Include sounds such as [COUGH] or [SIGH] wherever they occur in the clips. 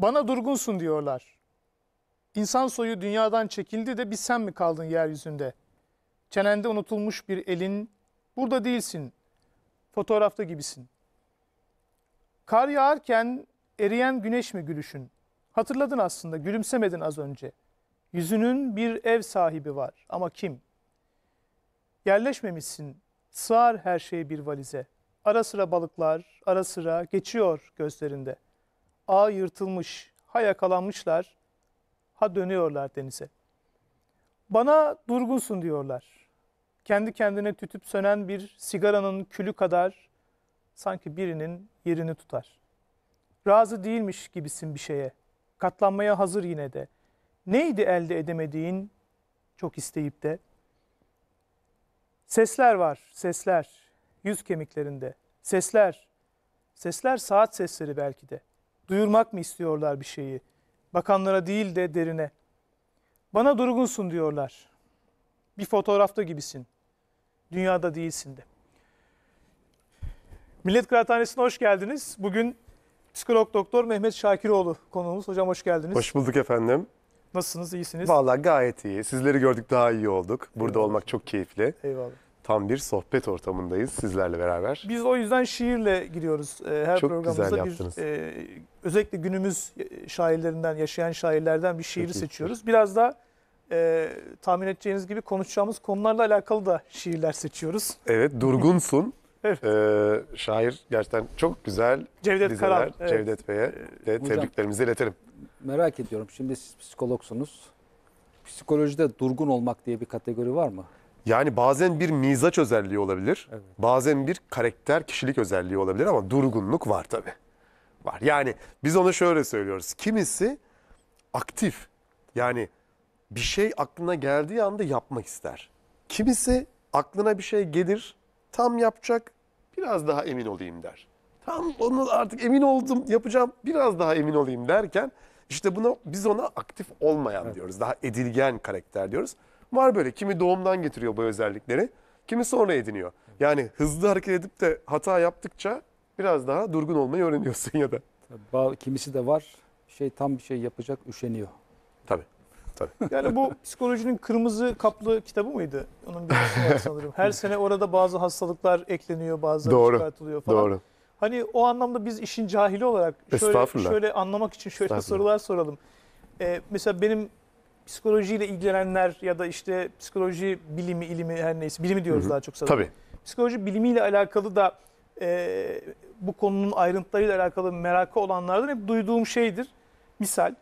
Bana durgunsun diyorlar. İnsan soyu dünyadan çekildi de bir sen mi kaldın yeryüzünde? Çenende unutulmuş bir elin, burada değilsin, fotoğrafta gibisin. Kar yağarken eriyen güneş mi gülüşün? Hatırladın aslında, gülümsemedin az önce. Yüzünün bir ev sahibi var ama kim? Yerleşmemişsin, sığar her şey bir valize. Ara sıra balıklar, ara sıra geçiyor gözlerinde. Ağ yırtılmış, ha yakalanmışlar, ha dönüyorlar denize. Bana durgunsun diyorlar. Kendi kendine tütüp sönen bir sigaranın külü kadar sanki birinin yerini tutar. Razı değilmiş gibisin bir şeye. Katlanmaya hazır yine de. Neydi elde edemediğin çok isteyip de? Sesler var, sesler. Yüz kemiklerinde. Sesler. Sesler saat sesleri belki de. Duyurmak mı istiyorlar bir şeyi? Bakanlara değil de derine. Bana durgunsun diyorlar. Bir fotoğrafta gibisin. Dünyada değilsin de. Millet Kıraathanesi'ne hoş geldiniz. Bugün psikolog doktor Mehmet Şakiroğlu konuğumuz. Hocam hoş geldiniz. Hoş bulduk efendim. Nasılsınız? İyisiniz? Vallahi gayet iyi. Sizleri gördük daha iyi olduk. Burada Eyvallah. olmak çok keyifli. Eyvallah. Tam bir sohbet ortamındayız sizlerle beraber. Biz o yüzden şiirle giriyoruz e, her Çok programımızda. güzel bir, yaptınız. e, özellikle günümüz şairlerinden, yaşayan şairlerden bir şiiri Çok iyi seçiyoruz. Biraz da e, tahmin edeceğiniz gibi konuşacağımız konularla alakalı da şiirler seçiyoruz. Evet, durgunsun. [LAUGHS] Evet. Ee, şair gerçekten çok güzel Cevdet dizeler. Karal. evet. Cevdet Bey'e de Hocam. tebriklerimizi iletelim. Merak ediyorum. Şimdi siz psikologsunuz. Psikolojide durgun olmak diye bir kategori var mı? Yani bazen bir mizaç özelliği olabilir. Evet. Bazen bir karakter, kişilik özelliği olabilir ama durgunluk var tabii. Var. Yani biz onu şöyle söylüyoruz. Kimisi aktif. Yani bir şey aklına geldiği anda yapmak ister. Kimisi aklına bir şey gelir, tam yapacak, biraz daha emin olayım der. Tam onu artık emin oldum, yapacağım, biraz daha emin olayım derken işte buna biz ona aktif olmayan diyoruz. Daha edilgen karakter diyoruz. Var böyle kimi doğumdan getiriyor bu özellikleri, kimi sonra ediniyor. Yani hızlı hareket edip de hata yaptıkça biraz daha durgun olmayı öğreniyorsun ya da. Ba- Kimisi de var. Şey tam bir şey yapacak üşeniyor. Tabii. Tabii. [LAUGHS] Yani bu psikolojinin kırmızı kaplı kitabı mıydı? Onun bir var sanırım. Her sene orada bazı hastalıklar ekleniyor, bazıları Doğru, çıkartılıyor falan. Doğru. Hani o anlamda biz işin cahili olarak şöyle, şöyle anlamak için şöyle sorular soralım. Ee, mesela benim psikolojiyle ilgilenenler ya da işte psikoloji bilimi, ilimi her neyse bilimi diyoruz Hı hı. daha çok sanırım. Tabii. Psikoloji bilimiyle alakalı da e, bu konunun ayrıntılarıyla alakalı merakı olanlardan hep duyduğum şeydir. Misal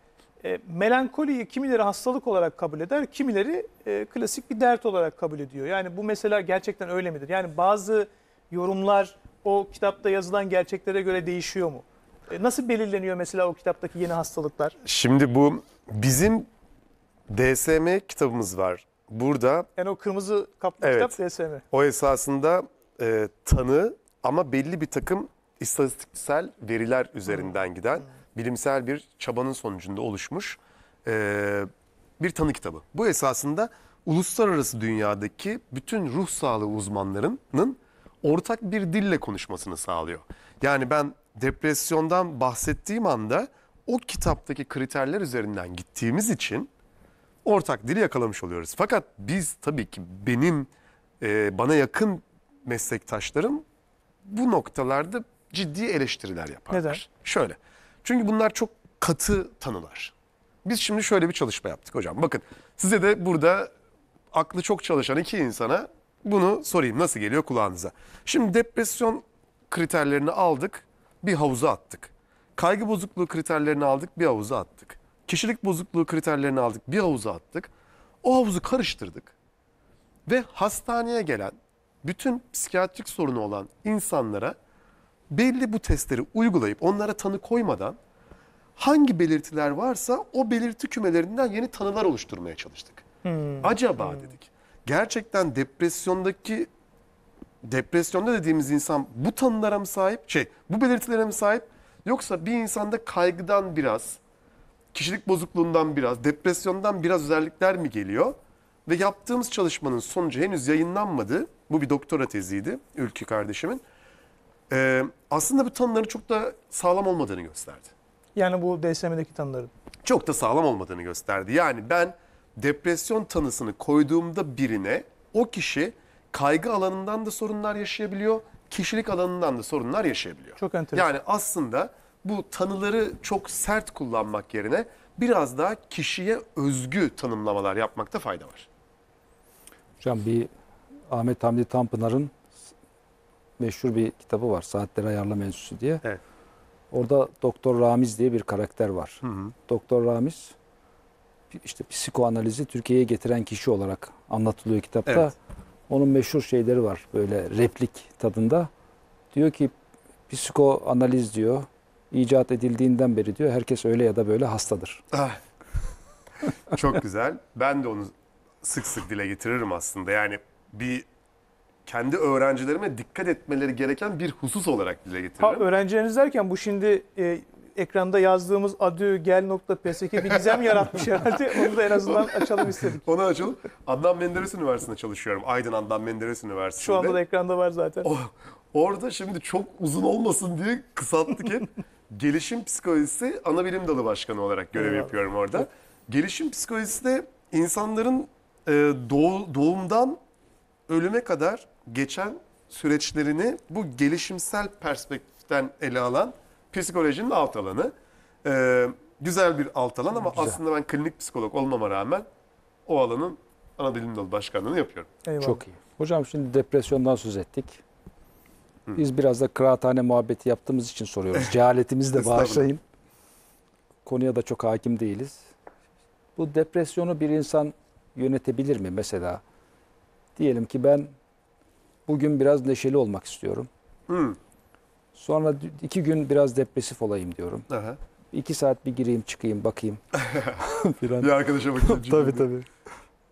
e, melankoliyi kimileri hastalık olarak kabul eder, kimileri e, klasik bir dert olarak kabul ediyor. Yani bu mesela gerçekten öyle midir? Yani bazı yorumlar o kitapta yazılan gerçeklere göre değişiyor mu? E, nasıl belirleniyor mesela o kitaptaki yeni hastalıklar? Şimdi bu bizim DSM kitabımız var. Burada Yani o kırmızı kaplı Evet. kitap DSM. o esasında e, tanı ama belli bir takım istatistiksel veriler üzerinden giden bilimsel bir çabanın sonucunda oluşmuş e, bir tanı kitabı. Bu esasında uluslararası dünyadaki bütün ruh sağlığı uzmanlarının ortak bir dille konuşmasını sağlıyor. Yani ben depresyondan bahsettiğim anda o kitaptaki kriterler üzerinden gittiğimiz için ortak dili yakalamış oluyoruz. Fakat biz tabii ki benim e, bana yakın meslektaşlarım bu noktalarda ciddi eleştiriler yaparlar. Neden? Şöyle. Çünkü bunlar çok katı tanılar. Biz şimdi şöyle bir çalışma yaptık hocam. Bakın size de burada aklı çok çalışan iki insana bunu sorayım. Nasıl geliyor kulağınıza? Şimdi depresyon kriterlerini aldık, bir havuza attık. Kaygı bozukluğu kriterlerini aldık, bir havuza attık. Kişilik bozukluğu kriterlerini aldık, bir havuza attık. O havuzu karıştırdık. Ve hastaneye gelen bütün psikiyatrik sorunu olan insanlara belli bu testleri uygulayıp onlara tanı koymadan hangi belirtiler varsa o belirti kümelerinden yeni tanılar oluşturmaya çalıştık. Acaba dedik. Gerçekten depresyondaki depresyonda dediğimiz insan bu tanılara mı sahip? Şey, bu belirtilere mi sahip? Yoksa bir insanda kaygıdan biraz, kişilik bozukluğundan biraz, depresyondan biraz özellikler mi geliyor? Ve yaptığımız çalışmanın sonucu henüz yayınlanmadı. Bu bir doktora teziydi Ülkü kardeşimin. Ee, aslında bu tanıların çok da sağlam olmadığını gösterdi. Yani bu DSM'deki tanıların. çok da sağlam olmadığını gösterdi. Yani ben depresyon tanısını koyduğumda birine o kişi kaygı alanından da sorunlar yaşayabiliyor, kişilik alanından da sorunlar yaşayabiliyor. Çok enteresan. Yani aslında bu tanıları çok sert kullanmak yerine biraz daha kişiye özgü tanımlamalar yapmakta fayda var. Hocam bir Ahmet Hamdi Tanpınar'ın meşhur bir kitabı var. Saatleri Ayarlama Enstitüsü diye. Evet. Orada Doktor Ramiz diye bir karakter var. Doktor Ramiz işte psikoanalizi Türkiye'ye getiren kişi olarak anlatılıyor kitapta. Evet. Onun meşhur şeyleri var böyle replik tadında. Diyor ki psikoanaliz diyor icat edildiğinden beri diyor herkes öyle ya da böyle hastadır. Ah. Çok güzel. Ben de onu sık sık dile getiririm aslında. Yani bir kendi öğrencilerime dikkat etmeleri gereken bir husus olarak dile Ha getiririm. öğrencileriniz derken bu şimdi e, ekranda yazdığımız adügel.psk bir gizem yaratmış herhalde. Onu da en azından açalım istedik. Onu açalım. Adnan Menderes Üniversitesi'nde çalışıyorum. Aydın Adnan Menderes Üniversitesi'nde. Şu anda da ekranda var zaten. O- orada şimdi çok uzun olmasın diye kısalttık hep. Gelişim psikolojisi ana bilim dalı başkanı olarak görev Eyvallah. yapıyorum orada. Gelişim psikolojisi de insanların e, doğ- doğumdan ölüme kadar geçen süreçlerini bu gelişimsel perspektiften ele alan psikolojinin alt alanı. E, güzel bir alt alan ama Güzel. aslında ben klinik psikolog olmama rağmen o alanın ana bilim dalı başkanlığını yapıyorum. Eyvallah. Çok iyi. Hocam şimdi depresyondan söz ettik. Biz biraz da kıraathane muhabbeti yaptığımız için soruyoruz. [LAUGHS] Cehaletimizi de bağışlayın. Konuya da çok hakim değiliz. Bu depresyonu bir insan yönetebilir mi mesela? Diyelim ki ben bugün biraz neşeli olmak istiyorum. Hı. Sonra iki gün biraz depresif olayım diyorum. Aha. İki saat bir gireyim çıkayım bakayım. [LAUGHS] Filan. Bir arkadaşa bakayım. [LAUGHS] tabii tabii.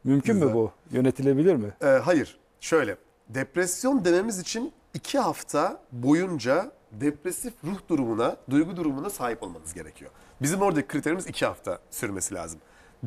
Mümkün Güzel. mü bu? Yönetilebilir mi? Ee, hayır. Şöyle. Depresyon dememiz için iki hafta boyunca depresif ruh durumuna, duygu durumuna sahip olmanız gerekiyor. Bizim oradaki kriterimiz iki hafta sürmesi lazım.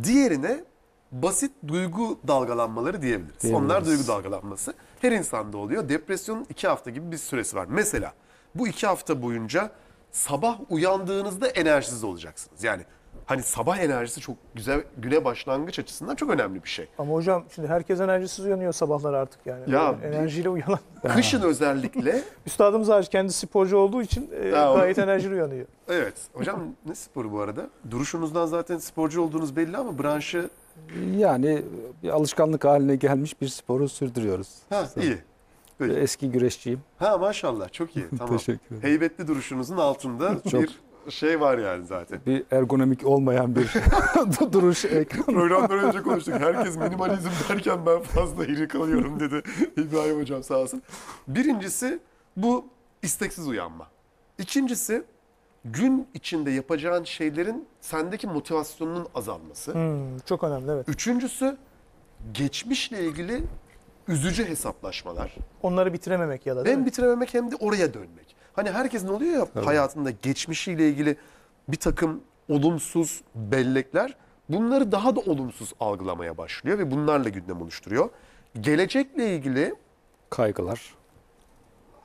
Diğerine basit duygu dalgalanmaları diyebiliriz. Diyebiliriz. Onlar duygu dalgalanması. Her insanda oluyor. Depresyonun iki hafta gibi bir süresi var. Mesela bu iki hafta boyunca sabah uyandığınızda enerjisiz olacaksınız. Yani hani sabah enerjisi çok güzel güne başlangıç açısından çok önemli bir şey. Ama hocam şimdi herkes enerjisiz uyanıyor sabahlar artık yani. Ya Böyle enerjiyle uyanan. [LAUGHS] Kışın özellikle [LAUGHS] Üstadımız hariç kendi sporcu olduğu için e, Ya gayet enerjili uyanıyor. [LAUGHS] Evet. Hocam ne sporu bu arada? Duruşunuzdan zaten sporcu olduğunuz belli ama branşı... Yani bir alışkanlık haline gelmiş bir sporu sürdürüyoruz. Ha iyi. Peki. Eski güreşçiyim. Ha maşallah çok iyi. Tamam. Teşekkür ederim. Heybetli duruşunuzun altında Çok. bir şey var yani zaten. Bir ergonomik olmayan bir [LAUGHS] duruş ekran. Programdan önce konuştuk. Herkes minimalizm derken ben fazla iri kalıyorum dedi [LAUGHS] İbrahim Hocam sağ olsun. Birincisi bu isteksiz uyanma. İkincisi gün içinde yapacağın şeylerin sendeki motivasyonunun azalması. Hmm, çok önemli evet. Üçüncüsü geçmişle ilgili üzücü hesaplaşmalar. Onları bitirememek ya da değil Hem mi? bitirememek hem de oraya dönmek. Hani herkesin oluyor ya hayatında geçmişiyle ilgili bir takım olumsuz bellekler bunları daha da olumsuz algılamaya başlıyor ve bunlarla gündem oluşturuyor. Gelecekle ilgili Kaygılar.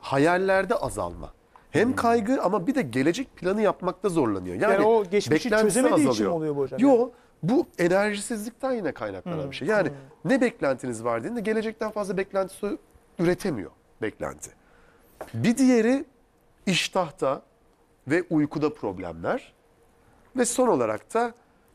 hayallerde azalma. Hem kaygı ama bir de gelecek planı yapmakta zorlanıyor. Yani, Yani, o geçmişi çözemediği için azalıyor. oluyor bu hocam? Yo bu enerjisizlikten yine kaynaklanan Hmm, bir şey. Yani ne beklentiniz var dediğinde gelecekten fazla beklentisi üretemiyor beklenti. Bir diğeri iştahta ve uykuda problemler ve son olarak da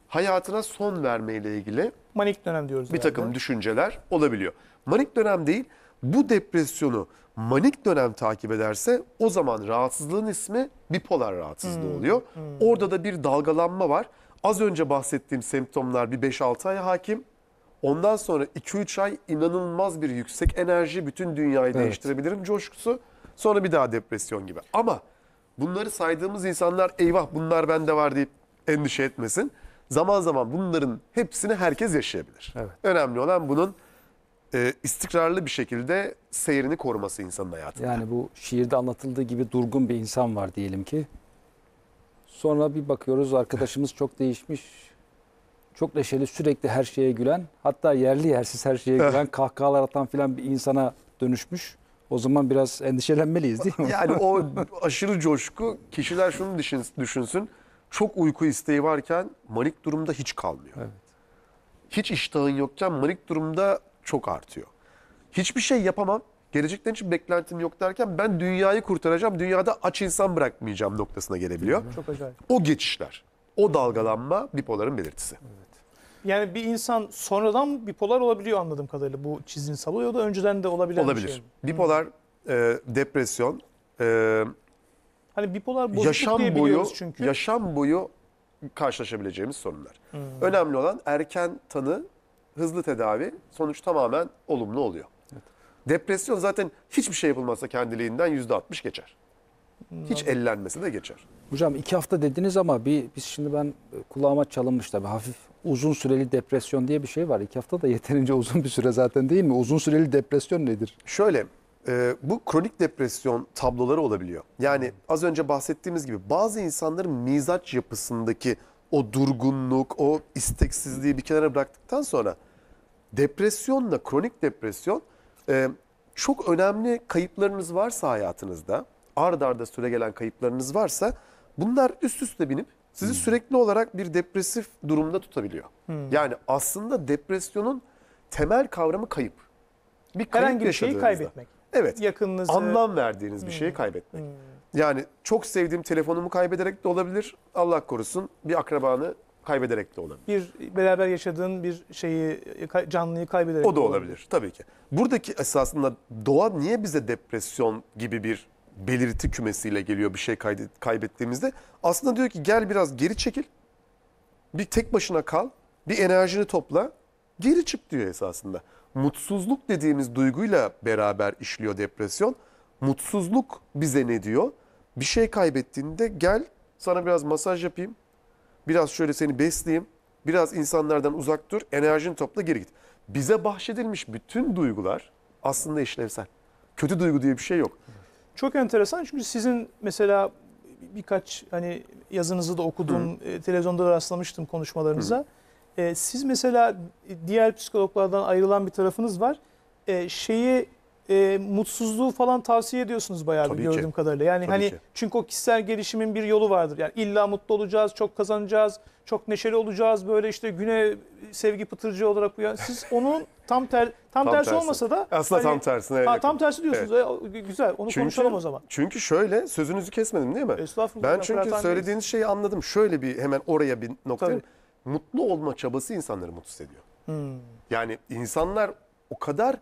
hayatına son vermeyle ilgili Manik dönem diyoruz. bir takım herhalde. düşünceler olabiliyor. Manik dönem değil, bu depresyonu manik dönem takip ederse o zaman rahatsızlığın ismi bipolar rahatsızlığı oluyor. Orada da bir dalgalanma var. Az önce bahsettiğim semptomlar bir 5-6 ay hakim. Ondan sonra 2-3 ay inanılmaz bir yüksek enerji, bütün dünyayı Evet. değiştirebilirim coşkusu. Sonra bir daha depresyon gibi. Ama bunları saydığımız insanlar eyvah bunlar bende var deyip endişe etmesin. Zaman zaman bunların hepsini herkes yaşayabilir. Evet. Önemli olan bunun e, istikrarlı bir şekilde seyrini koruması insanın hayatında. Yani bu şiirde anlatıldığı gibi durgun bir insan var diyelim ki. Sonra bir bakıyoruz arkadaşımız çok değişmiş. Çok neşeli, sürekli her şeye gülen, hatta yerli yersiz her şeye gülen, [LAUGHS] kahkahalar atan filan bir insana dönüşmüş. O zaman biraz endişelenmeliyiz değil mi? Yani o [LAUGHS] aşırı coşku kişiler şunu düşün- düşünsün. çok uyku isteği varken manik durumda hiç kalmıyor. Evet. Hiç iştahın yokken manik durumda çok artıyor. Hiçbir şey yapamam, gelecekten için beklentim yok derken ben dünyayı kurtaracağım, dünyada aç insan bırakmayacağım noktasına gelebiliyor. Çok acayip. O geçişler, o dalgalanma bipoların belirtisi. Yani bir insan sonradan bipolar olabiliyor anladığım kadarıyla bu çizimsel oluyor da önceden de olabilen bir Olabilir. şey. Bipolar, e, depresyon, e, Hani bipolar bozukluk yaşam diye boyu biliyoruz çünkü. yaşam boyu karşılaşabileceğimiz sorunlar. Önemli olan erken tanı, hızlı tedavi, sonuç tamamen olumlu oluyor. Depresyon zaten hiçbir şey yapılmazsa kendiliğinden %60 geçer. Hiç ellenmesi de geçer. Hocam iki hafta dediniz ama bir biz şimdi ben e, kulağıma çalınmış tabii hafif uzun süreli depresyon diye bir şey var. İki hafta da [LAUGHS] yeterince uzun bir süre zaten değil mi? Uzun süreli depresyon nedir? Şöyle, e, bu kronik depresyon tabloları olabiliyor. Yani az önce bahsettiğimiz gibi bazı insanların mizaç yapısındaki o durgunluk, o isteksizliği bir kenara bıraktıktan sonra depresyonla kronik depresyon e, çok önemli kayıplarınız varsa hayatınızda, ard arda süre gelen kayıplarınız varsa bunlar üst üste binip sizi sürekli olarak bir depresif durumda tutabiliyor. Yani aslında depresyonun temel kavramı kayıp. Bir kayıp Herhangi bir şeyi yaşadığınızda. kaybetmek. Evet. Yakınınızı. Anlam verdiğiniz bir şeyi kaybetmek. Yani çok sevdiğim telefonumu kaybederek de olabilir. Allah korusun bir akrabanı kaybederek de olabilir. bir beraber yaşadığın bir şeyi canlıyı kaybederek. O da olabilir tabii ki. Buradaki esasında doğa niye bize depresyon gibi bir belirti kümesiyle geliyor bir şey kaybettiğimizde? Aslında diyor ki gel biraz geri çekil. Bir tek başına kal. Bir enerjini topla. Geri çık diyor esasında. Mutsuzluk dediğimiz duyguyla beraber işliyor depresyon. Mutsuzluk bize ne diyor? Bir şey kaybettiğinde gel sana biraz masaj yapayım. Biraz şöyle seni besleyeyim. Biraz insanlardan uzak dur. Enerjini topla geri git. Bize bahşedilmiş bütün duygular aslında işlevsel. Kötü duygu diye bir şey yok. Çok enteresan çünkü sizin mesela birkaç hani yazınızı da okudum, e, televizyonda da rastlamıştım konuşmalarınıza. E, siz mesela diğer psikologlardan ayrılan bir tarafınız var. E, şeyi e, mutsuzluğu falan tavsiye ediyorsunuz bayağı bir Tabii gördüğüm ki. kadarıyla. Yani Tabii hani ki. çünkü o kişisel gelişimin bir yolu vardır. Yani illa mutlu olacağız, çok kazanacağız, çok neşeli olacağız. Böyle işte güne sevgi pıtırcı olarak uyan. Siz onun tam ter tam, Tam tersi, tersi. olmasa da Aslında hani- tam tersine. Ha, yakın. tam tersi diyorsunuz. E, o- güzel. Onu Çünkü- konuşalım o zaman. Çünkü şöyle sözünüzü kesmedim değil mi? Estağfurullah. Ben çünkü söylediğiniz şeyi anladım. Şöyle bir hemen oraya bir nokta. Mutlu olma çabası insanları mutsuz ediyor. Hmm. Yani insanlar o kadar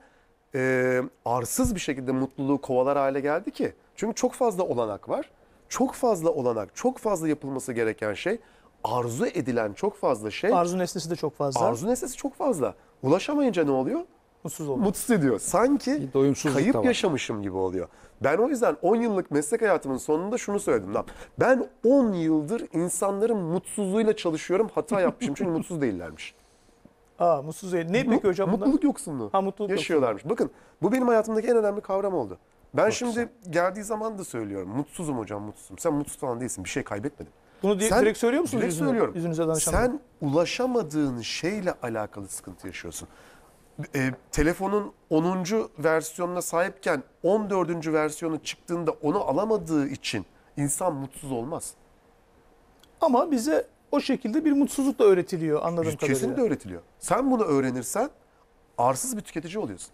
e, arsız bir şekilde mutluluğu kovalar hale geldi ki. Çünkü çok fazla olanak var. Çok fazla olanak, çok fazla yapılması gereken şey, arzu edilen çok fazla şey, Arzu nesnesi de çok fazla. arzu nesnesi çok fazla. Ulaşamayınca ne oluyor? Mutsuz oldu. Mutsuz ediyor. Sanki kayıp var. yaşamışım gibi oluyor. Ben o yüzden 10 yıllık meslek hayatımın sonunda şunu söyledim. Lan, Ben 10 yıldır insanların mutsuzluğuyla çalışıyorum. Hata yapmışım çünkü mutsuz değillermiş. Aa mutsuz değil. Ne peki hocam bunlar? Mutluluk yoksunluğu. Ha mutluluk yaşıyorlarmış. Bakın bu benim hayatımdaki en önemli kavram oldu. Ben şimdi geldiği zaman da söylüyorum. Mutsuzum hocam mutsuzum. Sen mutsuz falan değilsin. Bir şey kaybetmedin. Bunu di- Sen- direkt söylüyor musunuz Direkt yüzüne? söylüyorum. Yüzünüze danışanlara? Sen ulaşamadığın şeyle alakalı sıkıntı yaşıyorsun. E, telefonun 10. versiyonuna sahipken 14. versiyonu çıktığında onu alamadığı için insan mutsuz olmaz. Ama bize o şekilde bir mutsuzluk da öğretiliyor anladığım kadarıyla. Kesinlikle öğretiliyor. Sen bunu öğrenirsen arsız bir tüketici oluyorsun.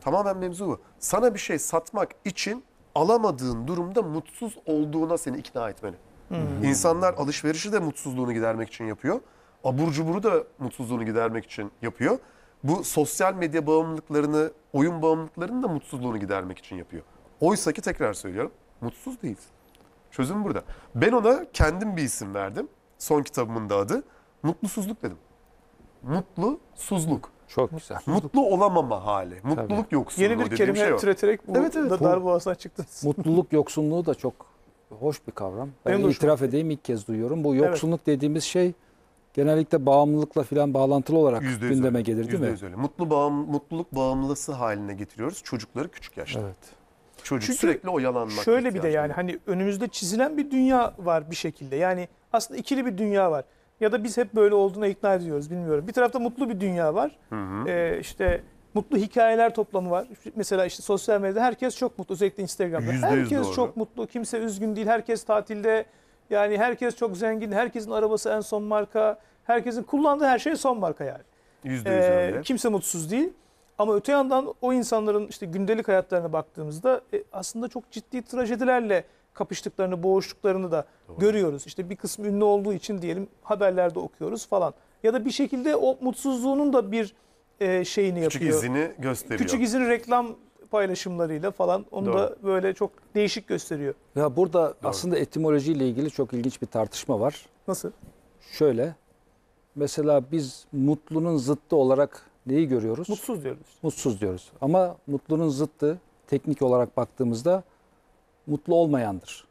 Tamamen mevzu bu. Sana bir şey satmak için alamadığın durumda mutsuz olduğuna seni ikna etmeni. İnsanlar alışverişi de mutsuzluğunu gidermek için yapıyor. Abur cuburu da mutsuzluğunu gidermek için yapıyor. Bu sosyal medya bağımlılıklarını, oyun bağımlılıklarını da mutsuzluğunu gidermek için yapıyor. Oysa ki tekrar söylüyorum, mutsuz değilsin. Çözüm burada. Ben ona kendim bir isim verdim. Son kitabımın da adı. Mutlusuzluk dedim. Mutlusuzluk. Çok güzel. Mutlu olamama hali. Mutluluk yoksunluğu Yeni bir dediğim kelime şey türeterek bu Evet, evet. da darboğazdan çıktınız. [LAUGHS] Mutluluk yoksunluğu da çok hoş bir kavram. Ben Benim itiraf edeyim ilk kez duyuyorum. Bu yoksunluk dediğimiz şey genellikle bağımlılıkla falan bağlantılı olarak Yüzde yüz gündeme öyle. gelir değil Yüzde mi? yüz öyle. Mutlu bağım, mutluluk bağımlısı haline getiriyoruz çocukları küçük yaşta. Evet. Çocuk Çünkü sürekli oyalanmak. Şöyle bir de yani duyuyor. hani önümüzde çizilen bir dünya var bir şekilde. Yani aslında ikili bir dünya var. Ya da biz hep böyle olduğuna ikna ediyoruz bilmiyorum. Bir tarafta mutlu bir dünya var. Hı hı. Ee, işte mutlu hikayeler toplamı var. Mesela işte sosyal medyada herkes çok mutlu. Özellikle Instagram'da. Herkes doğru. çok mutlu. Kimse üzgün değil. Herkes tatilde. Yani herkes çok zengin, herkesin arabası en son marka, herkesin kullandığı her şey son marka yani. Yüzde yüz Ee, öyle. kimse mutsuz değil. Ama öte yandan o insanların işte gündelik hayatlarına baktığımızda e, aslında çok ciddi trajedilerle kapıştıklarını, boğuştuklarını da Doğru. görüyoruz. İşte bir kısmı ünlü olduğu için diyelim haberlerde okuyoruz falan. Ya da bir şekilde o mutsuzluğunun da bir e, şeyini Küçük yapıyor. izini gösteriyor. Küçük izini reklam paylaşımlarıyla falan onu Doğru. da böyle çok değişik gösteriyor. Ya burada aslında etimolojiyle ilgili çok ilginç bir tartışma var. Nasıl? Şöyle, mesela biz mutlunun zıttı olarak neyi görüyoruz? Mutsuz diyoruz. Mutsuz diyoruz. Ama mutlunun zıttı teknik olarak baktığımızda mutlu olmayandır.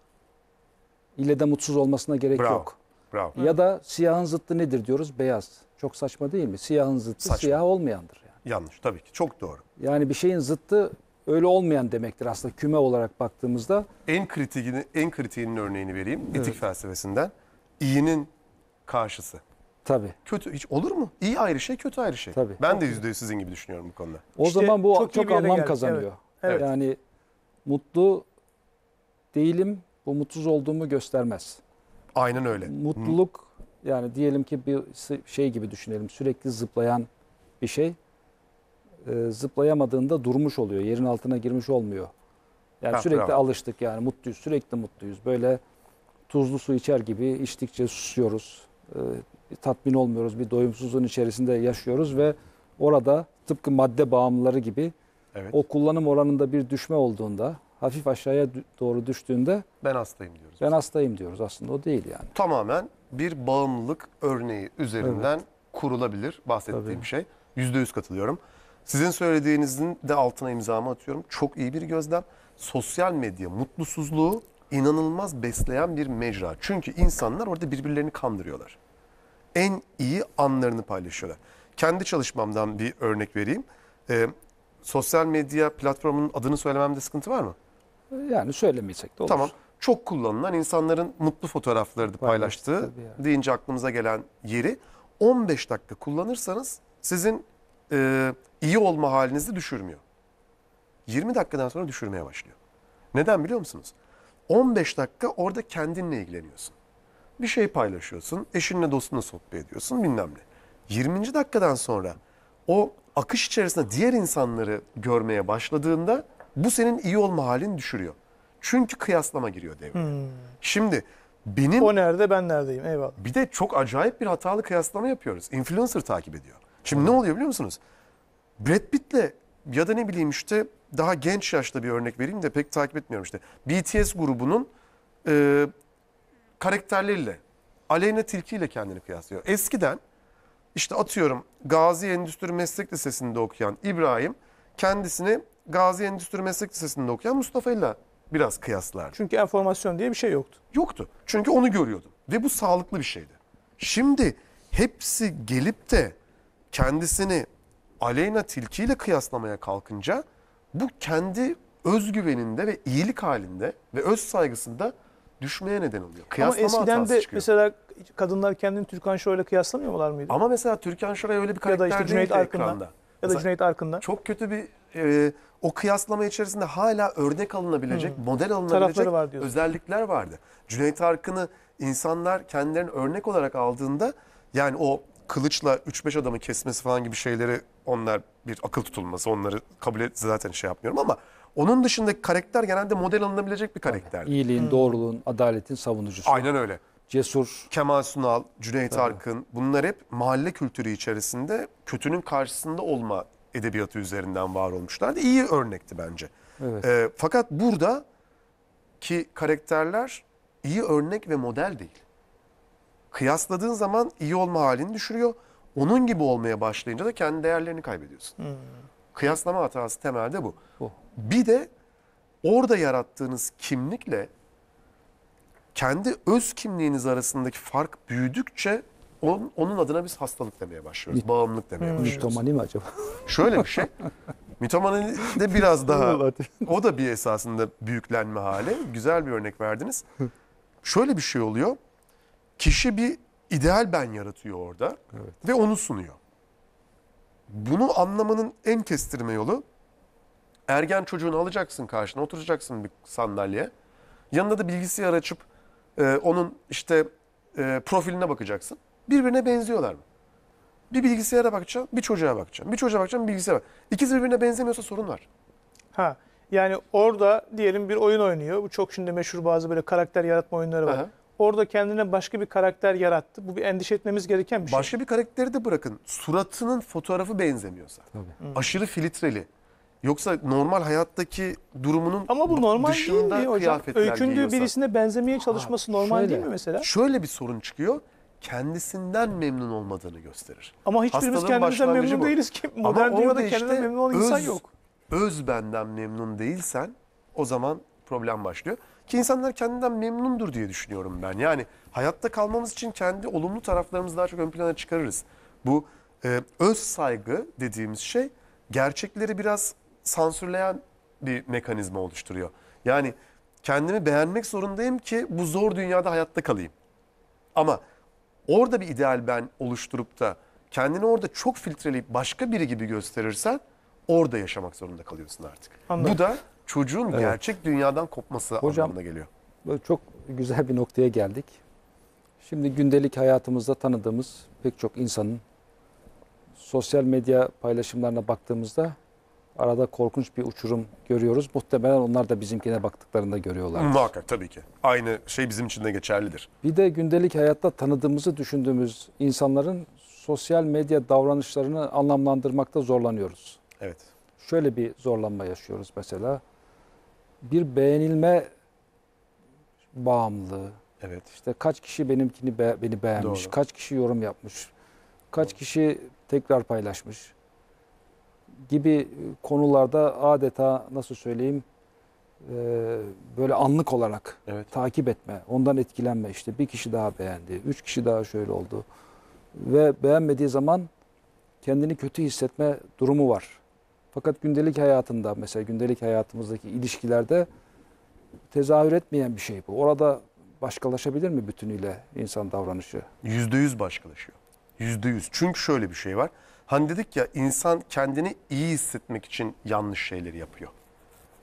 İlle de mutsuz olmasına gerek Bravo. yok. Bravo. Ya da siyahın zıttı nedir diyoruz? Beyaz. Çok saçma değil mi? Siyahın zıttı Saçma. siyah olmayandır. Yani. Yanlış tabii ki. Çok doğru. yani bir şeyin zıttı öyle olmayan demektir aslında küme olarak baktığımızda. En kritiğini, en kritiğinin örneğini vereyim. Etik Evet. felsefesinden. İyinin karşısı. Tabii. Kötü hiç olur mu? İyi ayrı şey, kötü ayrı şey. Tabii. Ben de yüzde yüz sizin gibi düşünüyorum bu konuda. O İşte zaman bu çok çok, anlam geldik, kazanıyor. Evet. Yani mutlu değilim, bu mutsuz olduğumu göstermez. Aynen öyle. Mutluluk yani diyelim ki bir şey gibi düşünelim. Sürekli zıplayan bir şey. Ee, zıplayamadığında durmuş oluyor. Yerin altına girmiş olmuyor. Yani Ha, sürekli bravo. alıştık yani mutluyuz. Sürekli mutluyuz. Böyle tuzlu su içer gibi içtikçe susuyoruz. Bir tatmin olmuyoruz. Bir doyumsuzluğun içerisinde yaşıyoruz ve orada tıpkı madde bağımlıları gibi Evet. o kullanım oranında bir düşme olduğunda hafif aşağıya doğru düştüğünde Ben hastayım diyoruz. ben hastayım diyoruz. Aslında o değil yani. Tamamen bir bağımlılık örneği üzerinden kurulabilir bahsettiğim Tabii. şey. Yüzde yüz katılıyorum. Sizin söylediğinizin de altına imzamı atıyorum. Çok iyi bir gözlem. Sosyal medya mutlusuzluğu inanılmaz besleyen bir mecra. Çünkü insanlar orada birbirlerini kandırıyorlar. En iyi anlarını paylaşıyorlar. Kendi çalışmamdan bir örnek vereyim. Ee, sosyal medya platformunun adını söylememde sıkıntı var mı? Yani söylemeyecek de olur. Tamam. Çok kullanılan insanların mutlu fotoğraflarını paylaştığı tabii yani. deyince aklımıza gelen yeri 15 dakika kullanırsanız sizin e, iyi olma halinizi düşürmüyor. 20 dakikadan sonra düşürmeye başlıyor. Neden biliyor musunuz? 15 dakika orada kendinle ilgileniyorsun. Bir şey paylaşıyorsun, eşinle dostunla sohbet ediyorsun bilmem ne. 20. dakikadan sonra o akış içerisinde diğer insanları görmeye başladığında bu senin iyi olma halini düşürüyor. Çünkü kıyaslama giriyor devreye. Şimdi benim O nerede ben neredeyim eyvallah. bir de çok acayip bir hatalı kıyaslama yapıyoruz. Influencer takip ediyor. Şimdi ne oluyor biliyor musunuz? Brad Pitt'le ya da ne bileyim işte daha genç yaşta bir örnek vereyim de pek takip etmiyorum işte. BTS grubunun e, karakterleriyle Aleyna Tilki ile kendini kıyaslıyor. Eskiden işte atıyorum Gazi Endüstri Meslek Lisesi'nde okuyan İbrahim kendisini Gazi Endüstri Meslek Lisesi'nde okuyan Mustafa ile biraz kıyaslardı. Çünkü enformasyon diye bir şey yoktu. Yoktu. Çünkü onu görüyordum. Ve bu sağlıklı bir şeydi. Şimdi hepsi gelip de kendisini Aleyna Tilki ile kıyaslamaya kalkınca bu kendi özgüveninde ve iyilik halinde ve öz saygısında düşmeye neden oluyor. Ama Kıyaslama eskiden hatası de çıkıyor. mesela kadınlar kendini Türkan Şoray'la kıyaslamıyorlar mıydı? Ama mesela Türkan Şoray öyle bir Ya da karakter işte Cüneyt değildi Arkın'la. ekranda. ya da Mesela Cüneyt Arkın'la. Çok kötü bir e, o kıyaslama içerisinde hala örnek alınabilecek, model alınabilecek Hmm. Var diyorsun. özellikler vardı. Cüneyt Arkın'ı insanlar kendilerini örnek olarak aldığında yani o kılıçla 3-5 adamı kesmesi falan gibi şeyleri onlar bir akıl tutulması onları kabul et zaten şey yapmıyorum ama onun dışındaki karakter genelde model alınabilecek bir karakterdi. İyiliğin, doğruluğun, adaletin savunucusu. Aynen öyle. Cesur. Kemal Sunal, Cüneyt Tabii. Arkın bunlar hep mahalle kültürü içerisinde kötünün karşısında olma edebiyatı üzerinden var olmuşlardı. İyi örnekti bence. Evet. Ee, fakat burada ki karakterler iyi örnek ve model değil. Kıyasladığın zaman iyi olma halini düşürüyor. Onun gibi olmaya başlayınca da kendi değerlerini kaybediyorsun. Kıyaslama hatası temelde bu. Bu. Bir de orada yarattığınız kimlikle kendi öz kimliğiniz arasındaki fark büyüdükçe onun, onun adına biz hastalık demeye başlıyoruz. Mit- Bağımlılık demeye başlıyoruz. Mitomani mi acaba? Şöyle bir şey. Mitomani de biraz [LAUGHS] daha o da bir esasında büyüklenme hali. Güzel bir örnek verdiniz. Şöyle bir şey oluyor. Kişi bir ideal ben yaratıyor orada Evet. ve onu sunuyor. Bunu anlamanın en kestirme yolu ergen çocuğunu alacaksın karşına oturacaksın bir sandalyeye. Yanında da bilgisayar açıp Ee, onun işte e, profiline bakacaksın. Birbirine benziyorlar mı? Bir bilgisayara bakacaksın, bir çocuğa bakacaksın. Bir çocuğa bakacaksın, bir bilgisayara bak. İkisi birbirine benzemiyorsa sorun var. Ha. Yani orada diyelim bir oyun oynuyor. Bu çok şimdi meşhur bazı böyle karakter yaratma oyunları var. Aha. Orada kendine başka bir karakter yarattı. Bu bir endişe etmemiz gereken bir şey. Başka bir karakteri de bırakın. Suratının fotoğrafı benzemiyorsa. Tabii. Aşırı filtreli. Yoksa normal hayattaki durumunun Ama bu normal değil dışında mi hocam? kıyafetler Öykündüğü giyiyorsa. birisine benzemeye çalışması normal şöyle. değil mi mesela? Şöyle bir sorun çıkıyor. Kendisinden memnun olmadığını gösterir. Ama hiçbirimiz Hastalığın kendimizden memnun bu. değiliz ki. Ama Modern dünyada orada kendinden işte memnun olan insan öz- yok. Öz benden memnun değilsen o zaman problem başlıyor. Ki insanlar kendinden memnundur diye düşünüyorum ben. Yani hayatta kalmamız için kendi olumlu taraflarımızı daha çok ön plana çıkarırız. Bu e, öz saygı dediğimiz şey gerçekleri biraz sansürleyen bir mekanizma oluşturuyor. Yani kendimi beğenmek zorundayım ki bu zor dünyada hayatta kalayım. Ama orada bir ideal ben oluşturup da kendini orada çok filtreleyip başka biri gibi gösterirsen orada yaşamak zorunda kalıyorsun artık. Anladım. Bu da çocuğun Evet. gerçek dünyadan kopması Hocam- anlamına geliyor. Böyle çok güzel bir noktaya geldik. Şimdi gündelik hayatımızda tanıdığımız pek çok insanın sosyal medya paylaşımlarına baktığımızda arada korkunç bir uçurum görüyoruz. Muhtemelen onlar da bizimkine baktıklarında görüyorlar. Muhakkak tabii ki. Aynı şey bizim için de geçerlidir. Bir de gündelik hayatta tanıdığımızı düşündüğümüz insanların sosyal medya davranışlarını anlamlandırmakta zorlanıyoruz. Evet. Şöyle bir zorlanma yaşıyoruz mesela. Bir beğenilme bağımlılığı. Evet. İşte kaç kişi benimkini be- beni beğenmiş, Doğru. kaç kişi yorum yapmış, kaç kişi tekrar paylaşmış gibi konularda adeta nasıl söyleyeyim e, böyle anlık olarak Evet. takip etme, ondan etkilenme işte bir kişi daha beğendi, üç kişi daha şöyle oldu ve beğenmediği zaman kendini kötü hissetme durumu var. Fakat gündelik hayatında mesela gündelik hayatımızdaki ilişkilerde tezahür etmeyen bir şey bu. Orada başkalaşabilir mi bütünüyle insan davranışı? Yüzde yüz başkalaşıyor. Yüzde yüz. Çünkü şöyle bir şey var. Hani dedik ya insan kendini iyi hissetmek için yanlış şeyleri yapıyor.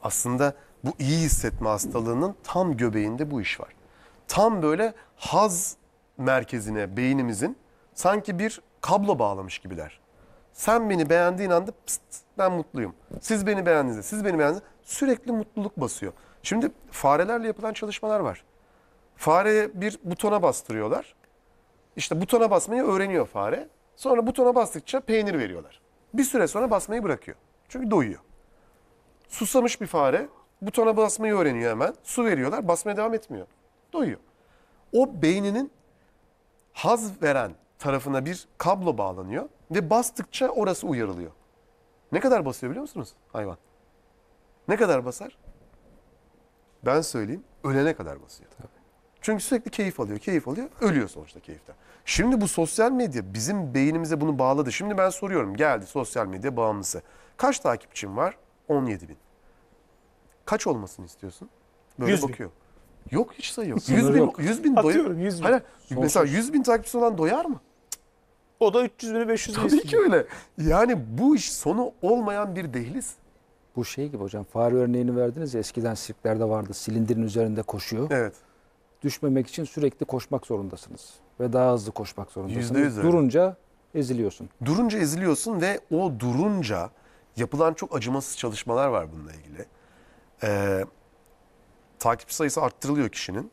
Aslında bu iyi hissetme hastalığının tam göbeğinde bu iş var. Tam böyle haz merkezine beynimizin sanki bir kablo bağlamış gibiler. Sen beni beğendiğin anda pst, ben mutluyum. Siz beni beğendiğinizde, siz beni beğendiğinizde sürekli mutluluk basıyor. Şimdi farelerle yapılan çalışmalar var. Fareye bir butona bastırıyorlar. İşte butona basmayı öğreniyor fare. Sonra butona bastıkça peynir veriyorlar. Bir süre sonra basmayı bırakıyor. Çünkü doyuyor. Susamış bir fare butona basmayı öğreniyor hemen. Su veriyorlar basmaya devam etmiyor. Doyuyor. O beyninin haz veren tarafına bir kablo bağlanıyor ve bastıkça orası uyarılıyor. Ne kadar basıyor biliyor musunuz hayvan? Ne kadar basar? Ben söyleyeyim ölene kadar basıyor. Çünkü sürekli keyif alıyor, keyif alıyor. Ölüyor sonuçta keyiften. Şimdi bu sosyal medya bizim beynimize bunu bağladı. Şimdi ben soruyorum geldi sosyal medya bağımlısı. Kaç takipçin var? 17 bin. Kaç olmasını istiyorsun? Böyle 100 bin. bakıyor. Yok hiç sayı yok. Sınır 100 bin, yok. 100 bin doyar. Atıyorum 100 bin. Hayır, mesela 100 bin takipçisi olan doyar mı? O da 300 bini 500 bini Tabii ki istiyor. öyle. Yani bu iş sonu olmayan bir dehliz. Bu şey gibi hocam fare örneğini verdiniz ya eskiden sirklerde vardı silindirin üzerinde koşuyor. Evet. Düşmemek için sürekli koşmak zorundasınız ve daha hızlı koşmak yüz öyle. Durunca eziliyorsun. Durunca eziliyorsun ve o durunca yapılan çok acımasız çalışmalar var bununla ilgili. Ee, takipçi sayısı arttırılıyor kişinin.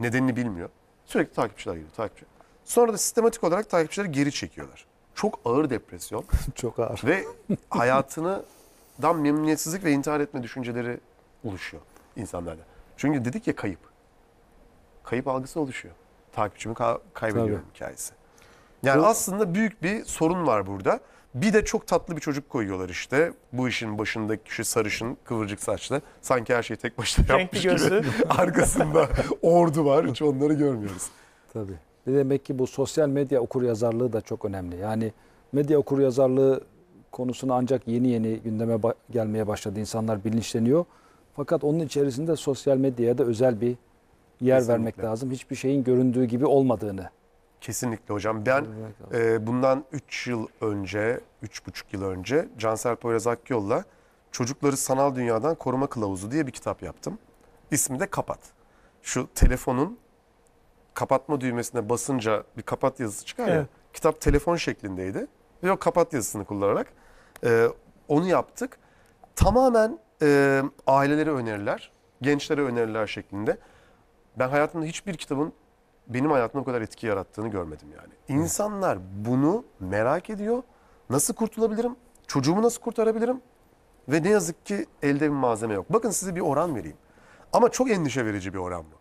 Nedenini bilmiyor. Sürekli takipçiler geliyor. Takipçi. Sonra da sistematik olarak takipçileri geri çekiyorlar. Çok ağır depresyon [LAUGHS] Çok ağır. ve hayatını dan memnuniyetsizlik ve intihar etme düşünceleri oluşuyor insanlarda. Çünkü dedik ya kayıp. Kayıp algısı oluşuyor. Takipçimi ka- kaybediyorum hikayesi. Yani Bu- aslında büyük bir sorun var burada. Bir de çok tatlı bir çocuk koyuyorlar işte. Bu işin başındaki kişi sarışın, kıvırcık saçlı. Sanki her şeyi tek başına yapmış gibi. [LAUGHS] Arkasında ordu var. Hiç onları görmüyoruz. Tabii. Bir demek ki bu sosyal medya okuryazarlığı da çok önemli. Yani medya okuryazarlığı konusunu ancak yeni yeni gündeme ba- gelmeye başladı. İnsanlar bilinçleniyor. Fakat onun içerisinde sosyal medyaya da özel bir yer Kesinlikle. vermek lazım. Hiçbir şeyin göründüğü gibi olmadığını. Kesinlikle hocam. Ben. Ee, bundan 3 yıl önce, 3,5 yıl önce Cansel Poyraz Akyol'la Çocukları Sanal Dünyadan Koruma Kılavuzu diye bir kitap yaptım. İsmi de Kapat. Şu telefonun kapatma düğmesine basınca bir kapat yazısı çıkar ya. Evet. Kitap telefon şeklindeydi. Ve o kapat yazısını kullanarak e, onu yaptık. Tamamen e, ailelere öneriler, gençlere öneriler şeklinde. Ben hayatımda hiçbir kitabın benim hayatımda o kadar etki yarattığını görmedim yani. İnsanlar bunu merak ediyor. Nasıl kurtulabilirim? Çocuğumu nasıl kurtarabilirim? Ve ne yazık ki elde bir malzeme yok. Bakın size bir oran vereyim. Ama çok endişe verici bir oran bu.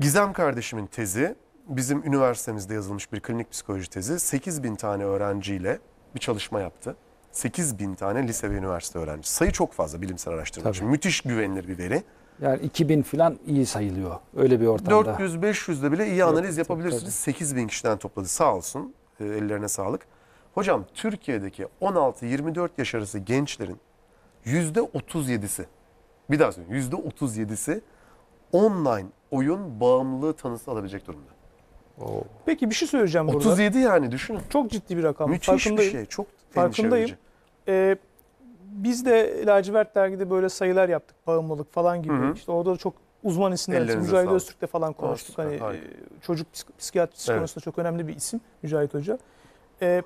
Gizem kardeşimin tezi, bizim üniversitemizde yazılmış bir klinik psikoloji tezi. 8 bin tane öğrenciyle bir çalışma yaptı. 8 bin tane lise ve üniversite öğrencisi. Sayı çok fazla bilimsel araştırma Tabii. için. Müthiş güvenilir bir veri. Yani 2000 falan iyi sayılıyor öyle bir ortamda. 400-500'de bile iyi analiz tabii, yapabilirsiniz. tabii. 8 bin kişiden topladı sağ olsun. E, ellerine sağlık. Hocam Türkiye'deki 16-24 yaş arası gençlerin %37'si bir daha söyleyeyim %37'si online oyun bağımlılığı tanısı alabilecek durumda. Peki bir şey söyleyeceğim burada. 37 yani düşünün. Çok ciddi bir rakam. Müthiş bir şey. Çok Farkındayım. Ee, biz de Lacivert Dergi'de böyle sayılar yaptık. Bağımlılık falan gibi. Hı hı. İşte orada da çok uzman isimler. Mücahit sağlık. Öztürk'le falan konuştuk. hani harika. e, çocuk psik- psikiyatrisi Evet. konusunda çok önemli bir isim Mücahit Hoca. Ee,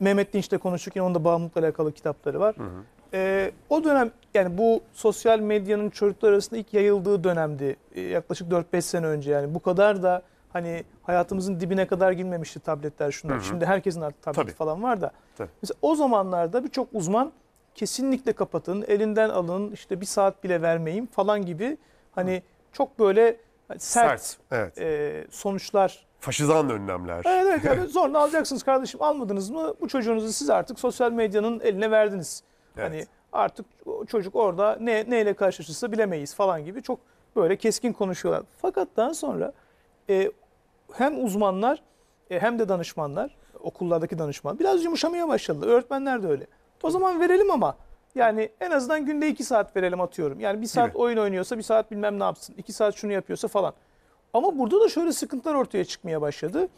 Mehmet Dinç'le konuştuk. Yine onun da bağımlılıkla alakalı kitapları var. Hı hı. Ee, o dönem yani bu sosyal medyanın çocuklar arasında ilk yayıldığı dönemdi. Ee, yaklaşık 4-5 sene önce yani. Bu kadar da hani hayatımızın dibine kadar girmemişti tabletler şunlar. Hı hı. Şimdi herkesin artık tableti Tabii. falan var da. Tabii. Mesela o zamanlarda birçok uzman kesinlikle kapatın, elinden alın, işte bir saat bile vermeyin falan gibi hani çok böyle hani sert, Sert. Evet. e, sonuçlar Faşizan önlemler. Evet evet yani [LAUGHS] zorla alacaksınız kardeşim almadınız mı bu çocuğunuzu siz artık sosyal medyanın eline verdiniz. Evet. Hani artık o çocuk orada ne neyle karşılaşırsa bilemeyiz falan gibi çok böyle keskin konuşuyorlar. Fakat daha sonra e, hem uzmanlar e, hem de danışmanlar okullardaki danışman biraz yumuşamaya başladı. Öğretmenler de öyle. O zaman verelim ama yani en azından günde iki saat verelim atıyorum. Yani bir saat Gibi. oyun oynuyorsa bir saat bilmem ne yapsın. iki saat şunu yapıyorsa falan. Ama burada da şöyle sıkıntılar ortaya çıkmaya başladı.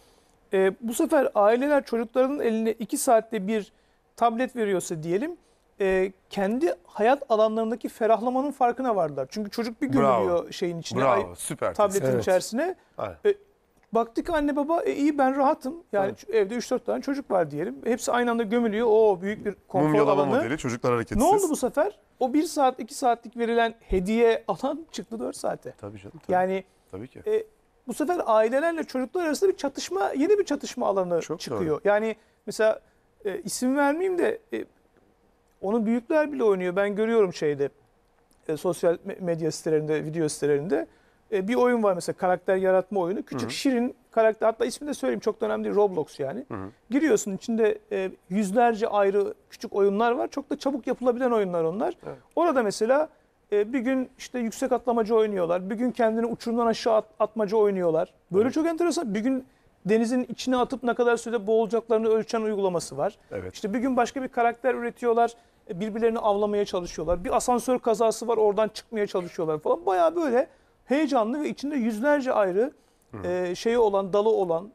Ee, bu sefer aileler çocuklarının eline iki saatte bir tablet veriyorsa diyelim e, kendi hayat alanlarındaki ferahlamanın farkına vardılar. Çünkü çocuk bir Bravo. gömülüyor şeyin içine, ay- Bravo. Süper. tabletin Evet. içerisine. Aynen. Baktık anne baba e, iyi ben rahatım. Yani Evet. evde 3-4 tane çocuk var diyelim. Hepsi aynı anda gömülüyor. O büyük bir konfor Mumyalama alanı. modeli çocuklar hareketsiz. Ne oldu bu sefer? O 1 saat 2 saatlik verilen hediye alan [LAUGHS] çıktı 4 saate. Tabii canım. Tabii, Yani tabii ki. e, bu sefer ailelerle çocuklar arasında bir çatışma, yeni bir çatışma alanı Çok çıkıyor. doğru. Yani mesela e, isim vermeyeyim de e, onu büyükler bile oynuyor. Ben görüyorum şeyde e, sosyal me- medya sitelerinde, video sitelerinde. E, bir oyun var mesela karakter yaratma oyunu. Küçük Hı hı. şirin karakter hatta ismini de söyleyeyim çok da önemli değil Roblox yani. Hı hı. Giriyorsun içinde e, yüzlerce ayrı küçük oyunlar var. Çok da çabuk yapılabilen oyunlar onlar. Evet. Orada mesela e, bir gün işte yüksek atlamacı oynuyorlar. Bir gün kendini uçurumdan aşağı at- atmaca oynuyorlar. Böyle Evet. çok enteresan. Bir gün denizin içine atıp ne kadar sürede boğulacaklarını ölçen uygulaması var. Evet. İşte bir gün başka bir karakter üretiyorlar. e, Birbirlerini avlamaya çalışıyorlar. Bir asansör kazası var oradan çıkmaya çalışıyorlar falan. Bayağı böyle heyecanlı ve içinde yüzlerce ayrı e, şeyi olan, dalı olan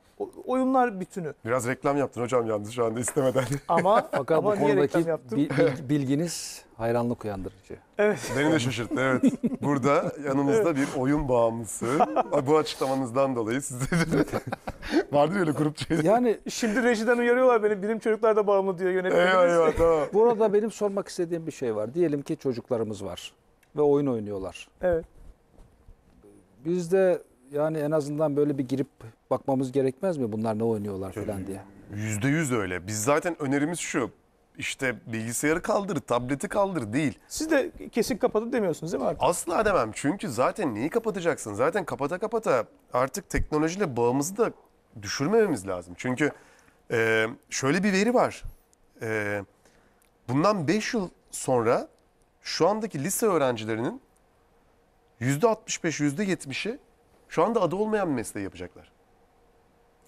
oyunlar bütünü. Biraz reklam yaptın hocam yalnız şu anda istemeden. [LAUGHS] Ama, Fakat ama bu niye reklam konudaki yaptım? bil- bil- bilginiz hayranlık uyandırıcı. Evet. Beni de şaşırttı evet. Burada yanımızda bir oyun bağımlısı. [LAUGHS] Bu açıklamanızdan dolayı size de [LAUGHS] vardır öyle grup şey. Yani Şimdi rejiden uyarıyorlar beni. Bilim çocuklar da bağımlı diyor yönetmenimiz. Eyvah eyvah tamam. burada benim sormak istediğim bir şey var. Diyelim ki çocuklarımız var ve oyun oynuyorlar. Evet. Biz de yani en azından böyle bir girip bakmamız gerekmez mi bunlar ne oynuyorlar falan diye. Yüzde yüz öyle. Biz zaten önerimiz şu. İşte bilgisayarı kaldır, tableti kaldır değil. Siz de kesin kapatın demiyorsunuz değil mi artık? Asla demem. Çünkü zaten neyi kapatacaksın? Zaten kapata kapata artık teknolojiyle bağımızı da düşürmememiz lazım. Çünkü e, şöyle bir veri var. E, bundan 5 yıl sonra şu andaki lise öğrencilerinin %65, %70'i şu anda adı olmayan bir mesleği yapacaklar.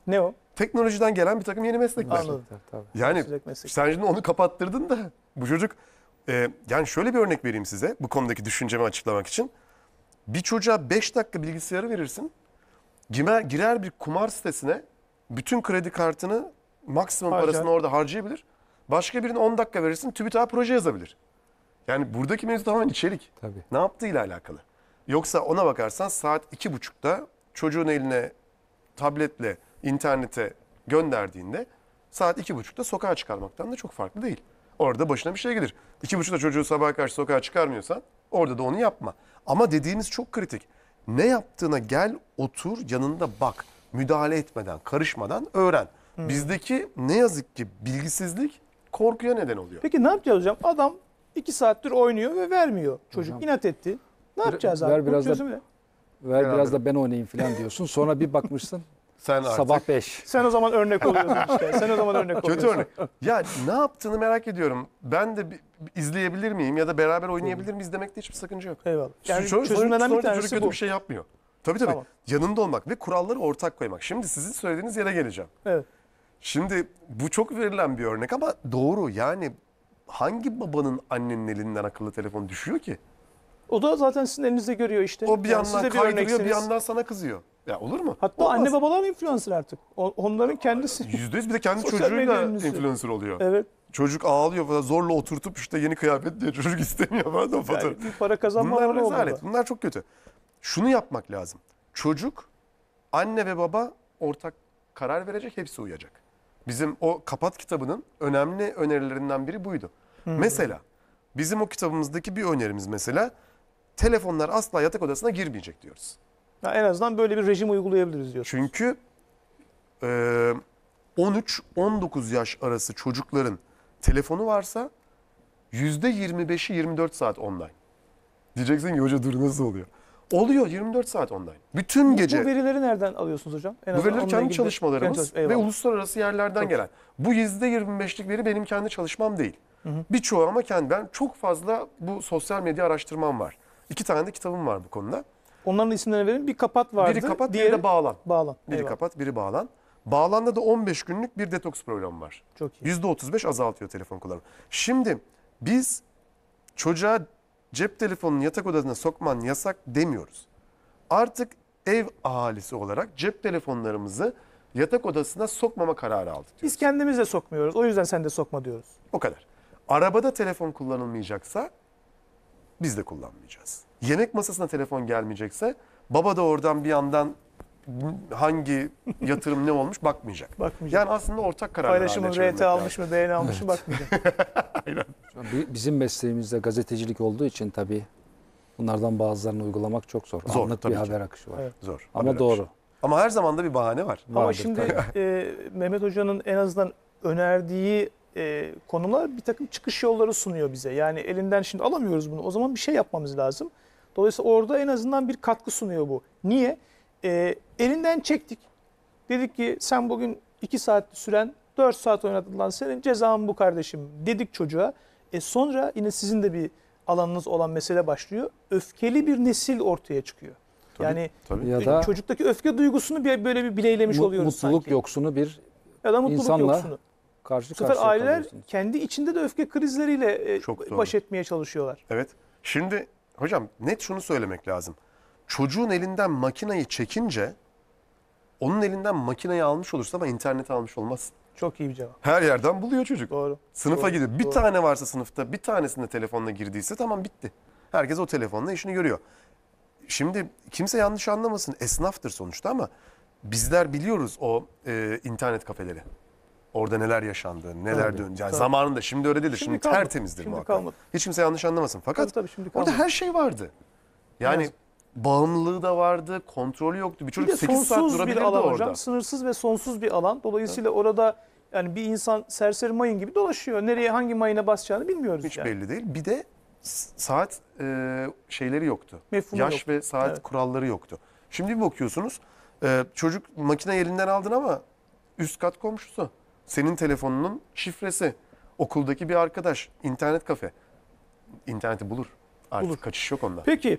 Ne o? Teknolojiden gelen bir takım yeni meslekler. Anladım. Tabii. Yani Meslek meslek. sen şimdi onu kapattırdın da bu çocuk e, yani şöyle bir örnek vereyim size bu konudaki düşüncemi açıklamak için. Bir çocuğa 5 dakika bilgisayarı verirsin. Girer, girer bir kumar sitesine bütün kredi kartını maksimum Harcar. parasını orada harcayabilir. Başka birine 10 dakika verirsin TÜBİTAK proje yazabilir. Yani buradaki mevzu tamamen içerik. Tabii. Ne yaptığıyla alakalı. Yoksa ona bakarsan saat iki buçukta çocuğun eline tabletle internete gönderdiğinde saat iki buçukta sokağa çıkarmaktan da çok farklı değil. Orada başına bir şey gelir. İki buçukta çocuğu sabaha karşı sokağa çıkarmıyorsan orada da onu yapma. Ama dediğimiz çok kritik. Ne yaptığına gel otur yanında bak. Müdahale etmeden, karışmadan öğren. Bizdeki ne yazık ki bilgisizlik korkuya neden oluyor. Peki ne yapacağız hocam? Adam iki saattir oynuyor ve vermiyor. Çocuk Hocam, inat etti. Ne ver- yapacağız ver abi? Bunun biraz da-? Ver Beraber. biraz da ben oynayayım falan diyorsun. Sonra bir bakmışsın [LAUGHS] Sen artık sabah 5. Sen o zaman örnek oluyorsun işte. Sen o zaman örnek oluyorsun. Kötü örnek. Ya ne yaptığını merak ediyorum. Ben de bir- izleyebilir miyim ya da beraber oynayabilir miyiz demekte hiçbir sakınca yok. Eyvallah. Yani şu- çözümlerden bir sonuçta tanesi çocuk kötü bu. bir şey yapmıyor. Tabii tabii. Tamam. Yanında olmak ve kuralları ortak koymak. Şimdi sizin söylediğiniz yere geleceğim. Evet. Şimdi bu çok verilen bir örnek ama doğru. Yani hangi babanın annenin elinden akıllı telefon düşüyor ki? O da zaten sizin elinizde görüyor işte. O bir Yani yandan de kaydırıyor bir örneksiniz. yandan sana kızıyor. Ya olur mu? Hatta Olmaz. anne babalar influencer artık. Onların kendisi. Yüzde yüz bir de kendi çocuğuyla influencer oluyor. evet. Çocuk ağlıyor falan zorla oturtup işte yeni kıyafet diye çocuk [LAUGHS] istemiyor falan o fotoğraf. Yani bir para kazanma Bunlar rezalet. Bunlar çok kötü. Şunu yapmak lazım. Çocuk, anne ve baba ortak karar verecek, hepsi uyacak. Bizim o Kapat kitabının önemli önerilerinden biri buydu. Mesela bizim o kitabımızdaki bir önerimiz mesela telefonlar asla yatak odasına girmeyecek diyoruz. Ya en azından böyle bir rejim uygulayabiliriz diyorsun. Çünkü e, 13-19 yaş arası çocukların telefonu varsa %25'i 24 saat online. Diyeceksin ki hoca dur nasıl oluyor? Oluyor 24 saat online. Bütün Bu- gece Bu verileri nereden alıyorsunuz hocam? En bu azından veriler onunla kendi çalışmalarımız Kendi çalış- ve uluslararası yerlerden Çok gelen. Bu %25'lik veri benim kendi çalışmam değil. Birçoğu ama kendi. Ben çok fazla bu sosyal medya araştırmam var. İki tane de kitabım var bu konuda. Onların isimlerini verin. Bir kapat vardı. Biri kapat, diğeri de bağlan. bağlan. Biri Eyvallah. kapat, biri bağlan. Bağlanda da 15 günlük bir detoks programı var. Çok iyi. %35 azaltıyor telefon kullanımı. Şimdi biz çocuğa cep telefonunu yatak odasına sokman yasak demiyoruz. Artık ev ahalisi olarak cep telefonlarımızı yatak odasına sokmama kararı aldık. Biz diyoruz. kendimiz de sokmuyoruz. O yüzden sen de sokma diyoruz. O kadar. Arabada telefon kullanılmayacaksa biz de kullanmayacağız. Yemek masasına telefon gelmeyecekse baba da oradan bir yandan hangi yatırım ne olmuş bakmayacak. Bakmayacak. Yani aslında ortak haline çevirmek RT almış mı, beğeni almış mı bakmayacak. [LAUGHS] Bi- Bizim mesleğimizde gazetecilik olduğu için tabii bunlardan bazılarını uygulamak çok zor. Zor, Anlık tabii bir ki. haber akışı var. Evet. Zor. Ama haber doğru. akışı. Ama her zaman da bir bahane var. Ama Vardır şimdi tabii. e, Mehmet Hoca'nın en azından önerdiği e, konular bir takım çıkış yolları sunuyor bize. Yani elinden şimdi alamıyoruz bunu. O zaman bir şey yapmamız lazım. Dolayısıyla orada en azından bir katkı sunuyor bu. Niye? E, elinden çektik. Dedik ki sen bugün 2 saat süren 4 saat oynadın lan senin cezan bu kardeşim dedik çocuğa. E sonra yine sizin de bir alanınız olan mesele başlıyor. Öfkeli bir nesil ortaya çıkıyor. Tabii, yani tabii. Ya da çocuktaki öfke duygusunu bir böyle bir bileylemiş mu- oluyoruz mutluluk sanki. yoksunu bir Ya da mutluluk insanla yoksunu. Karşı Bu sefer karşıya aileler kalıyorsunuz. kendi içinde de öfke krizleriyle e, Çok doğru. baş etmeye çalışıyorlar. Evet. Şimdi hocam net şunu söylemek lazım. Çocuğun elinden makinayı çekince onun elinden makinayı almış olursun ama interneti almış olmaz. Çok iyi bir cevap. Her yerden buluyor çocuk. Doğru. Sınıfa Doğru, gidiyor. Bir doğru. tane varsa sınıfta bir tanesinde telefonla girdiyse tamam bitti. Herkes o telefonla işini görüyor. Şimdi kimse yanlış anlamasın. Esnaftır sonuçta ama bizler biliyoruz o e, internet kafeleri. Orada neler yaşandı, neler döndü. Yani zamanında şimdi öyle değildir. Şimdi, Şimdi kalmadı, tertemizdir şimdi muhakkak. kalmadı. Hiç kimse yanlış anlamasın. Fakat Tabii, tabii, şimdi orada her şey vardı. Yani Evet. bağımlılığı da vardı, kontrolü yoktu. Bir Bir çocuk de 8 saat sonsuz bir durabilirdi alan orada. hocam. Sınırsız ve sonsuz bir alan. Dolayısıyla orada yani bir insan serseri mayın gibi dolaşıyor. Nereye hangi mayına basacağını bilmiyoruz Hiç yani. belli değil. Bir de saat e, şeyleri yoktu. Mefhumu Yaş yok. ve saat Evet. kuralları yoktu. Şimdi bir bakıyorsunuz e, çocuk makine elinden aldın ama üst kat komşusu. Senin telefonunun şifresi. Okuldaki bir arkadaş. internet kafe. İnterneti bulur. Artık Bulur. kaçış yok ondan. Peki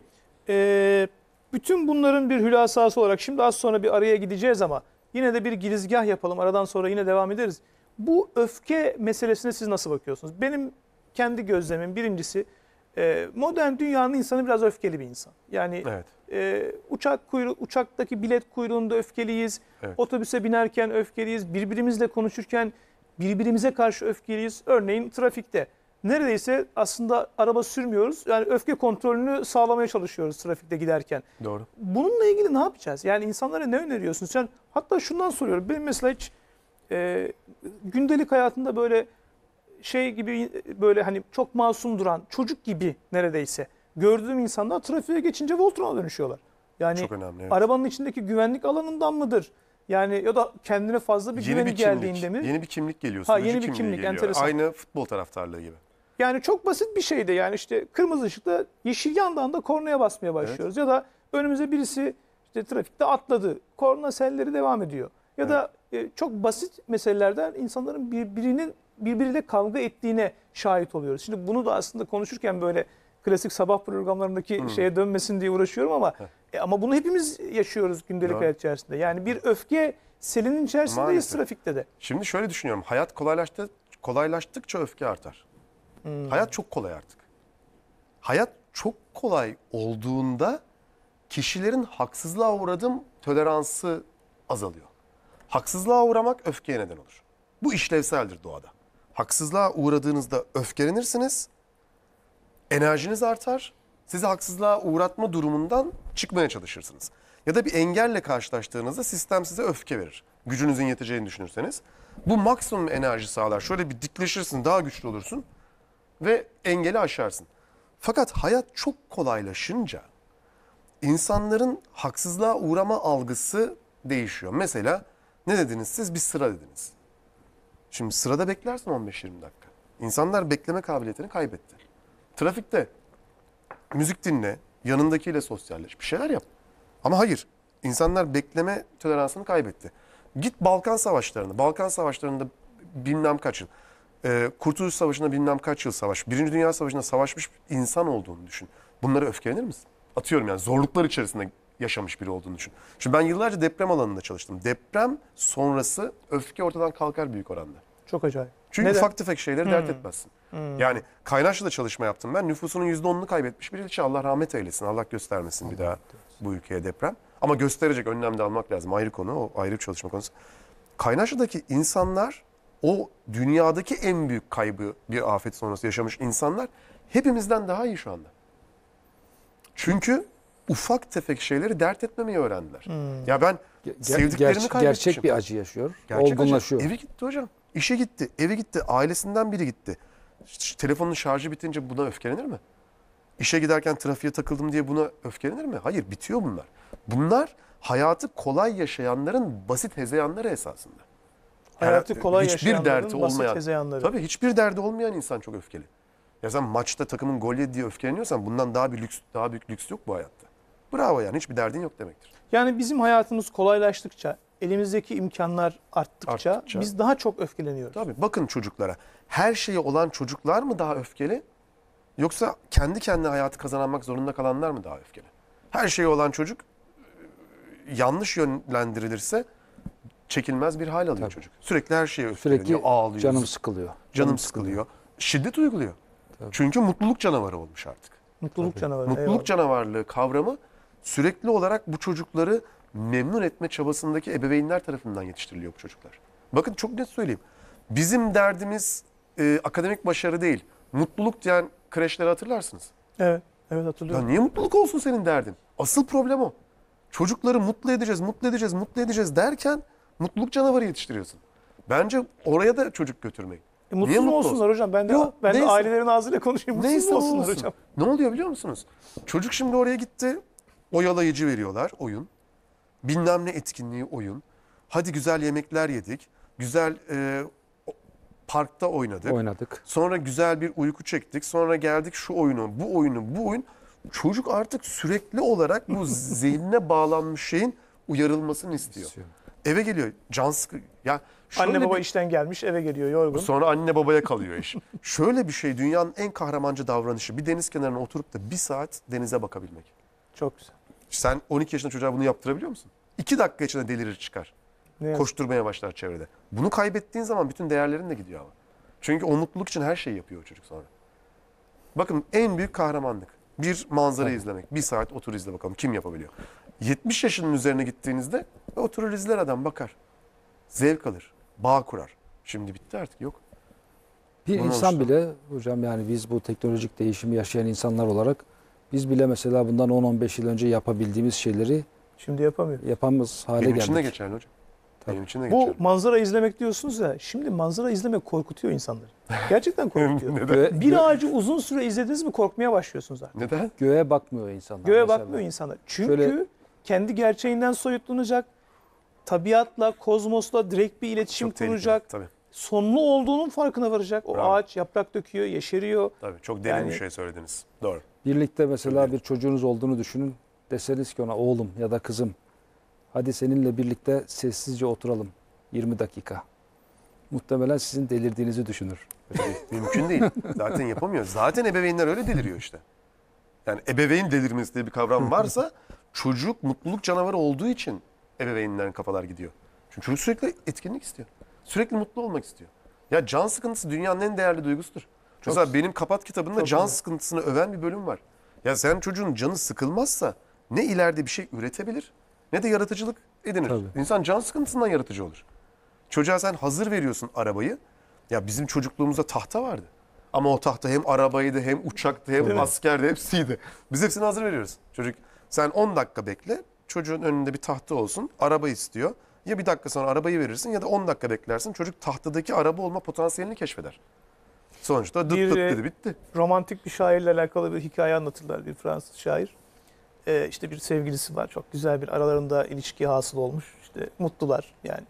e, bütün bunların bir hülasası olarak şimdi az sonra bir araya gideceğiz ama yine de bir girizgah yapalım. Aradan sonra yine devam ederiz. Bu öfke meselesine siz nasıl bakıyorsunuz? Benim kendi gözlemim birincisi e, modern dünyanın insanı biraz öfkeli bir insan. Yani Evet. e, uçak kuyruğu, uçaktaki bilet kuyruğunda öfkeliyiz. Evet. Otobüse binerken öfkeliyiz. Birbirimizle konuşurken birbirimize karşı öfkeliyiz. Örneğin trafikte. neredeyse aslında araba sürmüyoruz. Yani öfke kontrolünü sağlamaya çalışıyoruz trafikte giderken. Doğru. Bununla ilgili ne yapacağız? Yani insanlara ne öneriyorsun? Sen hatta şundan soruyorum. Benim mesela hiç e, gündelik hayatında böyle şey gibi böyle hani çok masum duran çocuk gibi neredeyse gördüğüm insanlar trafiğe geçince Voltron'a dönüşüyorlar. Yani Çok önemli. evet. arabanın içindeki güvenlik alanından mıdır? Yani ya da kendine fazla bir Yeni güveni bir kimlik. geldiğinde mi? Yeni bir kimlik geliyor. Ha, yeni bir kimlik, geliyor. enteresan. Aynı futbol taraftarlığı gibi. Yani çok basit bir şeydi yani işte kırmızı ışıkta yeşil yandan da kornaya basmaya başlıyoruz. Ya da önümüze birisi işte trafikte atladı. Korna selleri devam ediyor. Ya da e, çok basit meselelerden insanların birbirinin birbiriyle kavga ettiğine şahit oluyoruz. Şimdi bunu da aslında konuşurken böyle klasik sabah programlarındaki şeye dönmesin diye uğraşıyorum ama e, ama bunu hepimiz yaşıyoruz gündelik Doğru. hayat içerisinde. Yani bir öfke selinin içerisindeyiz Maalesef. trafikte de. Şimdi şöyle düşünüyorum. Hayat kolaylaştı, kolaylaştıkça öfke artar. Hmm. Hayat çok kolay artık. Hayat çok kolay olduğunda kişilerin haksızlığa uğradım toleransı azalıyor. Haksızlığa uğramak öfkeye neden olur. Bu işlevseldir doğada. Haksızlığa uğradığınızda öfkelenirsiniz, enerjiniz artar, sizi haksızlığa uğratma durumundan çıkmaya çalışırsınız. Ya da bir engelle karşılaştığınızda sistem size öfke verir. Gücünüzün yeteceğini düşünürseniz. Bu maksimum enerji sağlar. Şöyle bir dikleşirsin, daha güçlü olursun ve engeli aşarsın. Fakat hayat çok kolaylaşınca insanların haksızlığa uğrama algısı değişiyor. Mesela ne dediniz siz? Bir sıra dediniz. Şimdi sırada beklersin 15-20 dakika. İnsanlar bekleme kabiliyetini kaybetti. Trafikte müzik dinle, yanındakiyle sosyalleş, bir şeyler yap. Ama hayır, insanlar bekleme toleransını kaybetti. Git Balkan Savaşlarına, Balkan Savaşlarında bilmem kaç yıl, e, Kurtuluş Savaşı'nda bilmem kaç yıl savaş, Birinci Dünya Savaşı'nda savaşmış insan olduğunu düşün. Bunlara öfkelenir misin? Atıyorum yani zorluklar içerisinde yaşamış biri olduğunu düşün. Şimdi ben yıllarca deprem alanında çalıştım. Deprem sonrası öfke ortadan kalkar büyük oranda. Çok acayip. Çünkü Neden? ufak tefek şeyleri dert etmezsin. Yani Kaynaşlı'da çalışma yaptım ben. Nüfusunun %10'unu kaybetmiş bir ilçe. Allah rahmet eylesin. Allah göstermesin bir daha bu ülkeye deprem. Ama gösterecek önlem de almak lazım. Ayrı konu. O ayrı bir çalışma konusu. Kaynaşlı'daki insanlar o dünyadaki en büyük kaybı bir afet sonrası yaşamış insanlar hepimizden daha iyi şu anda. Çünkü ufak tefek şeyleri dert etmemeyi öğrendiler. Ya ben Ger- sevdiklerimi ger- kaybetmişim. gerçek bir acı yaşıyor. Gerçek olgunlaşıyor. acı. Evi gitti hocam. İşe gitti, evi gitti, ailesinden biri gitti. Telefonun şarjı bitince buna öfkelenir mi? İşe giderken trafiğe takıldım diye buna öfkelenir mi? Hayır, bitiyor bunlar. Bunlar hayatı kolay yaşayanların basit hezeyanları esasında. Hayatı Hayat- kolay hiçbir yaşayanların derdi basit olmayan- hezeyanları. Tabii hiçbir derdi olmayan insan çok öfkeli. Ya sen maçta takımın gol yedi diye öfkeleniyorsan bundan daha bir lüks, daha büyük lüks yok bu hayatta. Bravo yani hiçbir derdin yok demektir. Yani bizim hayatımız kolaylaştıkça, elimizdeki imkanlar arttıkça, Arttıkça. biz daha çok öfkeleniyoruz. Tabii bakın çocuklara. Her şeyi olan çocuklar mı daha öfkeli? Yoksa kendi kendine hayatı kazanmak zorunda kalanlar mı daha öfkeli? Her şeyi olan çocuk e, yanlış yönlendirilirse çekilmez bir hal alıyor Tabii. çocuk. Sürekli her şeye öfkeleniyor, Sürekli ağlıyor, canım sıkılıyor. canım sıkılıyor. Şiddet uyguluyor. Tabii. Çünkü mutluluk canavarı olmuş artık. Mutluluk canavarı. Mutluluk eyvallah. canavarlığı kavramı sürekli olarak bu çocukları memnun etme çabasındaki ebeveynler tarafından yetiştiriliyor bu çocuklar. Bakın çok net söyleyeyim. Bizim derdimiz e, akademik başarı değil. Mutluluk diyen kreşleri hatırlarsınız. Evet, evet Ya hatırlıyorum. niye mutluluk olsun senin derdin? Asıl problem o. Çocukları mutlu edeceğiz, mutlu edeceğiz, mutlu edeceğiz derken mutluluk canavarı yetiştiriyorsun. Bence oraya da çocuk götürmek. E, mutsuz Niye mu mutlu olsunlar hocam? Ben de, Yok, ben de neyse. ailelerin ağzıyla konuşayım. Mutsuz Neyse mu olsun. olsunlar hocam? Ne oluyor biliyor musunuz? Çocuk şimdi oraya gitti. Oyalayıcı veriyorlar oyun. Bilmem ne etkinliği oyun. Hadi güzel yemekler yedik. Güzel e, parkta oynadık. Oynadık. Sonra güzel bir uyku çektik. Sonra geldik şu oyunu, bu oyunu, bu oyun. Çocuk artık sürekli olarak bu [LAUGHS] zihnine bağlanmış şeyin uyarılmasını istiyor. İstiyor. Eve geliyor. Can sıkı. Ya Anne baba bir- işten gelmiş, eve geliyor yorgun. Sonra anne babaya kalıyor iş. [LAUGHS] Şöyle bir şey dünyanın en kahramanca davranışı bir deniz kenarına oturup da bir saat denize bakabilmek. Çok güzel. Sen 12 yaşında çocuğa bunu yaptırabiliyor musun? 2 dakika içinde delirir çıkar. Ne yazık. Koşturmaya başlar çevrede. Bunu kaybettiğin zaman bütün değerlerin de gidiyor ama. Çünkü o mutluluk için her şeyi yapıyor o çocuk sonra. Bakın en büyük kahramanlık. Bir manzara izlemek. Bir saat otur izle bakalım kim yapabiliyor. 70 yaşının üzerine gittiğinizde oturur izler adam bakar. Zevk alır. Bağ kurar. Şimdi bitti artık yok. Bir Bunu insan oluştu. bile hocam yani biz bu teknolojik değişimi yaşayan insanlar olarak biz bile mesela bundan 10-15 yıl önce yapabildiğimiz şeyleri Şimdi yapamıyor. yapamaz hale Benim geldik. için de geçerli hocam. Tabii. Benim için de Bu geçerli. manzara izlemek diyorsunuz ya. Şimdi manzara izlemek korkutuyor insanları. Gerçekten [LAUGHS] korkutuyor. Neden? Bir ağacı uzun süre izlediniz mi korkmaya başlıyorsunuz artık. Neden? göğe bakmıyor insanlar. Göğe mesela. bakmıyor insanlar. Çünkü Şöyle- kendi gerçeğinden soyutlanacak. Tabiatla, kozmosla direkt bir iletişim Çok tehlikeli. kuracak. Tabii. Sonlu olduğunun farkına varacak. O Bravo. ağaç yaprak döküyor, yeşeriyor. Tabii. Çok derin Yani- bir şey söylediniz. Doğru. Birlikte mesela Tabii. bir çocuğunuz olduğunu düşünün. Deseniz ki ona oğlum ya da kızım hadi seninle birlikte sessizce oturalım 20 dakika. Muhtemelen sizin delirdiğinizi düşünür. Mümkün değil. Zaten yapamıyor. Zaten ebeveynler öyle deliriyor işte. Yani ebeveyn delirmesi diye bir kavram varsa [LAUGHS] çocuk mutluluk canavarı olduğu için ebeveynlerin kafalar gidiyor. Çünkü çocuk sürekli etkinlik istiyor. Sürekli mutlu olmak istiyor. Ya can sıkıntısı dünyanın en değerli duygusudur. Mesela benim kapat kitabında çok can güzel. sıkıntısını öven bir bölüm var. Ya sen çocuğun canı sıkılmazsa ne ileride bir şey üretebilir ne de yaratıcılık edinir. Tabii. İnsan can sıkıntısından yaratıcı olur. Çocuğa sen hazır veriyorsun arabayı. Ya bizim çocukluğumuzda tahta vardı. Ama o tahta hem arabaydı hem uçaktı hem mi? askerdi hepsiydi. Biz hepsini hazır veriyoruz. Çocuk sen 10 dakika bekle. Çocuğun önünde bir tahta olsun. Araba istiyor. Ya bir dakika sonra arabayı verirsin ya da 10 dakika beklersin. Çocuk tahtadaki araba olma potansiyelini keşfeder. Sonuçta dıt Bir, dıt dedi bitti. romantik bir şairle alakalı bir hikaye anlatırlar bir Fransız şair. Ee, işte bir sevgilisi var. Çok güzel bir aralarında ilişki hasıl olmuş. İşte mutlular yani.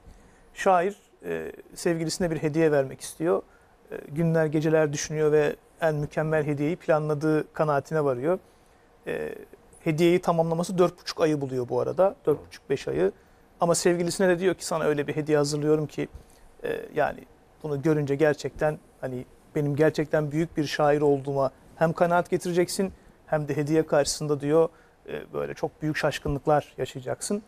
Şair e, sevgilisine bir hediye vermek istiyor. E, günler geceler düşünüyor ve en mükemmel hediyeyi planladığı kanaatine varıyor. E, hediyeyi tamamlaması 4,5 ayı buluyor bu arada. 4,5-5 ayı. Ama sevgilisine de diyor ki sana öyle bir hediye hazırlıyorum ki e, yani bunu görünce gerçekten hani benim gerçekten büyük bir şair olduğuma hem kanaat getireceksin hem de hediye karşısında diyor e, böyle çok büyük şaşkınlıklar yaşayacaksın.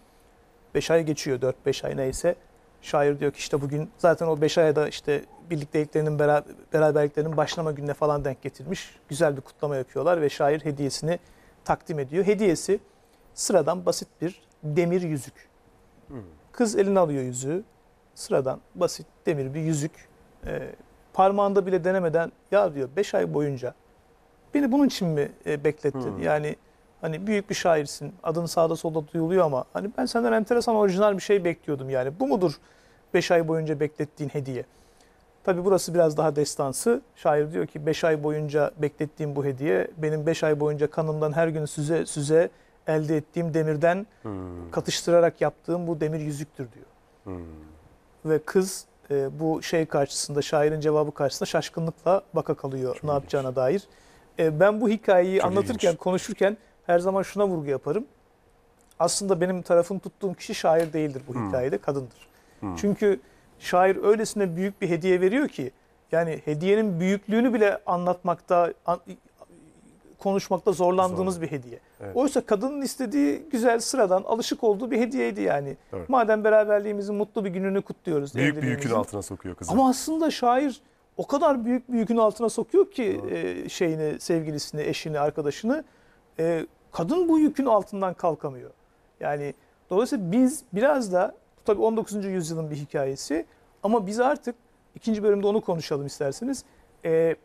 5 ay geçiyor 4-5 ay neyse. Şair diyor ki işte bugün zaten o 5 aya da işte birlikteliklerinin bera- beraberliklerinin başlama gününe falan denk getirmiş. Güzel bir kutlama yapıyorlar ve şair hediyesini takdim ediyor. Hediyesi sıradan basit bir demir yüzük. Kız eline alıyor yüzüğü. Sıradan basit demir bir yüzük. Ee, parmağında bile denemeden ya diyor 5 ay boyunca beni bunun için mi e, beklettin? Hmm. Yani hani büyük bir şairsin. Adın sağda solda duyuluyor ama hani ben senden enteresan orijinal bir şey bekliyordum yani. Bu mudur 5 ay boyunca beklettiğin hediye? Tabi burası biraz daha destansı. Şair diyor ki 5 ay boyunca beklettiğim bu hediye benim 5 ay boyunca kanımdan her gün süze süze elde ettiğim demirden Hmm. katıştırarak yaptığım bu demir yüzüktür diyor. Hmm. Ve kız e, bu şey karşısında, şairin cevabı karşısında şaşkınlıkla baka kalıyor Çok ne yapacağına dair. E, ben bu hikayeyi Çok anlatırken, ilginç. konuşurken her zaman şuna vurgu yaparım. Aslında benim tarafım tuttuğum kişi şair değildir bu Hmm. hikayede, kadındır. Hmm. Çünkü şair öylesine büyük bir hediye veriyor ki yani hediyenin büyüklüğünü bile anlatmakta, an- konuşmakta zorlandığımız Zor. bir hediye. Evet. Oysa kadının istediği güzel, sıradan, alışık olduğu bir hediyeydi yani. Doğru. Madem beraberliğimizin mutlu bir gününü kutluyoruz. Büyük bir yükün altına sokuyor kızı. Ama aslında şair o kadar büyük bir yükün altına sokuyor ki Doğru. e, şeyini, sevgilisini, eşini, arkadaşını. E, kadın bu yükün altından kalkamıyor. Yani dolayısıyla biz biraz da bu tabii 19. yüzyılın bir hikayesi ama biz artık ikinci bölümde onu konuşalım isterseniz. E,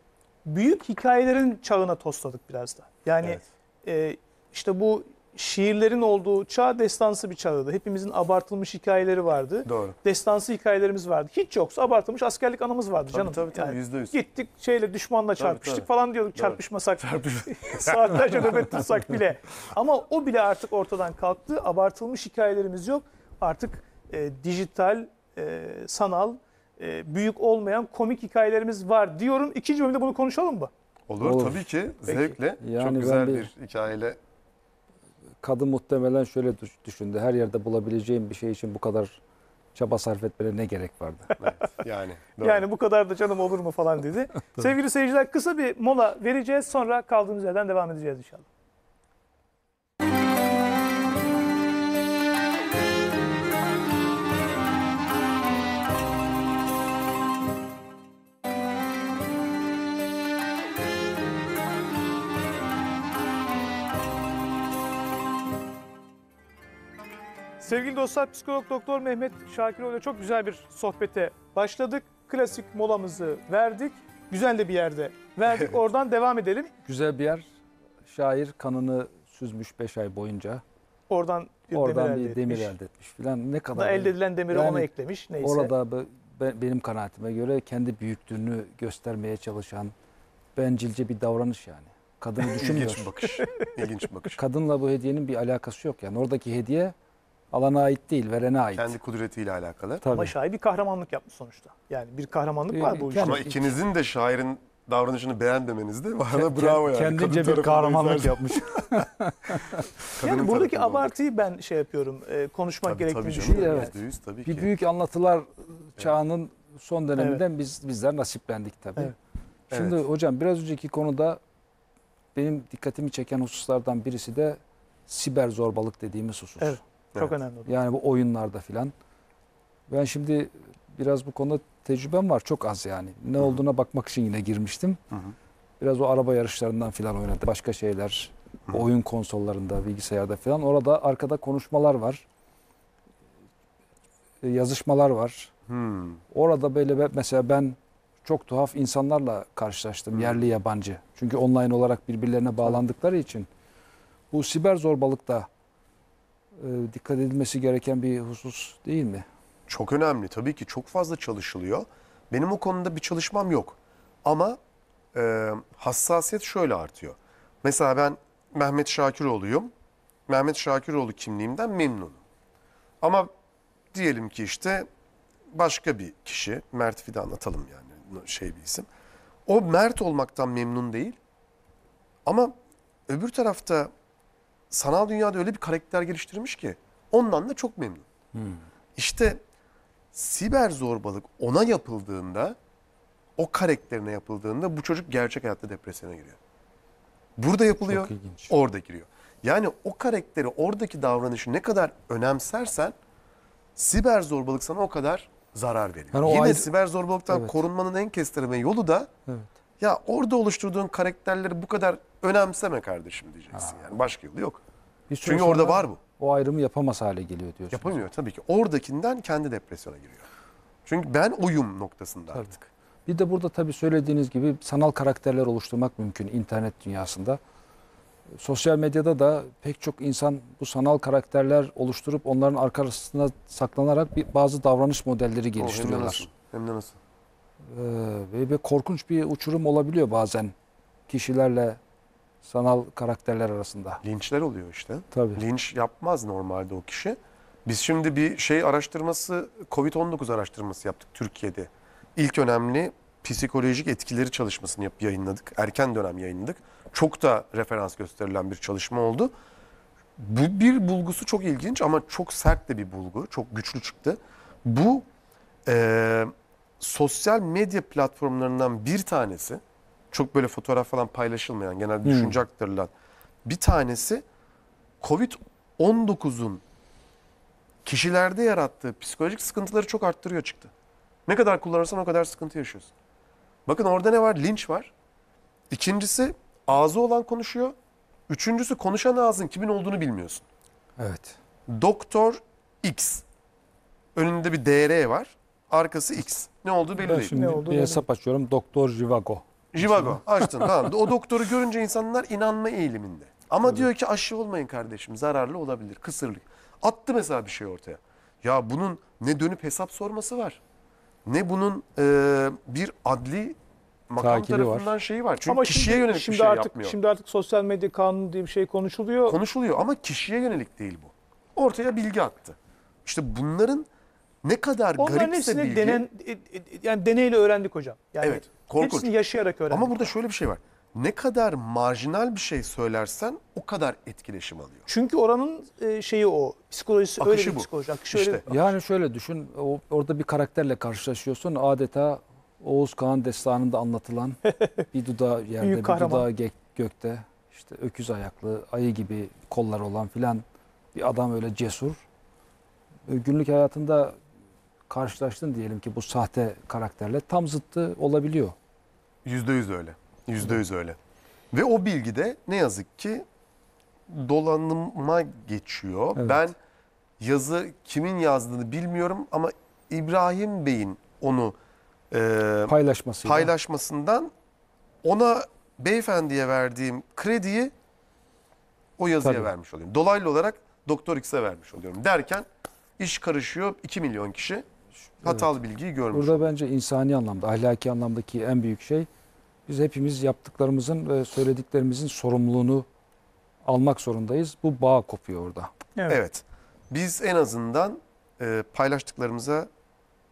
büyük hikayelerin çağına tosladık biraz da. Yani Evet. e, işte bu şiirlerin olduğu çağ destansı bir çağıydı. Hepimizin abartılmış hikayeleri vardı Doğru. destansı hikayelerimiz vardı. Hiç yoksa abartılmış askerlik anımız vardı Tabii canım. tabii tabii Yani yüzde yüz. Gittik şeyle düşmanla çarpıştık tabii. falan diyorduk Doğru. çarpışmasak. Çarpış- [LAUGHS] [LAUGHS] Saatlerce nöbet tutsak bile. Ama o bile artık ortadan kalktı. Abartılmış hikayelerimiz yok. Artık e, dijital, e, sanal, e, büyük olmayan komik hikayelerimiz var diyorum. İkinci bölümde bunu konuşalım mı? Olur, Olur. tabii ki Peki. zevkle. Yani Çok güzel bir- bir hikayeyle. Kadın muhtemelen şöyle düş- düşündü. Her yerde bulabileceğim bir şey için bu kadar çaba sarf etmene ne gerek vardı? [LAUGHS] Evet, yani. doğru. Yani bu kadar da canım olur mu falan dedi. [LAUGHS] Sevgili seyirciler kısa bir mola vereceğiz. Sonra kaldığımız yerden devam edeceğiz inşallah. Sevgili dostlar, psikolog doktor Mehmet Şakiroğlu ile çok güzel bir sohbete başladık. Klasik molamızı verdik. Güzel de bir yerde verdik. [LAUGHS] Oradan devam edelim. Güzel bir yer. Şair kanını süzmüş 5 ay boyunca. Oradan bir Oradan demir bir elde demir etmiş. elde etmiş filan. Ne kadar Da elde edilen demiri Yani ona eklemiş. Neyse. Orada be- be- benim kanaatime göre kendi büyüklüğünü göstermeye çalışan bencilce bir davranış yani. Kadını düşünmüyor. İlginç bir bakış. İlginç bir bakış. Kadınla bu hediyenin bir alakası yok yani. Oradaki hediye alana ait değil, verene ait. Kendi kudretiyle alakalı. Tabii. Ama şair bir kahramanlık yapmış sonuçta. Yani bir kahramanlık Bir- var bu bir- işte. Ama ikinizin de şairin davranışını beğenmemeniz de bana Kend- bravo yani. Kendince Kadın bir kahramanlık izlersen- yapmış. [LAUGHS] Yani buradaki abartıyı ben şey yapıyorum. e, konuşmak Tabii, gerektiğini tabii düşünüyorum. Evet. yüz tabii Bir ki. büyük anlatılar çağının son döneminden biz bizler nasiplendik tabii. Evet. Şimdi Evet. hocam biraz önceki konuda benim dikkatimi çeken hususlardan birisi de siber zorbalık dediğimiz husus. Evet. Çok önemli. o da. Yani bu oyunlarda filan. Ben şimdi biraz bu konuda tecrübem var çok az yani. Ne Hı hı. olduğuna bakmak için yine girmiştim. Hı hı. Biraz o araba yarışlarından filan oynadı. Başka şeyler, Hı. oyun konsollarında, bilgisayarda filan. Orada arkada konuşmalar var. E, Yazışmalar var. Hmm. Orada böyle mesela ben çok tuhaf insanlarla karşılaştım. Hı. Yerli yabancı. Çünkü online olarak birbirlerine bağlandıkları için. Bu siber zorbalıkta e, dikkat edilmesi gereken bir husus değil mi? Çok önemli. Tabii ki çok fazla çalışılıyor. Benim o konuda bir çalışmam yok. Ama e, hassasiyet şöyle artıyor. Mesela ben Mehmet Şakiroğlu'yum. Mehmet Şakiroğlu kimliğimden memnunum. Ama diyelim ki işte başka bir kişi, Mert Fidan atalım yani şey bir isim. O Mert olmaktan memnun değil. Ama öbür tarafta sanal dünyada öyle bir karakter geliştirmiş ki ondan da çok memnun. İşte siber zorbalık ona yapıldığında, o karakterine yapıldığında bu çocuk gerçek hayatta depresyona giriyor. Burada yapılıyor, orada giriyor. Yani o karakteri, oradaki davranışı ne kadar önemsersen siber zorbalık sana o kadar zarar veriyor. Yani Yine ayrı- siber zorbalıktan Evet. korunmanın en kestirme yolu da Evet. Ya orada oluşturduğun karakterleri bu kadar önemseme kardeşim diyeceksin. Yani başka yolu yok. Süre Çünkü orada var bu. O ayrımı yapamaz hale geliyor diyorsunuz. Yapamıyor tabii ki. Oradakinden kendi depresyona giriyor. Çünkü ben oyum noktasında Tabii. artık. Bir de burada tabii söylediğiniz gibi sanal karakterler oluşturmak mümkün internet dünyasında. Sosyal medyada da pek çok insan bu sanal karakterler oluşturup onların arkasında saklanarak bir, bazı davranış modelleri O hem de geliştiriyorlar. nasıl? Hem de nasıl? Ee, ve, ve korkunç bir uçurum olabiliyor bazen kişilerle sanal karakterler arasında. Linçler oluyor işte. Tabii. Linç yapmaz normalde o kişi. Biz şimdi bir şey araştırması, Covid-19 araştırması yaptık Türkiye'de. İlk önemli psikolojik etkileri çalışmasını yap yayınladık. Erken dönem yayınladık. Çok da referans gösterilen bir çalışma oldu. Bu bir bulgusu çok ilginç ama çok sert de bir bulgu. Çok güçlü çıktı. Bu eee, sosyal medya platformlarından bir tanesi, çok böyle fotoğraf falan paylaşılmayan, genelde Hmm. düşünce aktarılan bir tanesi Covid-19'un kişilerde yarattığı psikolojik sıkıntıları çok arttırıyor çıktı. Ne kadar kullanırsan o kadar sıkıntı yaşıyorsun. Bakın orada ne var? Linç var. İkincisi ağzı olan konuşuyor. Üçüncüsü konuşan ağzın kimin olduğunu bilmiyorsun. Evet. Doktor X. Önünde bir DR var. Arkası X. Ne olduğu belli Ben değil. şimdi Ne olduğu bir belli hesap açıyorum. Doktor Jivago. Jivago açtın tamam. O doktoru görünce insanlar inanma eğiliminde. Ama diyor ki aşı olmayın kardeşim zararlı olabilir kısırlık. Attı mesela bir şey ortaya. Ya bunun ne dönüp hesap sorması var. Ne bunun e, bir adli makam Takibi var. tarafından şeyi var. Çünkü Ama kişiye şimdi, yönelik şimdi bir şey artık yapmıyor. şimdi artık sosyal medya kanunu diye bir şey konuşuluyor. Konuşuluyor ama kişiye yönelik değil bu. Ortaya bilgi attı. İşte bunların ne kadar Onların garipse hepsini bilgi. denen e, e, yani deneyle öğrendik hocam. Yani Evet, korkunç. Hepsini yaşayarak öğrendik. Ama burada şöyle bir şey var. Ne kadar marjinal bir şey söylersen o kadar etkileşim alıyor. Çünkü oranın e, şeyi o. Psikolojisi öyle Akışı bir bu. psikoloji. Akışı öyle İşte. bir- Yani şöyle düşün, o, orada bir karakterle karşılaşıyorsun. Adeta Oğuz Kağan destanında anlatılan [LAUGHS] bir dudağı yerde, bir dudağı gök- gökte, işte öküz ayaklı, ayı gibi kollar olan filan bir adam öyle cesur. Günlük hayatında karşılaştın diyelim ki bu sahte karakterle tam zıttı olabiliyor. Yüzde yüz öyle. Yüzde yüz öyle. Ve o bilgi de ne yazık ki dolanıma geçiyor. Evet. Ben yazı kimin yazdığını bilmiyorum ama İbrahim Bey'in onu e, Paylaşmasıyla. paylaşmasından ona beyefendiye verdiğim krediyi o yazıya Tabii. vermiş oluyorum. Dolaylı olarak Doktor X'e vermiş oluyorum. Derken iş karışıyor. 2 milyon kişi hatalı bilgiyi görmüş. Burada bence insani anlamda, ahlaki anlamdaki en büyük şey biz hepimiz yaptıklarımızın ve söylediklerimizin sorumluluğunu almak zorundayız. Bu bağ kopuyor orada. Evet. Evet. Biz en azından e, paylaştıklarımıza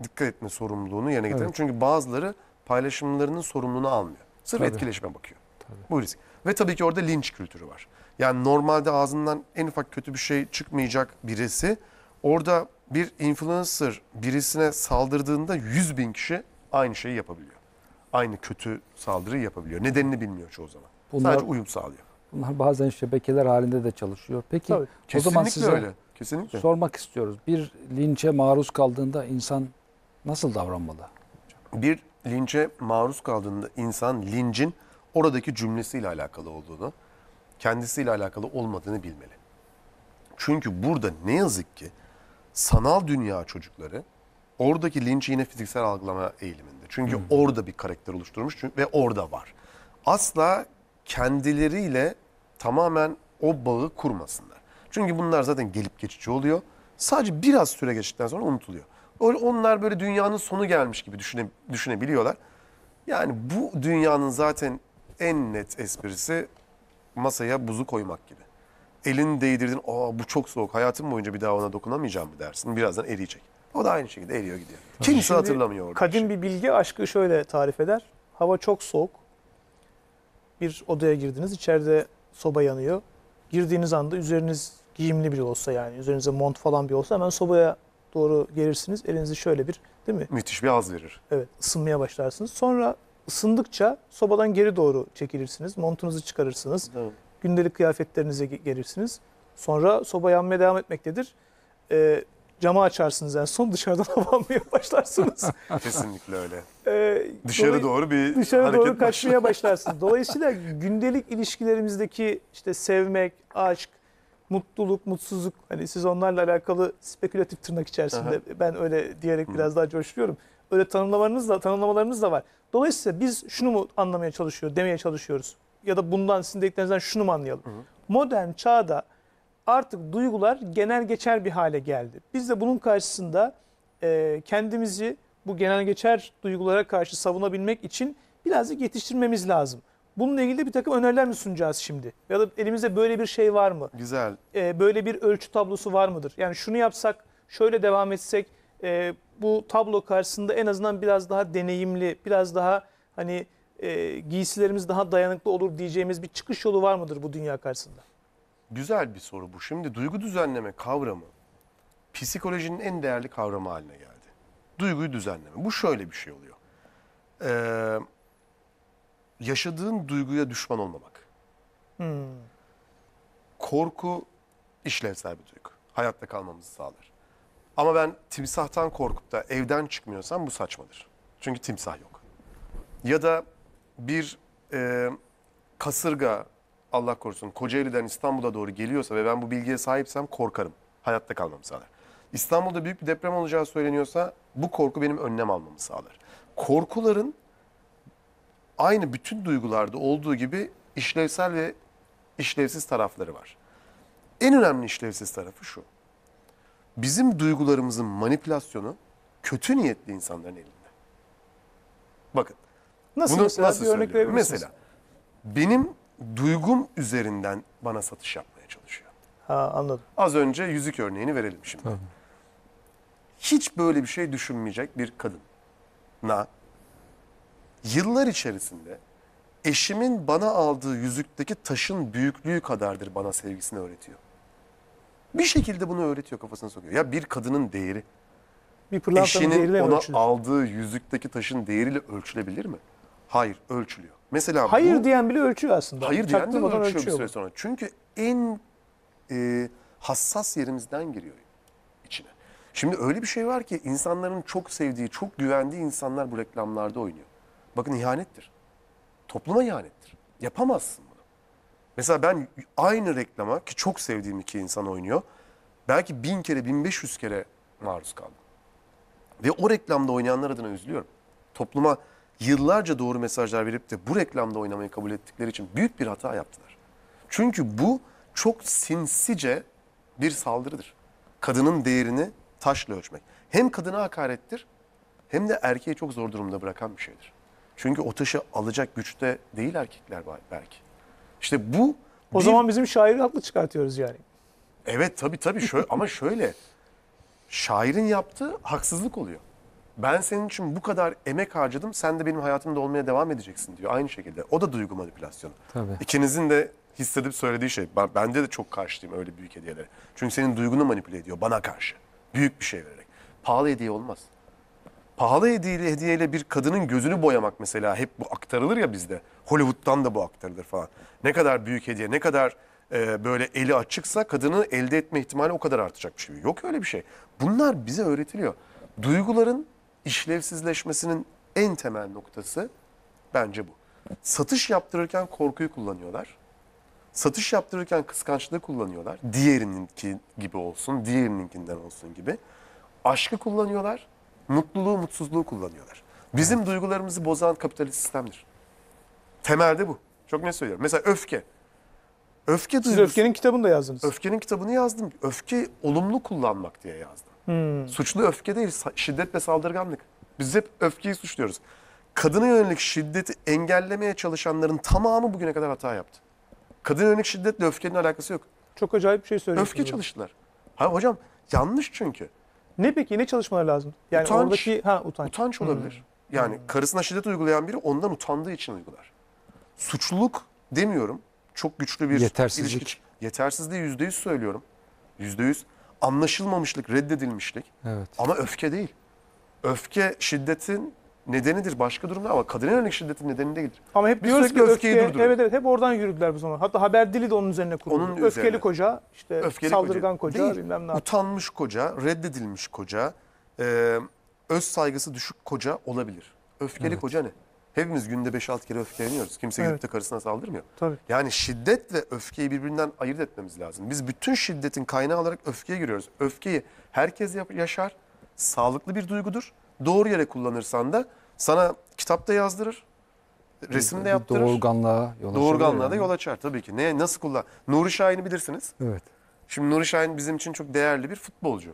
dikkat etme sorumluluğunu yerine getirelim. Evet. Çünkü bazıları paylaşımlarının sorumluluğunu almıyor. Sırf Tabii. etkileşime bakıyor. Tabii. Bu risk. Ve tabii ki orada linç kültürü var. Yani normalde ağzından en ufak kötü bir şey çıkmayacak birisi orada bir influencer birisine saldırdığında 100 bin kişi aynı şeyi yapabiliyor. Aynı kötü saldırıyı yapabiliyor. Nedenini bilmiyor çoğu zaman. Bunlar, Sadece uyum sağlıyor. bunlar bazen şebekeler halinde de çalışıyor. Peki Tabii. o zaman size öyle. Kesinlikle. sormak istiyoruz. Bir linçe maruz kaldığında insan nasıl davranmalı? bir linçe maruz kaldığında insan lincin oradaki cümlesiyle alakalı olduğunu, kendisiyle alakalı olmadığını bilmeli. Çünkü burada ne yazık ki sanal dünya çocukları oradaki linci yine fiziksel algılama eğiliminde. Çünkü orada bir karakter oluşturmuş çünkü- ve orada var. Asla kendileriyle tamamen o bağı kurmasınlar. Çünkü bunlar zaten gelip geçici oluyor. Sadece biraz süre geçtikten sonra unutuluyor. O- Onlar böyle dünyanın sonu gelmiş gibi düşüne, düşünebiliyorlar. Yani bu dünyanın zaten en net esprisi masaya buzu koymak gibi. Elini değdirdin, aa bu çok soğuk, hayatım boyunca bir daha ona dokunamayacağım mı dersin. Birazdan eriyecek. O da aynı şekilde eriyor gidiyor. Kimse Şimdi hatırlamıyor orada. Kadim bir bilgi aşkı şöyle tarif eder. Hava çok soğuk. Bir odaya girdiniz. içeride soba yanıyor. Girdiğiniz anda üzeriniz giyimli biri olsa yani üzerinize mont falan bir olsa hemen sobaya doğru gelirsiniz. Elinizi şöyle bir değil mi? Müthiş bir haz verir. Evet ısınmaya başlarsınız. Sonra ısındıkça sobadan geri doğru çekilirsiniz. Montunuzu çıkarırsınız. Gündelik kıyafetlerinize ge- gelirsiniz. Sonra soba yanmaya devam etmektedir. Ee, camı açarsınız en son [LAUGHS] dışarıdan hava almaya başlarsınız. [LAUGHS] Kesinlikle öyle. Ee, Dışarı doğru bir dışarı hareket doğru kaçmaya [LAUGHS] başlarsınız. Dolayısıyla gündelik ilişkilerimizdeki işte sevmek, aşk, mutluluk, mutsuzluk hani siz onlarla alakalı spekülatif tırnak içerisinde ben öyle diyerek biraz daha coşluyorum. Öyle tanımlamalarınız da tanımlamalarınız da var. Dolayısıyla biz şunu mu anlamaya çalışıyor, demeye çalışıyoruz? Ya da bundan sizin dediklerinizden şunu mu anlayalım? Modern çağda artık duygular genel geçer bir hale geldi. Biz de bunun karşısında e, kendimizi bu genel geçer duygulara karşı savunabilmek için birazcık yetiştirmemiz lazım. Bununla ilgili bir takım öneriler mi sunacağız şimdi? Ya da elimizde böyle bir şey var mı? Güzel. E, böyle bir ölçü tablosu var mıdır? Yani şunu yapsak, şöyle devam etsek e, bu tablo karşısında en azından biraz daha deneyimli, biraz daha hani e, giysilerimiz daha dayanıklı olur diyeceğimiz bir çıkış yolu var mıdır bu dünya karşısında? Güzel bir soru bu. Şimdi duygu düzenleme kavramı psikolojinin en değerli kavramı haline geldi. Duyguyu düzenleme. Bu şöyle bir şey oluyor. Ee, yaşadığın duyguya düşman olmamak. Hmm. Korku işlevsel bir duygu. Hayatta kalmamızı sağlar. Ama ben timsahtan korkup da evden çıkmıyorsam bu saçmadır. Çünkü timsah yok. Ya da bir e, kasırga Allah korusun Kocaeli'den İstanbul'a doğru geliyorsa ve ben bu bilgiye sahipsem korkarım. Hayatta kalmamı sağlar. İstanbul'da büyük bir deprem olacağı söyleniyorsa bu korku benim önlem almamı sağlar. Korkuların aynı bütün duygularda olduğu gibi işlevsel ve işlevsiz tarafları var. En önemli işlevsiz tarafı şu. Bizim duygularımızın manipülasyonu kötü niyetli insanların elinde. Bakın Nasıl bunu mesela nasıl bir örnek verebilirsiniz? Mesela benim duygum üzerinden bana satış yapmaya çalışıyor. Ha anladım. Az önce yüzük örneğini verelim şimdi. Tabii. Hiç böyle bir şey düşünmeyecek bir kadına yıllar içerisinde eşimin bana aldığı yüzükteki taşın büyüklüğü kadardır bana sevgisini öğretiyor. Bir şekilde bunu öğretiyor kafasına sokuyor. Ya bir kadının değeri Bir pırlantanın eşinin ona ölçülür? aldığı yüzükteki taşın değeriyle ölçülebilir mi? Hayır, ölçülüyor. Mesela Hayır bu, diyen bile ölçüyor aslında. hayır diyen de Çaktırmadan ölçüyor bir süre bu. sonra. Çünkü en e, hassas yerimizden giriyor içine. Şimdi öyle bir şey var ki insanların çok sevdiği, çok güvendiği insanlar bu reklamlarda oynuyor. Bakın ihanettir. Topluma ihanettir. Yapamazsın bunu. Mesela ben aynı reklama ki çok sevdiğim iki insan oynuyor. Belki bin kere, bin beş yüz kere maruz kaldım. Ve o reklamda oynayanlar adına üzülüyorum. topluma yıllarca doğru mesajlar verip de bu reklamda oynamayı kabul ettikleri için büyük bir hata yaptılar. Çünkü bu çok sinsice bir saldırıdır. Kadının değerini taşla ölçmek. Hem kadına hakarettir hem de erkeği çok zor durumda bırakan bir şeydir. Çünkü o taşı alacak güçte değil erkekler belki. İşte bu O bir- zaman bizim şairi haklı çıkartıyoruz yani. Evet tabii tabii şöyle ama şöyle şairin yaptığı haksızlık oluyor. Ben senin için bu kadar emek harcadım sen de benim hayatımda olmaya devam edeceksin diyor aynı şekilde. O da duygu manipülasyonu. Tabii. İkinizin de hissedip söylediği şey. Ben, bende de çok karşıyım öyle büyük hediyelere. Çünkü senin duygunu manipüle ediyor bana karşı. Büyük bir şey vererek. Pahalı hediye olmaz. Pahalı hediyeyle, hediyeyle bir kadının gözünü boyamak mesela hep bu aktarılır ya bizde. Hollywood'dan da bu aktarılır falan. Ne kadar büyük hediye, ne kadar e, böyle eli açıksa kadını elde etme ihtimali o kadar artacak bir şey. Yok öyle bir şey. Bunlar bize öğretiliyor. Duyguların işlevsizleşmesinin en temel noktası bence bu. Satış yaptırırken korkuyu kullanıyorlar. Satış yaptırırken kıskançlığı kullanıyorlar. Diğerininki gibi olsun, diğerininkinden olsun gibi. Aşkı kullanıyorlar, mutluluğu, mutsuzluğu kullanıyorlar. Bizim duygularımızı bozan kapitalist sistemdir. Temelde bu. Çok ne söylüyorum? Mesela öfke. Öfke Siz duygusu. Öfke'nin kitabını da yazdınız. Öfkenin kitabını yazdım. Öfke olumlu kullanmak diye yazdım. Hmm. Suçlu öfke değil, şiddet ve saldırganlık. Biz hep öfkeyi suçluyoruz. Kadına yönelik şiddeti engellemeye çalışanların tamamı bugüne kadar hata yaptı. Kadına yönelik şiddetle öfkenin alakası yok. Çok acayip bir şey söylüyorsunuz. Öfke çalıştılar. Ha hocam yanlış çünkü. Ne peki ne çalışmalar lazım? Yani Utanç. oradaki ha utanç. Utanç olabilir. Yani karısına şiddet uygulayan biri ondan utandığı için uygular. Suçluluk demiyorum. Çok güçlü bir Yetersizlik. ilişki. Yetersizliği yüzde yüz söylüyorum. Yüzde yüz. Anlaşılmamışlık, reddedilmişlik. Evet. Ama öfke değil. Öfke şiddetin nedenidir başka durumda ama kadına yönelik şiddetin nedeni değildir. Ama hep Biz diyoruz ki öfkeyi öfke, durduruyoruz. evet evet hep oradan yürüdüler bu zaman. Hatta haber dili de onun üzerine kuruldu. Onun Öfkeli üzerine. koca, işte Öfkeli saldırgan koca, Değil. bilmem ne. Utanmış koca, reddedilmiş koca, e, öz saygısı düşük koca olabilir. Öfkeli Evet. koca ne? Hepimiz günde 5-6 kere öfkeleniyoruz. Kimse Evet. gidip de karısına saldırmıyor. Tabii. Yani şiddet ve öfkeyi birbirinden ayırt etmemiz lazım. Biz bütün şiddetin kaynağı olarak öfkeye giriyoruz. Öfkeyi herkes yaşar. Sağlıklı bir duygudur. Doğru yere kullanırsan da sana kitapta yazdırır. Resimde yaptırır. Doğurganlığa yol açabilir Doğurganlığa da yani. yol açar tabii ki. Ne, nasıl kullan? Nuri Şahin'i bilirsiniz. Evet. Şimdi Nuri Şahin bizim için çok değerli bir futbolcu.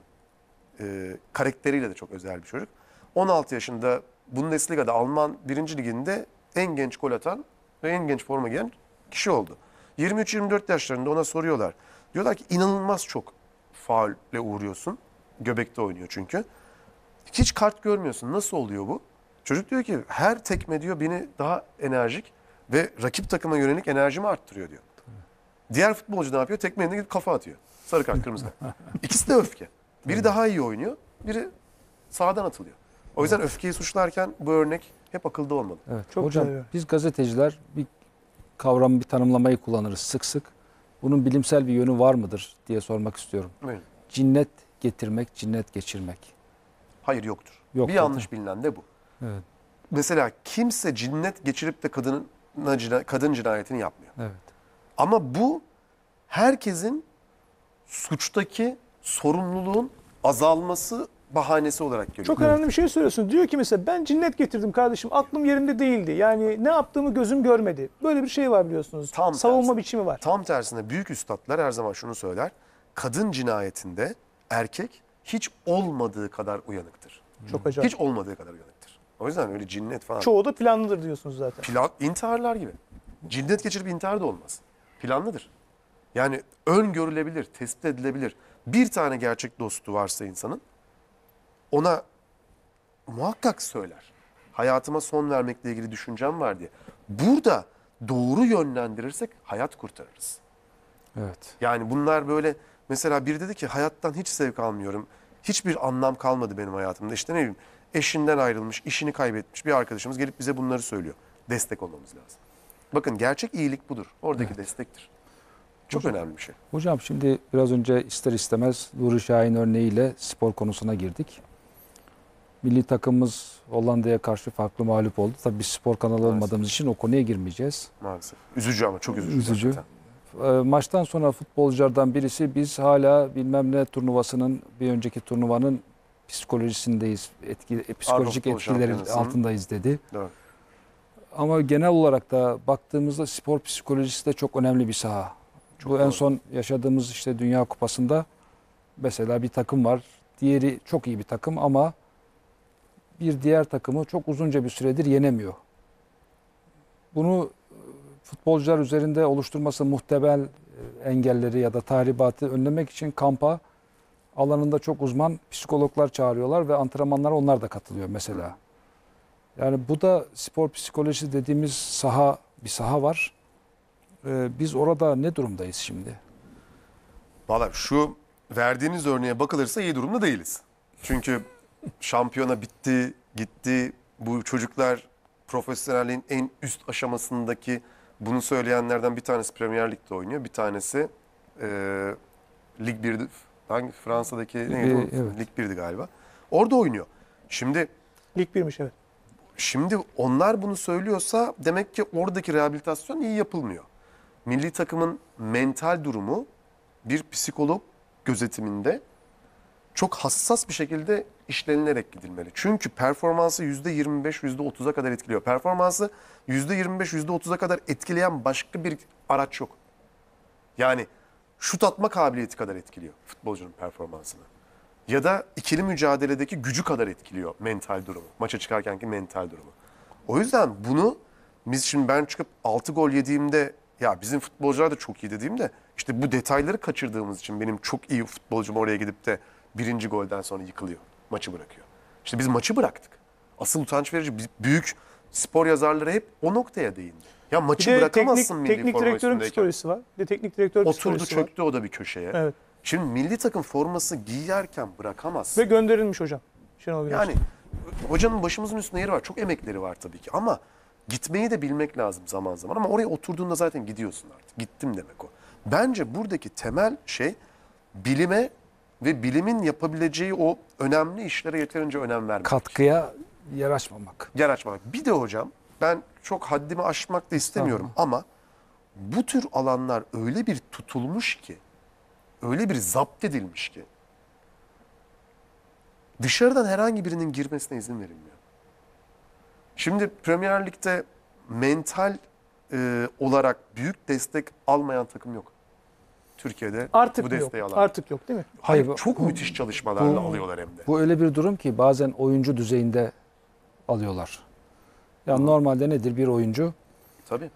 Ee, karakteriyle de çok özel bir çocuk. 16 yaşında Bundesliga'da Alman 1. liginde en genç gol atan ve en genç forma giyen kişi oldu. 23-24 yaşlarında ona soruyorlar. Diyorlar ki inanılmaz çok faulle uğruyorsun. Göbekte oynuyor çünkü. Hiç kart görmüyorsun. Nasıl oluyor bu? Çocuk diyor ki her tekme diyor beni daha enerjik ve rakip takıma yönelik enerjimi arttırıyor diyor. Diğer futbolcu ne yapıyor? Tekme eline gidip kafa atıyor. Sarı kart, kırmızı. İkisi de öfke. Biri daha iyi oynuyor, biri sağdan atılıyor. O yüzden öfkeyi suçlarken bu örnek hep akılda olmalı. Evet. Çok Hocam güzel. biz gazeteciler bir kavram, bir tanımlamayı kullanırız sık sık. Bunun bilimsel bir yönü var mıdır diye sormak istiyorum. Buyurun. Cinnet getirmek, cinnet geçirmek. Hayır yoktur. Yok, bir yanlış bilinen de bu. Evet. Mesela kimse cinnet geçirip de kadının kadın cinayetini yapmıyor. Evet. Ama bu herkesin suçtaki sorumluluğun azalması bahanesi olarak görüyor. Çok önemli bir şey söylüyorsun. Diyor ki mesela ben cinnet getirdim kardeşim. Aklım yerinde değildi. Yani ne yaptığımı gözüm görmedi. Böyle bir şey var biliyorsunuz. Tam Savunma tersi. biçimi var. Tam tersine büyük üstadlar her zaman şunu söyler. Kadın cinayetinde erkek hiç olmadığı kadar uyanıktır. Çok acayip. Hiç olmadığı kadar uyanıktır. O yüzden öyle cinnet falan. Çoğu da planlıdır diyorsunuz zaten. Plan, intiharlar gibi. Cinnet geçirip intihar da olmaz. Planlıdır. Yani öngörülebilir, tespit edilebilir. Bir tane gerçek dostu varsa insanın ona muhakkak söyler. Hayatıma son vermekle ilgili düşüncem var diye. Burada doğru yönlendirirsek hayat kurtarırız. Evet. Yani bunlar böyle mesela biri dedi ki hayattan hiç zevk almıyorum. Hiçbir anlam kalmadı benim hayatımda. İşte ne bileyim eşinden ayrılmış, işini kaybetmiş bir arkadaşımız gelip bize bunları söylüyor. Destek olmamız lazım. Bakın gerçek iyilik budur. Oradaki destektir. Çok önemli bir şey. Hocam şimdi biraz önce ister istemez Nuri Şahin örneğiyle spor konusuna girdik. Milli takımımız Hollanda'ya karşı farklı mağlup oldu. Tabii biz spor kanalı Maalesef. olmadığımız için o konuya girmeyeceğiz. Maalesef. Üzücü ama çok üzücü. Üzücü. gerçekten. E, maçtan sonra futbolculardan birisi biz hala bilmem ne turnuvasının bir önceki turnuvanın psikolojisindeyiz, etki, psikolojik Futbol etkilerin Şampiyonası'nın- altındayız dedi. Doğru. Ama genel olarak da baktığımızda spor psikolojisi de çok önemli bir saha. Çok Bu en doğru. son yaşadığımız işte Dünya Kupası'nda mesela bir takım var. Diğeri çok iyi bir takım ama bir diğer takımı çok uzunca bir süredir yenemiyor. Bunu e, futbolcular üzerinde oluşturması muhtemel e, engelleri ya da tahribatı önlemek için kampa alanında çok uzman psikologlar çağırıyorlar ve antrenmanlara onlar da katılıyor mesela. Yani bu da spor psikolojisi dediğimiz saha bir saha var. Ee, biz orada ne durumdayız şimdi? Valla şu verdiğiniz örneğe bakılırsa iyi durumda değiliz. Çünkü şampiyona bitti, gitti. Bu çocuklar profesyonelliğin en üst aşamasındaki bunu söyleyenlerden bir tanesi Premier Lig'de oynuyor. Bir tanesi e, Lig 1'de hangi Fransa'daki neydi o? Ee, evet. Lig 1'di galiba. Orada oynuyor. Şimdi Lig birmiş evet. Şimdi onlar bunu söylüyorsa demek ki oradaki rehabilitasyon iyi yapılmıyor. Milli takımın mental durumu bir psikolog gözetiminde çok hassas bir şekilde işlenilerek gidilmeli. Çünkü performansı %25, %30'a kadar etkiliyor. Performansı %25, %30'a kadar etkileyen başka bir araç yok. Yani şut atma kabiliyeti kadar etkiliyor futbolcunun performansını. Ya da ikili mücadeledeki gücü kadar etkiliyor mental durumu. Maça çıkarkenki mental durumu. O yüzden bunu biz şimdi ben çıkıp 6 gol yediğimde ya bizim futbolcular da çok iyi dediğimde işte bu detayları kaçırdığımız için benim çok iyi futbolcum oraya gidip de birinci golden sonra yıkılıyor. Maçı bırakıyor. İşte biz maçı bıraktık. Asıl utanç verici büyük spor yazarları hep o noktaya değindi. Ya Bir maçı de bırakamazsın teknik, milli teknik direktörün psikolojisi var. Bir de teknik direktör Oturdu psikolojisi var. çöktü o da bir köşeye. Evet. Şimdi milli takım forması giyerken bırakamazsın. Ve gönderilmiş hocam. Şenol Güneş. Yani hocanın başımızın üstünde yeri var. Çok emekleri var tabii ki ama gitmeyi de bilmek lazım zaman zaman. Ama oraya oturduğunda zaten gidiyorsun artık. Gittim demek o. Bence buradaki temel şey bilime ve bilimin yapabileceği o önemli işlere yeterince önem vermek. Katkıya yer açmamak. Yer açmak. Bir de hocam ben çok haddimi aşmak da istemiyorum ama bu tür alanlar öyle bir tutulmuş ki, öyle bir zapt edilmiş ki dışarıdan herhangi birinin girmesine izin verilmiyor. Şimdi Premier Lig'de mental e, olarak büyük destek almayan takım yok. Türkiye'de Artık bu mı yok? desteği alan. Artık yok değil mi? Hayır, Hayır, çok bu- müthiş çalışmalarla bu- alıyorlar hem de. Bu öyle bir durum ki bazen oyuncu düzeyinde alıyorlar. Yani normalde nedir bir oyuncu? Tabii.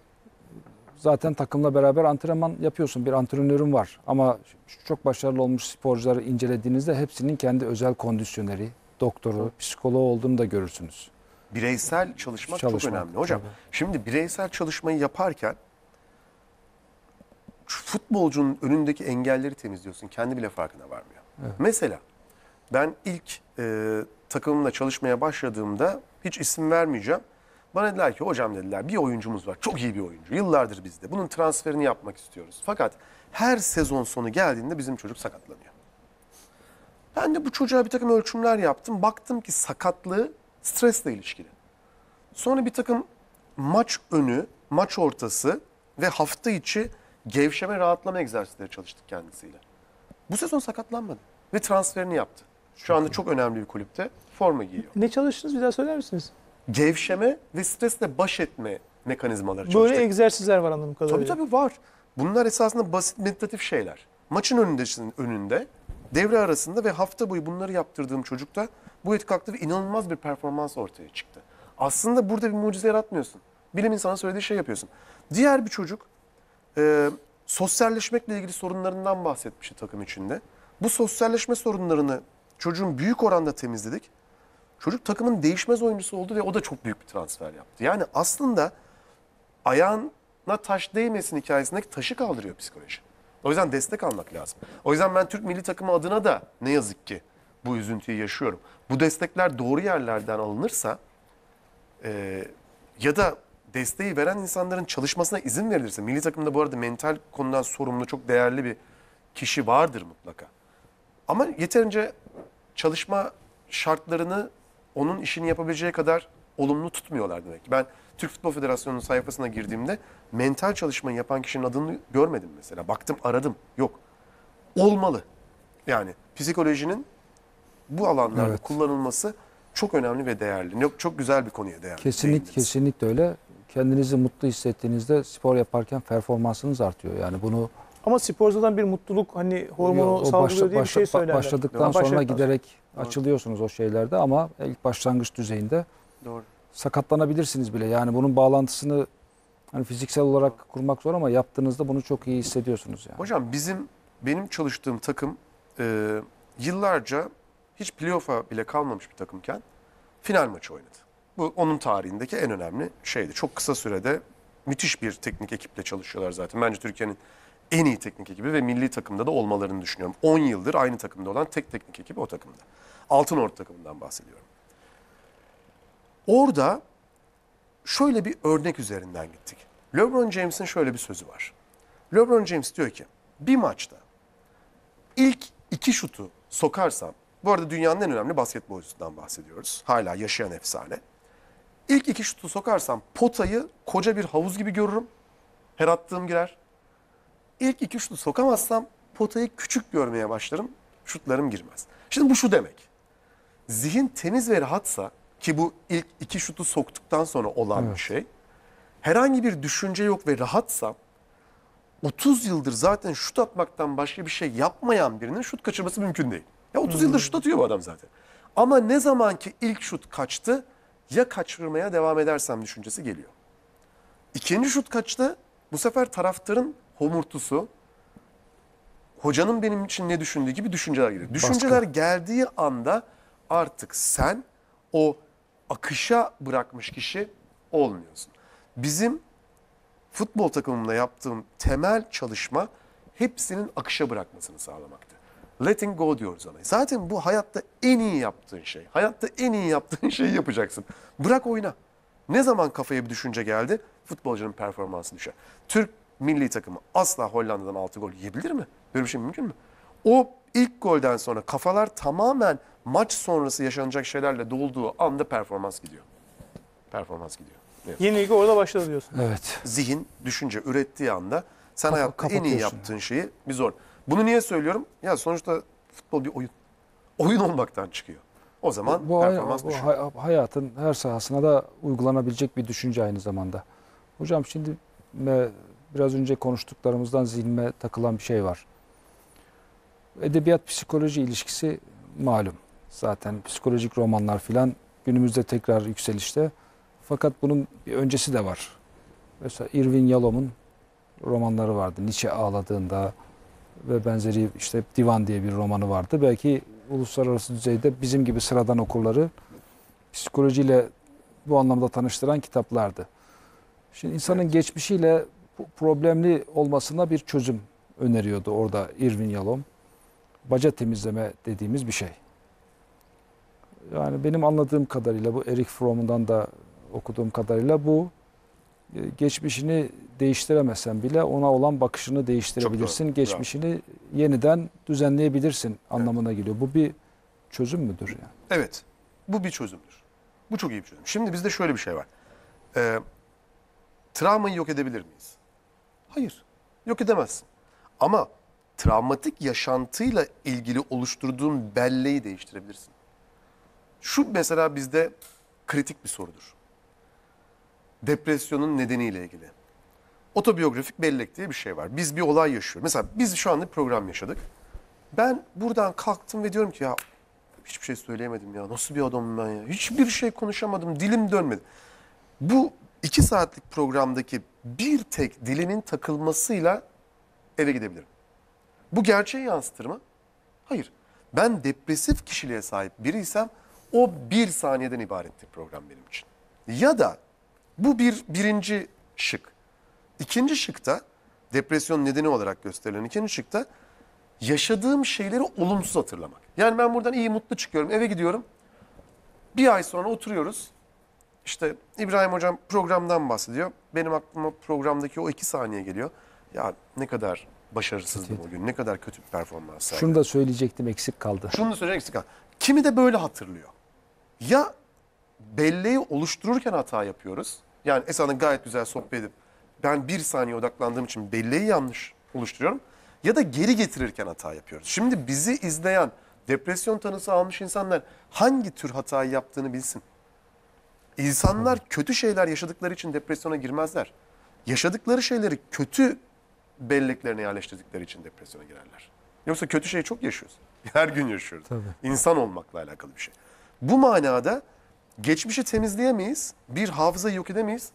Zaten takımla beraber antrenman yapıyorsun. Bir antrenörün var. Ama çok başarılı olmuş sporcuları incelediğinizde hepsinin kendi özel kondisyoneri, doktoru, psikoloğu olduğunu da görürsünüz. Bireysel çalışmak, çok Çalışmak, önemli hocam. tabii. Şimdi bireysel çalışmayı yaparken futbolcunun önündeki engelleri temizliyorsun. Kendi bile farkına varmıyor. Mesela ben ilk e, takımımla çalışmaya başladığımda hiç isim vermeyeceğim. Bana dediler ki hocam dediler bir oyuncumuz var. Çok iyi bir oyuncu. Yıllardır bizde. Bunun transferini yapmak istiyoruz. Fakat her sezon sonu geldiğinde bizim çocuk sakatlanıyor. Ben de bu çocuğa bir takım ölçümler yaptım. Baktım ki sakatlığı stresle ilişkili. Sonra bir takım maç önü, maç ortası ve hafta içi gevşeme rahatlama egzersizleri çalıştık kendisiyle. Bu sezon sakatlanmadı ve transferini yaptı. Şu anda çok önemli bir kulüpte forma giyiyor. Ne çalıştınız bir daha söyler misiniz? Gevşeme ve stresle baş etme mekanizmaları Böyle çalıştık. egzersizler var anladığım kadarıyla. Tabii tabii var. Bunlar esasında basit meditatif şeyler. Maçın önündesin önünde, devre arasında ve hafta boyu bunları yaptırdığım çocukta bu etki kalktı ve inanılmaz bir performans ortaya çıktı. Aslında burada bir mucize yaratmıyorsun. Bilim insana söylediği şey yapıyorsun. Diğer bir çocuk e, sosyalleşmekle ilgili sorunlarından bahsetmişti takım içinde. Bu sosyalleşme sorunlarını çocuğun büyük oranda temizledik. Çocuk takımın değişmez oyuncusu oldu ve o da çok büyük bir transfer yaptı. Yani aslında ayağına taş değmesin hikayesindeki taşı kaldırıyor psikoloji. O yüzden destek almak lazım. O yüzden ben Türk milli takımı adına da ne yazık ki bu üzüntüyü yaşıyorum. Bu destekler doğru yerlerden alınırsa e, ya da desteği veren insanların çalışmasına izin verilirse, milli takımda bu arada mental konudan sorumlu çok değerli bir kişi vardır mutlaka. Ama yeterince çalışma şartlarını onun işini yapabileceği kadar olumlu tutmuyorlar demek. ki. Ben Türk Futbol Federasyonu'nun sayfasına girdiğimde mental çalışmayı yapan kişinin adını görmedim mesela. Baktım aradım. Yok. Olmalı. Yani psikolojinin bu alanlarda Evet. kullanılması çok önemli ve değerli. Ne- Çok güzel bir konuya değerli. Kesinlikle kesinlikle öyle. Kendinizi mutlu hissettiğinizde spor yaparken performansınız artıyor. Yani bunu Ama sporcudan bir mutluluk hani hormonu o salgılıyor başla- diye bir şey söylerler. başladıktan Ha, sonra başladıktan giderek Doğru. açılıyorsunuz o şeylerde ama ilk başlangıç düzeyinde Doğru. sakatlanabilirsiniz bile. Yani bunun bağlantısını hani fiziksel olarak kurmak zor ama yaptığınızda bunu çok iyi hissediyorsunuz yani. Hocam bizim benim çalıştığım takım e, yıllarca hiç playoff'a bile kalmamış bir takımken final maçı oynadı. Bu onun tarihindeki en önemli şeydi. Çok kısa sürede müthiş bir teknik ekiple çalışıyorlar zaten. Bence Türkiye'nin en iyi teknik ekibi ve milli takımda da olmalarını düşünüyorum. 10 yıldır aynı takımda olan tek teknik ekibi o takımda. Altınordu takımından bahsediyorum. Orada şöyle bir örnek üzerinden gittik. LeBron James'in şöyle bir sözü var. LeBron James diyor ki bir maçta ilk iki şutu sokarsam, bu arada dünyanın en önemli basketbolcusundan bahsediyoruz. Hala yaşayan efsane. İlk iki şutu sokarsam potayı koca bir havuz gibi görürüm. Her attığım girer. İlk iki şutu sokamazsam potayı küçük görmeye başlarım. Şutlarım girmez. Şimdi bu şu demek. Zihin temiz ve rahatsa ki bu ilk iki şutu soktuktan sonra olan bir Evet. şey. Herhangi bir düşünce yok ve rahatsam 30 yıldır zaten şut atmaktan başka bir şey yapmayan birinin şut kaçırması mümkün değil. Ya 30 yıldır şut atıyor bu adam zaten. Ama ne zaman ki ilk şut kaçtı ya kaçırmaya devam edersem düşüncesi geliyor. İkinci şut kaçtı. Bu sefer taraftarın homurtusu, hocanın benim için ne düşündüğü gibi düşünceler geliyor. Düşünceler geldiği anda artık sen o akışa bırakmış kişi olmuyorsun. Bizim futbol takımında yaptığım temel çalışma hepsinin akışa bırakmasını sağlamaktı. Letting go diyoruz ona. Zaten bu hayatta en iyi yaptığın şey. Hayatta en iyi yaptığın [LAUGHS] şeyi yapacaksın. Bırak oyna. Ne zaman kafaya bir düşünce geldi, futbolcunun performansı düşer. Türk milli takımı asla Hollanda'dan 6 gol yiyebilir mi? Böyle bir şey mümkün mü? O ilk golden sonra kafalar tamamen maç sonrası yaşanacak şeylerle dolduğu anda performans gidiyor. Performans gidiyor. Evet Yenilgi orada başladı diyorsun. Evet. zihin, düşünce ürettiği anda sen Kafa- hayatta en iyi yaptığın şeyi bir zor. Bunu niye söylüyorum? Ya sonuçta futbol bir oyun. Oyun olmaktan çıkıyor. O zaman Bu, hay- performans bu düşüyor. hay- hayatın her sahasına da uygulanabilecek bir düşünce aynı zamanda. Hocam şimdi biraz önce konuştuklarımızdan zihnime takılan bir şey var. Edebiyat psikoloji ilişkisi malum. Zaten psikolojik romanlar filan günümüzde tekrar yükselişte. Fakat bunun bir öncesi de var. Mesela Irving Yalom'un romanları vardı. Nietzsche ağladığında ve benzeri işte Divan diye bir romanı vardı. Belki uluslararası düzeyde bizim gibi sıradan okurları psikolojiyle bu anlamda tanıştıran kitaplardı. Şimdi insanın Evet. geçmişiyle problemli olmasına bir çözüm öneriyordu orada Irving Yalom. Baca temizleme dediğimiz bir şey. Yani benim anladığım kadarıyla bu Eric Fromm'dan da okuduğum kadarıyla bu geçmişini değiştiremesen bile ona olan bakışını değiştirebilirsin. bravo. Geçmişini yeniden düzenleyebilirsin anlamına geliyor. Bu bir çözüm müdür yani? Evet. Bu bir çözümdür. Bu çok iyi bir çözüm. Şimdi bizde şöyle bir şey var. Ee, travmayı yok edebilir miyiz? Hayır. Yok edemezsin. Ama travmatik yaşantıyla ilgili oluşturduğun belleği değiştirebilirsin. Şu mesela bizde kritik bir sorudur. Depresyonun nedeniyle ilgili. Otobiyografik bellek diye bir şey var. Biz bir olay yaşıyoruz. Mesela biz şu anda bir program yaşadık. Ben buradan kalktım ve diyorum ki ya hiçbir şey söyleyemedim ya. Nasıl bir adamım ben ya? Hiçbir şey konuşamadım. Dilim dönmedi. Bu iki saatlik programdaki bir tek dilimin takılmasıyla eve gidebilirim. Bu gerçeği yansıtır mı? Hayır. Ben depresif kişiliğe sahip biriysem o bir saniyeden ibarettir program benim için. Ya da bu bir birinci şık. İkinci şıkta depresyon nedeni olarak gösterilen ikinci şıkta yaşadığım şeyleri olumsuz hatırlamak. Yani ben buradan iyi mutlu çıkıyorum eve gidiyorum. Bir ay sonra oturuyoruz. İşte İbrahim Hocam programdan bahsediyor. Benim aklıma programdaki o iki saniye geliyor. Ya ne kadar başarısızdım o gün. Ne kadar kötü bir performans. Şunu da söyleyecektim eksik kaldı. Şunu da söyleyecek eksik kaldı. Kimi de böyle hatırlıyor. Ya belleği oluştururken hata yapıyoruz. Yani esasında gayet güzel sohbet edip ben bir saniye odaklandığım için belleği yanlış oluşturuyorum. Ya da geri getirirken hata yapıyoruz. Şimdi bizi izleyen Depresyon tanısı almış insanlar hangi tür hatayı yaptığını bilsin. İnsanlar kötü şeyler yaşadıkları için depresyona girmezler. Yaşadıkları şeyleri kötü belleklerine yerleştirdikleri için depresyona girerler. Yoksa kötü şeyi çok yaşıyoruz. [LAUGHS] Her gün yaşıyoruz. Tabii. İnsan olmakla alakalı bir şey. Bu manada geçmişi temizleyemeyiz, bir hafızayı yok edemeyiz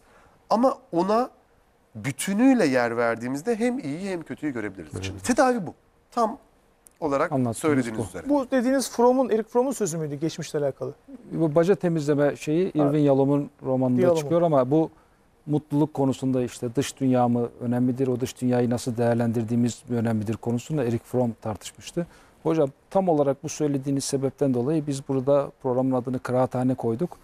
ama ona bütünüyle yer verdiğimizde hem iyiyi hem kötüyü görebiliriz içinde. Tedavi bu. Tam olarak söylediğiniz bu. üzere. Bu dediğiniz Fromm'un, Erik Fromm'un sözü müydü geçmişle alakalı? Bu baca temizleme şeyi Irvin Yalom'un romanında Yalom'un. çıkıyor ama bu mutluluk konusunda işte dış dünya mı önemlidir, o dış dünyayı nasıl değerlendirdiğimiz mi önemlidir konusunda Erik Fromm tartışmıştı. Hocam tam olarak bu söylediğiniz sebepten dolayı biz burada programın adını kıraathane koyduk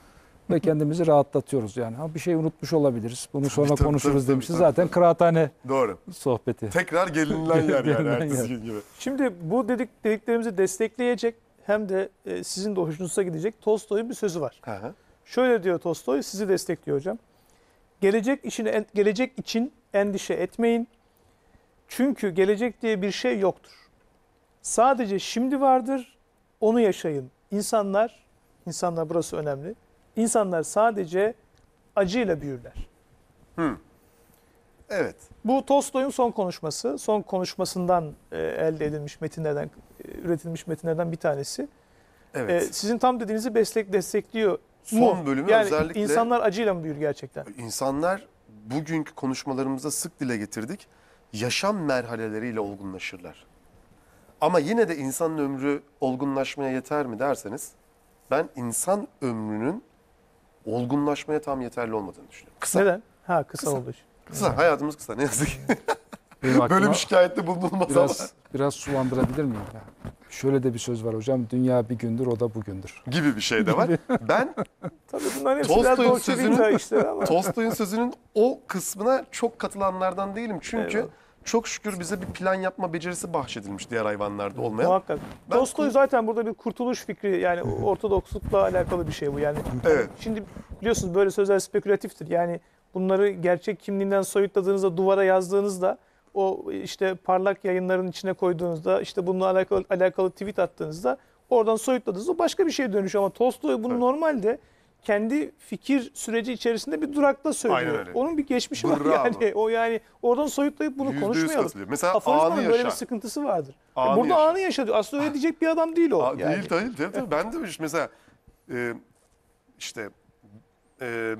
ve kendimizi rahatlatıyoruz yani. Ha, bir şey unutmuş olabiliriz. Bunu sonra tabii, konuşuruz tabii, Zaten tabii. kıraathane Doğru. sohbeti. Tekrar gelinilen yer yani Gelinilen ertesi yer. gün gibi. Şimdi bu dedik dediklerimizi destekleyecek hem de e, sizin de hoşunuza gidecek Tolstoy'un bir sözü var. Hı hı. Şöyle diyor Tolstoy, sizi destekliyor hocam. Gelecek için gelecek için endişe etmeyin. Çünkü gelecek diye bir şey yoktur. Sadece şimdi vardır. Onu yaşayın. İnsanlar, insanlar burası önemli. İnsanlar sadece acıyla büyürler. Evet. Bu Tolstoy'un son konuşması. Son konuşmasından e, elde edilmiş metinlerden, e, üretilmiş metinlerden bir tanesi. Evet. E, sizin tam dediğinizi beslek, destekliyor. Son mu? bölümü yani özellikle insanlar acıyla mı büyür gerçekten? insanlar bugünkü konuşmalarımızda sık dile getirdik. Yaşam merhaleleriyle olgunlaşırlar. Ama yine de insanın ömrü olgunlaşmaya yeter mi derseniz ben insan ömrünün olgunlaşmaya tam yeterli olmadığını düşünüyorum. Kısa. Neden? Ha kısa, Kısa. olduğu için. Kısa. Hayatımız kısa. Ne yazık ki. [LAUGHS] Benim Böyle bir şikayette bulunulmaz ama. biraz, biraz sulandırabilir miyim? Ya? Şöyle de bir söz var hocam. Dünya bir gündür, o da bugündür. gibi bir şey de var. [LAUGHS] Ben Tabii bunların hepsi biraz Tolstoy'un Dolce sözünü- Vita işleri ama. Tolstoy'un sözünün o kısmına çok katılanlardan değilim. Çünkü Eyvallah. Çok şükür bize bir plan yapma becerisi bahşedilmiş diğer hayvanlarda olmayan. Muhakkak. Ben- Tolstoy zaten burada bir kurtuluş fikri yani ortodokslukla alakalı bir şey bu yani. Evet. Şimdi biliyorsunuz böyle sözler spekülatiftir. Yani bunları gerçek kimliğinden soyutladığınızda duvara yazdığınızda o işte parlak yayınların içine koyduğunuzda işte bununla alakalı alakalı tweet attığınızda oradan soyutladığınızda o başka bir şeye dönüşüyor ama Tolstoy bunu Evet. normalde kendi fikir süreci içerisinde bir durakta söylüyor. Aynen öyle. Onun bir geçmişi var Bravo. yani. O yani oradan soyutlayıp bunu Yüzde konuşmayalım. Mesela Aforizmanın anı böyle yaşa. bir sıkıntısı vardır. E Anı Burada yaşa. anı yaşa diyor. Aslında öyle diyecek bir adam değil o. Aa, yani. Değil değil. Tabii, tabii. Ben de mesela e, işte e,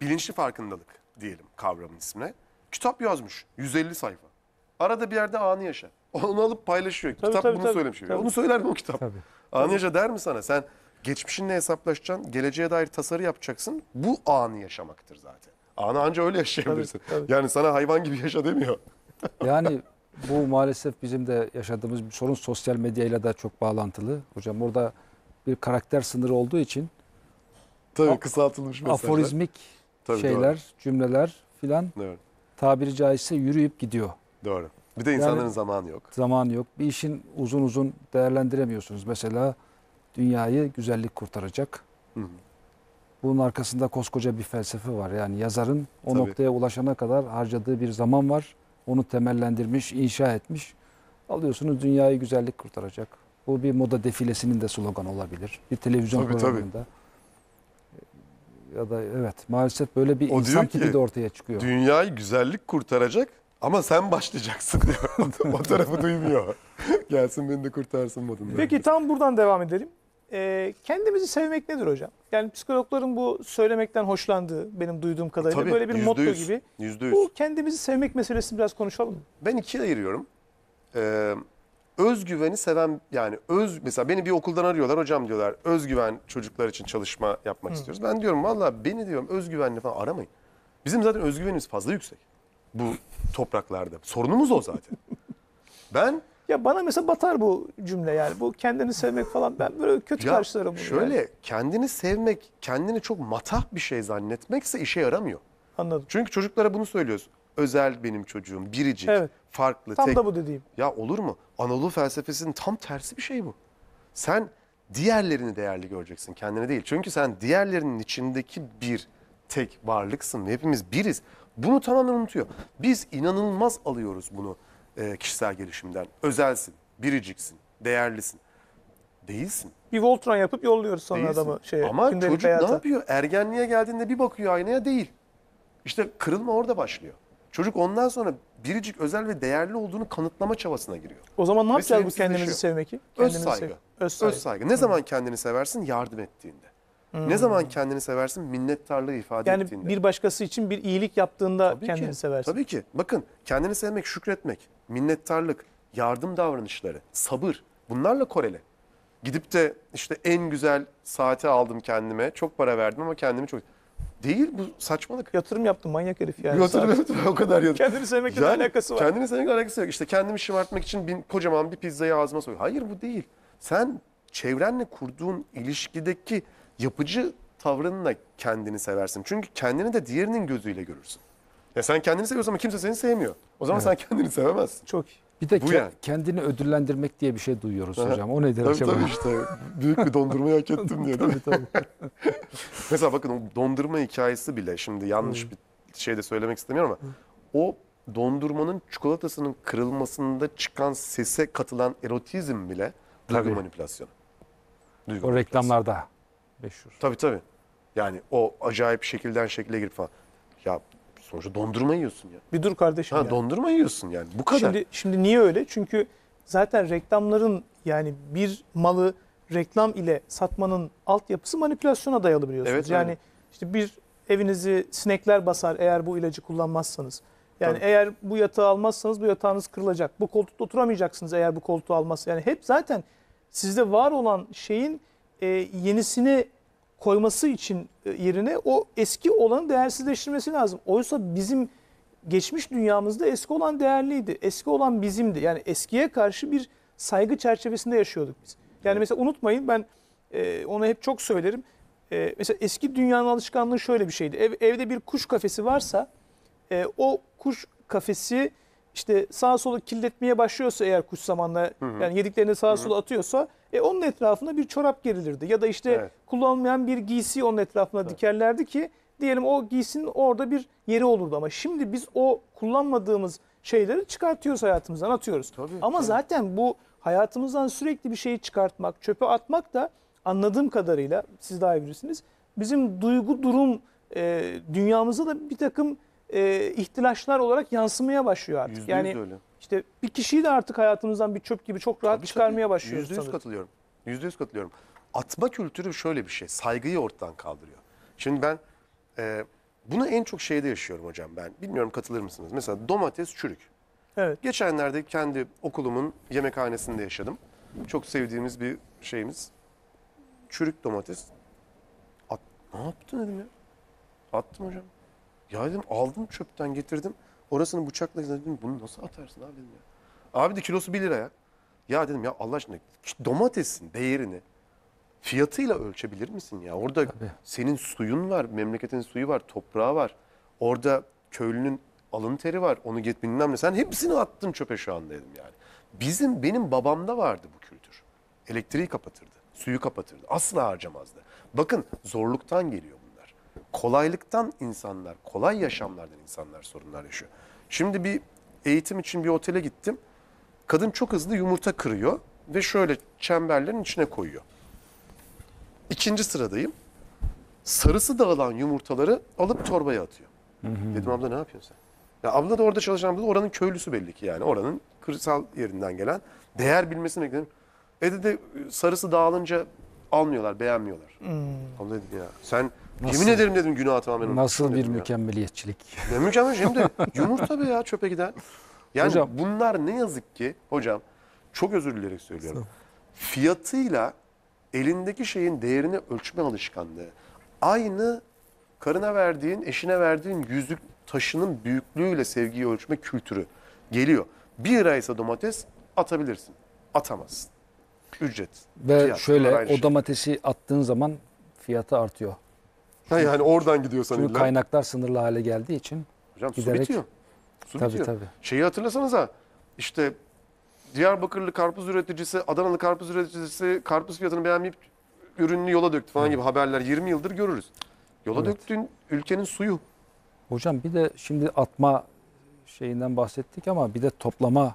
bilinçli farkındalık diyelim kavramın ismine. Kitap yazmış. 150 sayfa. Arada bir yerde anı yaşa. [LAUGHS] Onu alıp paylaşıyor. Tabii, kitap tabii, bunu tabii. söylemiş. Tabii. Onu söyler mi o kitap? Tabii. Anı yaşa der mi sana? Sen geçmişinle hesaplaşacaksın. Geleceğe dair tasarı yapacaksın. Bu anı yaşamaktır zaten. Anı anca öyle yaşayabilirsin. Tabii, tabii. Yani sana hayvan gibi yaşa demiyor. [LAUGHS] Yani bu maalesef bizim de yaşadığımız bir sorun sosyal medyayla da çok bağlantılı. Hocam orada bir karakter sınırı olduğu için Tabii kısaltılmış mesajlar. aforizmik Tabii, şeyler, cümleler filan Doğru. tabiri caizse yürüyüp gidiyor. Doğru. Bir de insanların zamanı yok. Zaman yok. Bir işin uzun uzun değerlendiremiyorsunuz. Mesela dünyayı güzellik kurtaracak. Hı hı. Bunun arkasında koskoca bir felsefe var. Yani yazarın o Tabii. noktaya ulaşana kadar harcadığı bir zaman var. Onu temellendirmiş, inşa etmiş. Alıyorsunuz dünyayı güzellik kurtaracak. Bu bir moda defilesinin de sloganı olabilir. Bir televizyon Tabii, tabii. programında. Ya da evet maalesef böyle bir O insan diyor ki, tipi de ortaya çıkıyor. Dünyayı güzellik kurtaracak ama sen başlayacaksın [LAUGHS] diyor. o tarafı duymuyor. [LAUGHS] Gelsin beni de kurtarsın modunda. Peki tam buradan devam edelim. Ee, kendimizi sevmek nedir hocam? Yani psikologların bu söylemekten hoşlandığı benim duyduğum kadarıyla Tabii, böyle bir motto yüz. gibi. Yüzde yüz. Bu kendimizi sevmek meselesini biraz konuşalım mı? Ben ikiye ayırıyorum. Ee, özgüveni seven yani öz mesela beni bir okuldan arıyorlar hocam diyorlar özgüven çocuklar için çalışma yapmak istiyoruz. Ben diyorum valla beni diyorum özgüvenli falan aramayın. Bizim zaten özgüvenimiz fazla yüksek bu topraklarda. Sorunumuz o zaten. [LAUGHS] ben Ya bana mesela batar bu cümle yani. Bu kendini sevmek falan ben böyle kötü ya karşılarım bunu. şöyle yani. kendini sevmek kendini çok matah bir şey zannetmekse işe yaramıyor. Anladım. Çünkü çocuklara bunu söylüyoruz. Özel benim çocuğum, biricik, Evet. farklı, Tam tek. da bu dediğim. Ya olur mu? Anadolu felsefesinin tam tersi bir şey bu. Sen diğerlerini değerli göreceksin, kendini değil. Çünkü sen diğerlerinin içindeki bir tek varlıksın hepimiz biriz. Bunu tamamen unutuyor. Biz inanılmaz alıyoruz bunu e, kişisel gelişimden. Özelsin, biriciksin, değerlisin. Değilsin. Bir Voltron yapıp yolluyoruz sonra Değilsin. adamı şeye. Ama gündelik çocuk ne hayata. yapıyor? Ergenliğe geldiğinde bir bakıyor aynaya değil. İşte kırılma orada başlıyor. Çocuk ondan sonra biricik özel ve değerli olduğunu kanıtlama çabasına giriyor. O zaman ne yapacağız bu kendimizi sevmek? Öz Kendimizi saygı. sev- Öz saygı. Öz saygı. Ne zaman kendini seversin? Yardım ettiğinde. Ne zaman kendini seversin? Minnettarlığı ifade Yani ettiğinde. bir başkası için bir iyilik yaptığında Tabii kendini ki, seversin. Tabii ki. Bakın kendini sevmek, şükretmek, minnettarlık, yardım davranışları, sabır bunlarla korele. Gidip de işte en güzel saati aldım kendime. Çok para verdim ama kendimi çok... Değil bu saçmalık. Yatırım yaptım manyak herif yani. Yatırım yatırım o kadar yatırım. Kendini sevmekle Yani alakası var? Kendini sevmekle alakası yok. İşte kendimi şımartmak için bin, kocaman bir pizzayı ağzıma soy. Hayır bu değil. Sen çevrenle kurduğun ilişkideki yapıcı tavrınla kendini seversin. Çünkü kendini de diğerinin gözüyle görürsün. Ya sen kendini seviyorsun ama kimse seni sevmiyor. O zaman sen kendini sevemezsin. Çok iyi. Bir de Bu ke- yani. kendini ödüllendirmek diye bir şey duyuyoruz Aha. hocam. O nedir Tabii acaba? tabii işte. Büyük bir dondurmayı hak ettim diye? [LAUGHS] Tabii, tabii. [LAUGHS] Mesela bakın o dondurma hikayesi bile şimdi yanlış bir şey de söylemek istemiyorum ama o dondurmanın çikolatasının kırılmasında çıkan sese katılan erotizm bile duygu Tabii. manipülasyonu. Duygu O manipülasyonu. reklamlarda meşhur. Tabii tabii. Yani o acayip şekilden şekile girip falan. Ya sonuçta dondurma yiyorsun ya. Bir dur kardeşim Ha ya. dondurma yiyorsun yani. Bu kadar. Şimdi, şimdi niye öyle? Çünkü zaten reklamların yani bir malı reklam ile satmanın altyapısı manipülasyona dayalı biliyorsunuz. Evet, yani öyle. işte bir evinizi sinekler basar eğer bu ilacı kullanmazsanız. Yani Tabii. eğer bu yatağı almazsanız bu yatağınız kırılacak. Bu koltukta oturamayacaksınız eğer bu koltuğu almazsanız. Yani hep zaten sizde var olan şeyin e, yenisini koyması için e, yerine o eski olanı değersizleştirmesi lazım. Oysa bizim geçmiş dünyamızda eski olan değerliydi. Eski olan bizimdi. Yani eskiye karşı bir saygı çerçevesinde yaşıyorduk biz. Yani mesela unutmayın ben e, onu hep çok söylerim. E, mesela eski dünyanın alışkanlığı şöyle bir şeydi. Ev, evde bir kuş kafesi varsa e, o kuş kafesi işte sağa sola kirletmeye başlıyorsa eğer kuş zamanla yani yediklerini sağa sola atıyorsa e, onun etrafında bir çorap gerilirdi. Ya da işte Evet. kullanılmayan bir giysi onun etrafına dikerlerdi ki diyelim o giysinin orada bir yeri olurdu ama şimdi biz o kullanmadığımız şeyleri çıkartıyoruz hayatımızdan atıyoruz. Tabii, ama tabii. zaten bu hayatımızdan sürekli bir şeyi çıkartmak, çöpe atmak da anladığım kadarıyla siz daha iyi bilirsiniz. Bizim duygu durum e, dünyamıza da bir takım e, ihtilaçlar olarak yansımaya başlıyor artık. Yüzde yüz yani öyle. işte bir kişiyi de artık hayatımızdan bir çöp gibi çok rahat Tabii, çıkarmaya tabii. başlıyoruz. Yüzde yüz sanırım. katılıyorum. Yüzde yüz katılıyorum. Atma kültürü şöyle bir şey. Saygıyı ortadan kaldırıyor. Şimdi ben e, bunu en çok şeyde yaşıyorum hocam ben. Bilmiyorum katılır mısınız? Mesela domates çürük. Evet. Geçenlerde kendi okulumun yemekhanesinde yaşadım. Çok sevdiğimiz bir şeyimiz. Çürük domates. At, ne yaptın dedim ya. Attım hocam. Ya dedim aldım çöpten getirdim. Orasını bıçakla dedim bunu nasıl atarsın abi dedim ya. Abi de kilosu 1 lira ya. Ya dedim ya Allah aşkına domatesin değerini fiyatıyla ölçebilir misin ya? Orada Tabii. senin suyun var, memleketin suyu var, toprağı var. Orada köylünün alın teri var. Onu git bilmem ne. Sen hepsini attın çöpe şu anda dedim yani. Bizim benim babamda vardı bu kültür. Elektriği kapatırdı, suyu kapatırdı. Asla harcamazdı. Bakın zorluktan geliyor. Kolaylıktan insanlar, kolay yaşamlardan insanlar sorunlar yaşıyor. Şimdi bir eğitim için bir otele gittim. Kadın çok hızlı yumurta kırıyor ve şöyle çemberlerin içine koyuyor. İkinci sıradayım. Sarısı dağılan yumurtaları alıp torbaya atıyor. Dedim abla ne yapıyorsun sen? Ya abla da orada çalışan abla da oranın köylüsü belli ki yani. Oranın kırsal yerinden gelen değer bilmesini bekledim. E dedi sarısı dağılınca almıyorlar, beğenmiyorlar. Abla dedim ya sen Nasıl? yemin ederim dedim günah tamamen Nasıl bir ya. mükemmeliyetçilik. Ne mükemmel hem de [LAUGHS] yumurta be ya çöpe giden. Yani Hocam- bunlar ne yazık ki hocam çok özür dileyerek söylüyorum. Fiyatıyla elindeki şeyin değerini ölçme alışkanlığı. Aynı karına verdiğin, eşine verdiğin yüzük taşının büyüklüğüyle sevgiyi ölçme kültürü geliyor. Bir liraysa domates atabilirsin. Atamazsın. Ücret. Ve fiyat, şöyle o şey. domatesi attığın zaman fiyatı artıyor. Ha yani oradan gidiyorsan Çünkü illa. kaynaklar sınırlı hale geldiği için Hocam su giderek- bitiyor. Su Tabii, bitiyor. tabii. Şeyi hatırlasanıza işte Diyarbakırlı karpuz üreticisi, Adanalı karpuz üreticisi karpuz fiyatını beğenmeyip ürününü yola döktü falan gibi haberler 20 yıldır görürüz. Yola Evet. döktüğün ülkenin suyu. Hocam bir de şimdi atma şeyinden bahsettik ama bir de toplama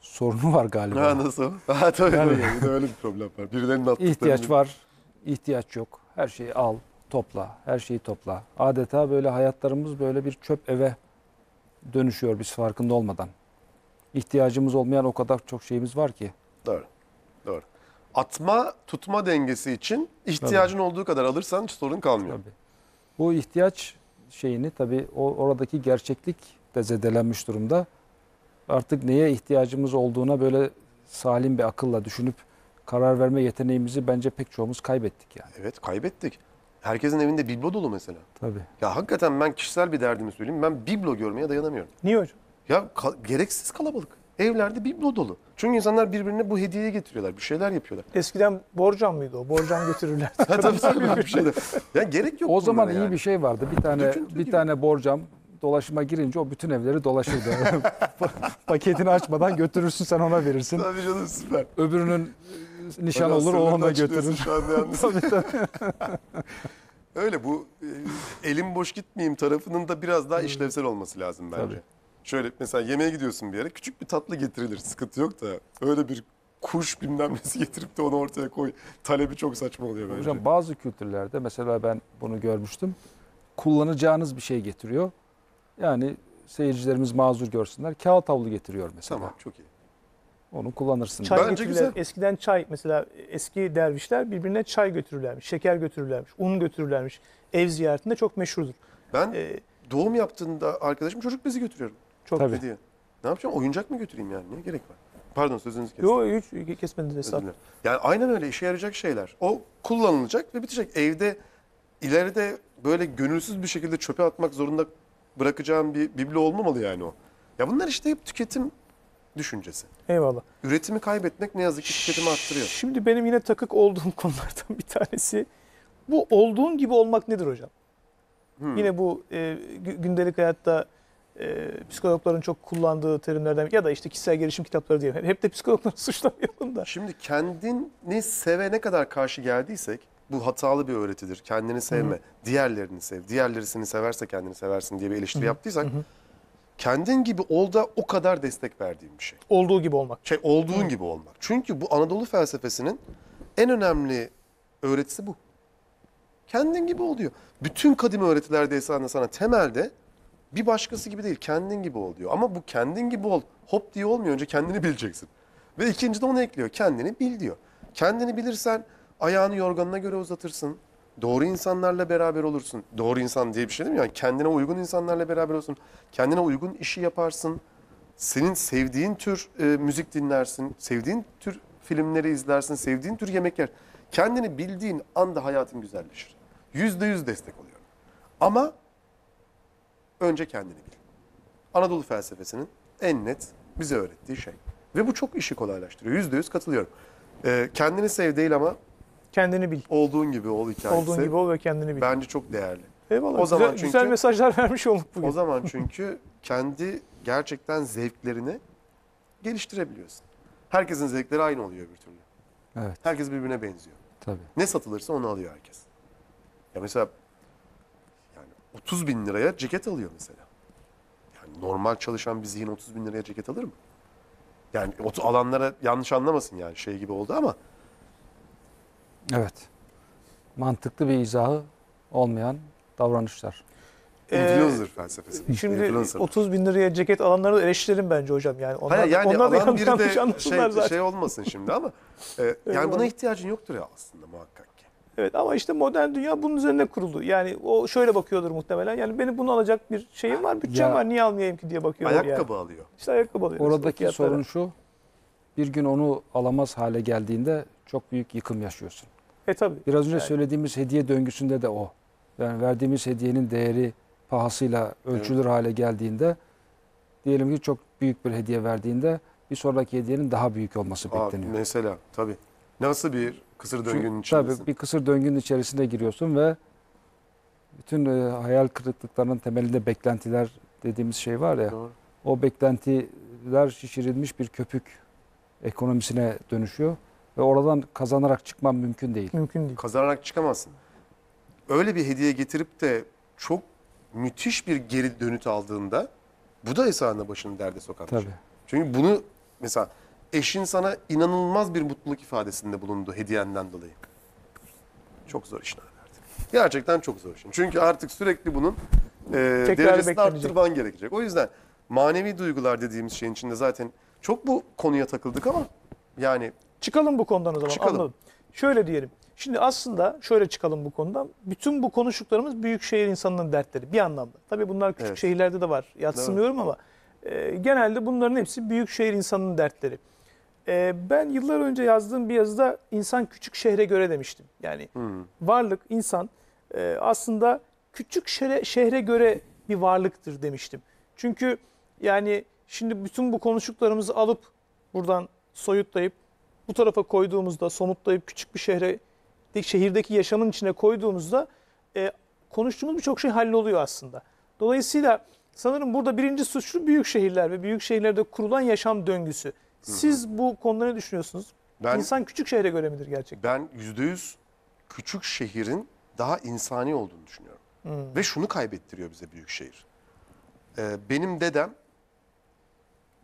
sorunu var galiba. Ha nasıl? [LAUGHS] Ha tabii Yani- öyle bir problem var. Birilerinin [LAUGHS] attıklarını... İhtiyaç var, ihtiyaç yok. Her şeyi al, topla, her şeyi topla. Adeta böyle hayatlarımız böyle bir çöp eve dönüşüyor biz farkında olmadan. İhtiyacımız olmayan o kadar çok şeyimiz var ki. Doğru. Doğru. Atma tutma dengesi için ihtiyacın olduğu kadar alırsan hiç sorun kalmıyor. Tabii. Bu ihtiyaç şeyini tabii o oradaki gerçeklik de zedelenmiş durumda. Artık neye ihtiyacımız olduğuna böyle salim bir akılla düşünüp karar verme yeteneğimizi bence pek çoğumuz kaybettik yani. Evet kaybettik. Herkesin evinde biblo dolu mesela. Tabii. Ya hakikaten ben kişisel bir derdimi söyleyeyim. Ben biblo görmeye dayanamıyorum. Niye hocam? Ya ka- gereksiz kalabalık. Evlerde biblo dolu. Çünkü insanlar birbirine bu hediyeyi getiriyorlar. Bir şeyler yapıyorlar. Eskiden borcam mıydı o? Borcam götürürler. [LAUGHS] Ha, tabii tabii bir şey de. Ya gerek yok O zaman iyi yani. bir şey vardı. Bir tane Döküntü bir gibi. tane borcam dolaşıma girince o bütün evleri dolaşırdı. [LAUGHS] Paketini açmadan götürürsün sen ona verirsin. Tabii canım süper. Öbürünün nişan Hocam olur o ona götürür. [LAUGHS] Tabii, tabii. [LAUGHS] Öyle bu e, elim boş gitmeyeyim tarafının da biraz daha işlevsel olması lazım bence. Tabii. Şöyle mesela yemeğe gidiyorsun bir yere küçük bir tatlı getirilir sıkıntı yok da öyle bir kuş bilmem nesi getirip de onu ortaya koy. Talebi çok saçma oluyor bence. Hocam bazı kültürlerde mesela ben bunu görmüştüm. Kullanacağınız bir şey getiriyor. Yani seyircilerimiz mazur görsünler. Kağıt havlu getiriyor mesela. Tamam çok iyi. Onu kullanırsın. Çay Bence güzel. Eskiden çay mesela eski dervişler birbirine çay götürürlermiş, şeker götürürlermiş, un götürürlermiş. Ev ziyaretinde çok meşhurdur. Ben Ee, doğum yaptığında arkadaşım çocuk bezi götürüyorum. çok Tabii. Hediye. Ne yapacağım? Oyuncak mı götüreyim yani? Ne gerek var? Pardon sözünüzü kestim. Yo hiç kesmediniz Özür dilerim. Yani aynen öyle işe yarayacak şeyler. O kullanılacak ve bitecek. Evde ileride böyle gönülsüz bir şekilde çöpe atmak zorunda bırakacağım bir biblo olmamalı yani o. Ya bunlar işte hep tüketim düşüncesi. Eyvallah. Üretimi kaybetmek ne yazık ki tüketimi arttırıyor. Şimdi benim yine takık olduğum [LAUGHS] konulardan bir tanesi bu olduğun gibi olmak nedir hocam? Hmm. Yine bu e, gü- gündelik hayatta e, psikologların çok kullandığı terimlerden ya da işte kişisel gelişim kitapları diyelim. Hep de psikologları [LAUGHS] suçlamayalım da. Şimdi kendini sevene kadar karşı geldiysek bu hatalı bir öğretidir. Kendini sevme, diğerlerini sev. Diğerleri seni severse kendini seversin diye bir eleştiri yaptıysak kendin gibi ol da o kadar destek verdiğim bir şey. Olduğu gibi olmak. şey olduğun gibi olmak. Çünkü bu Anadolu felsefesinin en önemli öğretisi bu. Kendin gibi ol diyor. Bütün kadim öğretilerde esasında sana temelde bir başkası gibi değil kendin gibi ol diyor. Ama bu kendin gibi ol hop diye olmuyor. Önce kendini bileceksin. Ve ikinci de onu ekliyor. Kendini bil diyor. Kendini bilirsen ayağını yorganına göre uzatırsın. Doğru insanlarla beraber olursun. Doğru insan diye bir şey değil mi? Yani kendine uygun insanlarla beraber olursun. Kendine uygun işi yaparsın senin sevdiğin tür e, müzik dinlersin, sevdiğin tür filmleri izlersin, sevdiğin tür yemek yer. Kendini bildiğin anda hayatın güzelleşir. Yüzde yüz destek oluyorum. Ama önce kendini bil. Anadolu felsefesinin en net bize öğrettiği şey. Ve bu çok işi kolaylaştırıyor. Yüzde yüz katılıyorum. E, kendini sev değil ama Kendini bil. olduğun gibi ol hikayesi. Olduğun gibi ol ve kendini bil. Bence çok değerli. Eyvallah. o zaman güzel, çünkü- güzel mesajlar [LAUGHS] vermiş olduk bugün. O zaman çünkü kendi gerçekten zevklerini geliştirebiliyorsun. Herkesin zevkleri aynı oluyor bir türlü. Evet Herkes birbirine benziyor. tabii. Ne satılırsa onu alıyor herkes. Ya mesela yani 30 bin liraya ceket alıyor mesela. Yani normal çalışan bir zihin 30 bin liraya ceket alır mı? Yani o alanlara yanlış anlamasın yani şey gibi oldu ama Evet. Mantıklı bir izahı olmayan davranışlar. Ee, influencer felsefesi. Şimdi Influencer. 30 bin liraya ceket alanları da eleştirelim bence hocam. Yani onlar, Hayır yani onlar da alan biri yanlış de şey, zaten. şey olmasın şimdi ama e, yani buna ihtiyacın yoktur ya aslında muhakkak ki. Evet ama işte modern dünya bunun üzerine kuruldu. Yani o şöyle bakıyordur muhtemelen. Yani benim bunu alacak bir şeyim var, bütçem Ya- var. Niye almayayım ki diye bakıyorlar yani. Ayakkabı alıyor. İşte ayakkabı alıyoruz. Oradaki Fiyatlara. sorun şu. Bir gün onu alamaz hale geldiğinde çok büyük yıkım yaşıyorsun. E tabii. Biraz önce Yani. söylediğimiz hediye döngüsünde de o. Yani verdiğimiz hediyenin değeri pahasıyla ölçülür hale geldiğinde diyelim ki çok büyük bir hediye verdiğinde bir sonraki hediyenin daha büyük olması Aa, bekleniyor. mesela tabii. Nasıl bir kısır döngünün içindesin? Tabii bir kısır döngünün içerisine giriyorsun ve bütün e, hayal kırıklıklarının temelinde beklentiler dediğimiz şey var ya. Doğru. O beklentiler şişirilmiş bir köpük ekonomisine dönüşüyor ve oradan kazanarak çıkman mümkün değil. Mümkün değil. Kazanarak çıkamazsın. Öyle bir hediye getirip de çok müthiş bir geri dönüt aldığında bu da esasında başını derde sokan Tabii. şey. Çünkü bunu Mesela eşin sana inanılmaz bir mutluluk ifadesinde bulundu hediyenden dolayı. Çok zor işin verdi. Gerçekten çok zor işin. Çünkü artık sürekli bunun e, derecesini arttırman gerekecek. O yüzden manevi duygular dediğimiz şeyin içinde zaten çok bu konuya takıldık ama yani Çıkalım bu konudan o zaman. Çıkalım. Anladım. Şöyle diyelim. Şimdi aslında şöyle çıkalım bu konudan. Bütün bu konuştuklarımız büyük şehir insanının dertleri bir anlamda. Tabii bunlar küçük Evet. şehirlerde de var. Yatsımıyorum ama e, genelde bunların hepsi büyük şehir insanının dertleri. E, ben yıllar önce yazdığım bir yazıda insan küçük şehre göre demiştim. Yani hmm, varlık, insan e, aslında küçük şehre, şehre göre bir varlıktır demiştim. Çünkü yani şimdi bütün bu konuştuklarımızı alıp buradan soyutlayıp bu tarafa koyduğumuzda, somutlayıp küçük bir şehre, şehirdeki yaşamın içine koyduğumuzda e, konuştuğumuz birçok şey halloluyor aslında. Dolayısıyla sanırım burada birinci suçlu büyük şehirler ve büyük şehirlerde kurulan yaşam döngüsü. Siz bu konuda ne düşünüyorsunuz? ben İnsan küçük şehre göre midir gerçekten? ben yüzde yüz küçük şehrin daha insani olduğunu düşünüyorum. Hmm. Ve şunu kaybettiriyor bize büyük şehir. Ee, benim dedem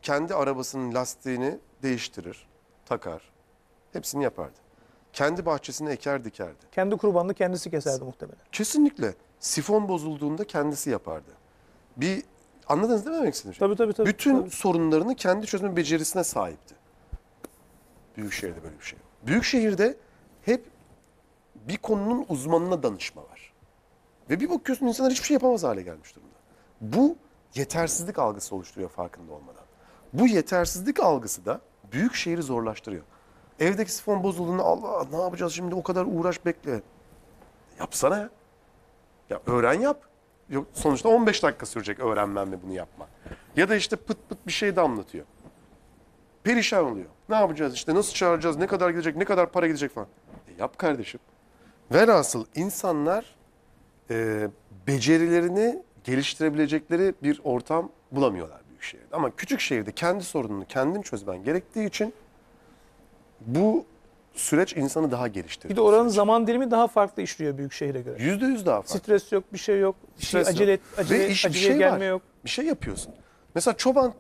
kendi arabasının lastiğini değiştirir, takar. Hepsini yapardı. Kendi bahçesini eker dikerdi. Kendi kurbanını kendisi keserdi muhtemelen. Kesinlikle sifon bozulduğunda kendisi yapardı. Bir anladınız değil mi demek istediğim şey? Tabii tabii tabii. Bütün tabii. sorunlarını kendi çözme becerisine sahipti. Büyükşehir'de böyle bir şey yok. Büyükşehir'de hep bir konunun uzmanına danışma var. Ve bir bakıyorsun insanlar hiçbir şey yapamaz hale gelmiş durumda. Bu yetersizlik algısı oluşturuyor farkında olmadan. Bu yetersizlik algısı da büyük şehri zorlaştırıyor. Evdeki sifon bozulduğunda Allah ne yapacağız şimdi o kadar uğraş bekle. Yapsana ya. Ya öğren yap. Yok, sonuçta 15 dakika sürecek öğrenmem ve bunu yapmak. Ya da işte pıt pıt bir şey damlatıyor. Perişan oluyor. Ne yapacağız işte nasıl çağıracağız ne kadar gidecek ne kadar para gidecek falan. E yap kardeşim. Velhasıl insanlar e, becerilerini geliştirebilecekleri bir ortam bulamıyorlar büyük şehirde. Ama küçük şehirde kendi sorununu kendin çözmen gerektiği için bu süreç insanı daha geliştiriyor. Bir de oranın zaman dilimi daha farklı işliyor büyük şehre göre. Yüzde yüz daha farklı. Stres yok, bir şey yok. Bir şey Stres yok. acele acele, Ve iş- bir aceleye şey gelme var. yok. Bir şey yapıyorsun. Mesela çoban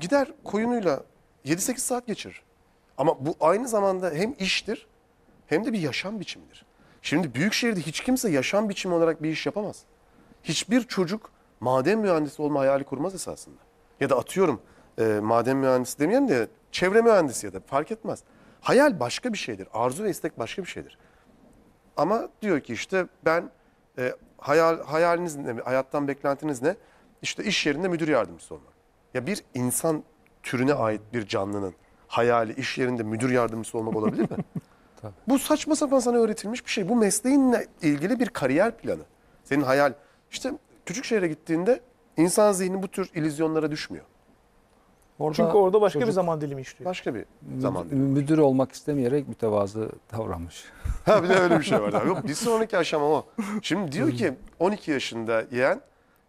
gider koyunuyla 7-8 saat geçirir. Ama bu aynı zamanda hem iştir hem de bir yaşam biçimidir. Şimdi büyük şehirde hiç kimse yaşam biçimi olarak bir iş yapamaz. Hiçbir çocuk maden mühendisi olma hayali kurmaz esasında. Ya da atıyorum e, maden mühendisi demeyelim de çevre mühendisi ya da fark etmez. Hayal başka bir şeydir. Arzu ve istek başka bir şeydir. Ama diyor ki işte ben e, hayal hayaliniz ne, hayattan beklentiniz ne? İşte iş yerinde müdür yardımcısı olmak. Ya bir insan türüne ait bir canlının hayali iş yerinde müdür yardımcısı olmak olabilir mi? [LAUGHS] Tabii. Bu saçma sapan sana öğretilmiş bir şey. Bu mesleğinle ilgili bir kariyer planı. Senin hayal. İşte küçük şehre gittiğinde insan zihni bu tür illüzyonlara düşmüyor. Orada Çünkü orada başka bir zaman dilimi işliyor. Başka bir zaman. dilimi. müdür olmak istemeyerek mütevazı davranmış. [LAUGHS] Ha bir de öyle bir şey var. Yok bir sonraki aşama o. Şimdi diyor ki 12 yaşında yeğen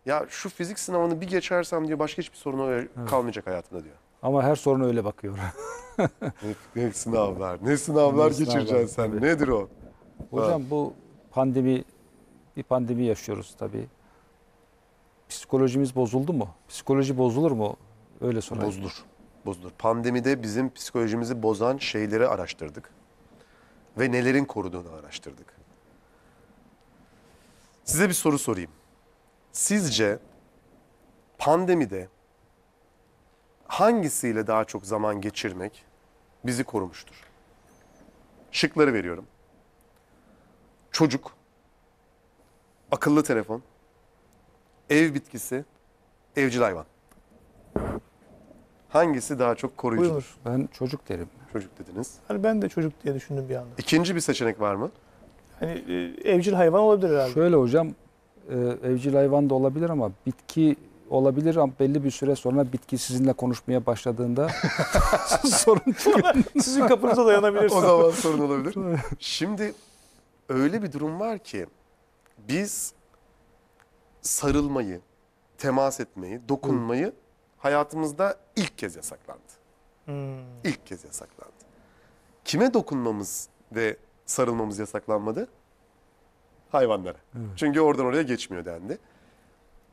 ya şu fizik sınavını bir geçersem diyor başka hiçbir sorun kalmayacak hayatımda diyor. Ama her soruna öyle bakıyor. [LAUGHS] Ne, ne sınavlar, ne sınavlar Ne sınavlar, geçireceksin sen. tabii. Nedir o? Hocam bu pandemi bir pandemi yaşıyoruz tabii. Psikolojimiz bozuldu mu? Psikoloji bozulur mu? Öyle sorayım. Bozulur. Bozulur. Pandemide bizim psikolojimizi bozan şeyleri araştırdık. Ve nelerin koruduğunu araştırdık. Size bir soru sorayım. Sizce pandemide hangisiyle daha çok zaman geçirmek bizi korumuştur? Şıkları veriyorum. Çocuk, akıllı telefon, ev bitkisi, evcil hayvan. Hangisi daha çok koruyucudur? Buyurunuz. Ben çocuk derim. Çocuk dediniz. Hani ben de çocuk diye düşündüm bir anda. İkinci bir seçenek var mı? Hani e, evcil hayvan olabilir herhalde. Şöyle hocam e, evcil hayvan da olabilir ama bitki olabilir ama belli bir süre sonra bitki sizinle konuşmaya başladığında [LAUGHS] [LAUGHS] sorun çıkıyor. [LAUGHS] Sizin kapınıza dayanabilir. O zaman sorun olabilir. Şimdi öyle bir durum var ki biz sarılmayı, temas etmeyi, dokunmayı hayatımızda ilk kez yasaklandı. Hmm. İlk kez yasaklandı. Kime dokunmamız ve sarılmamız yasaklanmadı? Hayvanlara. Çünkü oradan oraya geçmiyor dendi.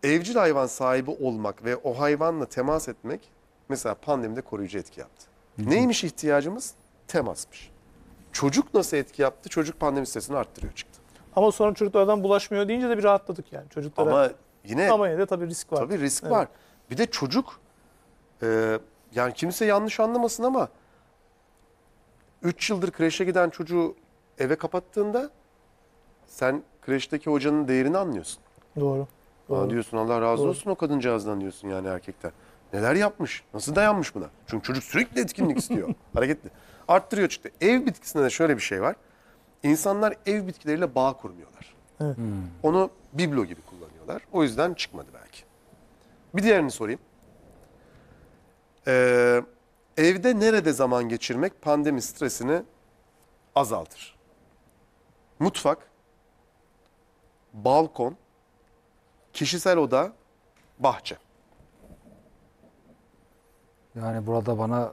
Evcil hayvan sahibi olmak ve o hayvanla temas etmek mesela pandemide koruyucu etki yaptı. Neymiş ihtiyacımız? Temasmış. Çocuk nasıl etki yaptı? Çocuk pandemi stresini arttırıyor çıktı. Ama sonra çocuklardan bulaşmıyor deyince de bir rahatladık yani çocuklara. Ama, Ama yine yine de tabii risk var. tabii risk Evet. var. Bir de çocuk e, yani kimse yanlış anlamasın ama 3 yıldır kreşe giden çocuğu eve kapattığında sen kreşteki hocanın değerini anlıyorsun. Doğru. Aa, Doğru. diyorsun Allah razı Doğru. olsun o kadıncağızdan diyorsun yani erkekten. Neler yapmış? Nasıl dayanmış buna? Çünkü çocuk sürekli etkinlik istiyor. [LAUGHS] Hareketli. Arttırıyor çıktı. Ev bitkisinde de şöyle bir şey var. İnsanlar ev bitkileriyle bağ kurmuyorlar. Evet. Onu biblo gibi kullanıyorlar. O yüzden çıkmadı belki. Bir diğerini sorayım. Ee, evde nerede zaman geçirmek pandemi stresini azaltır? Mutfak, balkon, kişisel oda, bahçe. Yani burada bana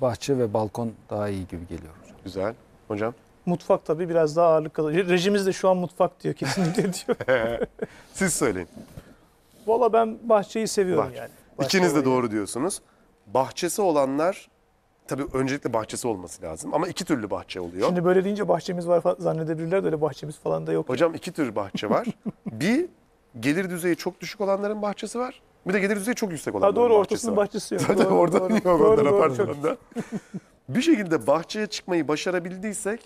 bahçe ve balkon daha iyi gibi geliyor. Güzel. Hocam. Mutfak tabii biraz daha ağırlık kalıyor. Rejimiz de şu an mutfak diyor kesinlikle [LAUGHS] diyor. [LAUGHS] Siz söyleyin. Valla ben bahçeyi seviyorum Bahçe. yani. Bahçe İkiniz de olayı. doğru diyorsunuz. Bahçesi olanlar tabii öncelikle bahçesi olması lazım ama iki türlü bahçe oluyor. Şimdi böyle deyince bahçemiz var falan zannedebilirler de öyle bahçemiz falan da yok. Hocam iki tür bahçe var. [LAUGHS] bir gelir düzeyi çok düşük olanların bahçesi var. Bir de gelir düzeyi çok yüksek olanların ha doğru bahçesi ortasının var. bahçesi yok. Zaten Doğru, orada doğru. yok Doğru, çok- apartmanda. [LAUGHS] bir şekilde bahçeye çıkmayı başarabildiysek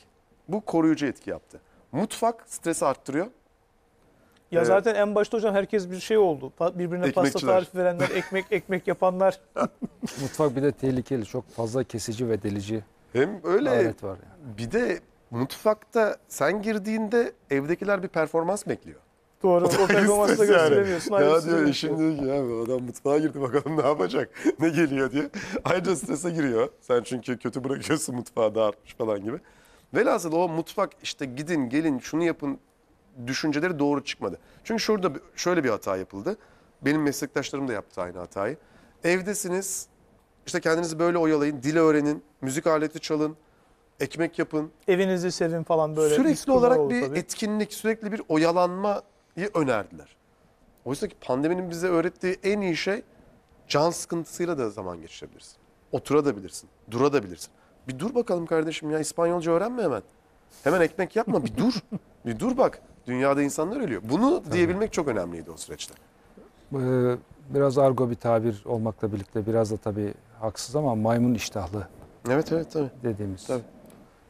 bu koruyucu etki yaptı. Mutfak stresi arttırıyor. Ya Evet. zaten en başta hocam herkes bir şey oldu. Birbirine pasta tarifi verenler, ekmek [LAUGHS] ekmek yapanlar. [LAUGHS] Mutfak bir de tehlikeli. Çok fazla kesici ve delici Hem öyle alet var yani. bir de mutfakta sen girdiğinde evdekiler bir performans bekliyor. Doğru. O performansı da Stres yani. gösteremiyorsun. Ya diyor eşim diyor ki ya bu adam mutfağa girdi bakalım ne yapacak, [LAUGHS] ne geliyor diye. Ayrıca strese giriyor. Sen çünkü kötü bırakıyorsun mutfağı dağıtmış falan gibi. Velhasıl o mutfak işte gidin gelin şunu yapın düşünceleri doğru çıkmadı. Çünkü şurada şöyle bir hata yapıldı. Benim meslektaşlarım da yaptı aynı hatayı. Evdesiniz işte kendinizi böyle oyalayın, dil öğrenin, müzik aleti çalın, ekmek yapın. Evinizi sevin falan böyle. sürekli olarak bir tabii. etkinlik, sürekli bir oyalanmayı önerdiler. Oysa ki pandeminin bize öğrettiği en iyi şey can sıkıntısıyla da zaman geçirebilirsin. Oturabilirsin, durabilirsin. Bir dur bakalım kardeşim ya İspanyolca öğrenme hemen. Hemen ekmek yapma bir dur. [LAUGHS] bir dur bak. Dünyada insanlar ölüyor. Bunu diyebilmek çok önemliydi o süreçte. Ee, biraz argo bir tabir olmakla birlikte biraz da tabii haksız ama maymun iştahlı Evet evet tabii. dediğimiz. Tabii.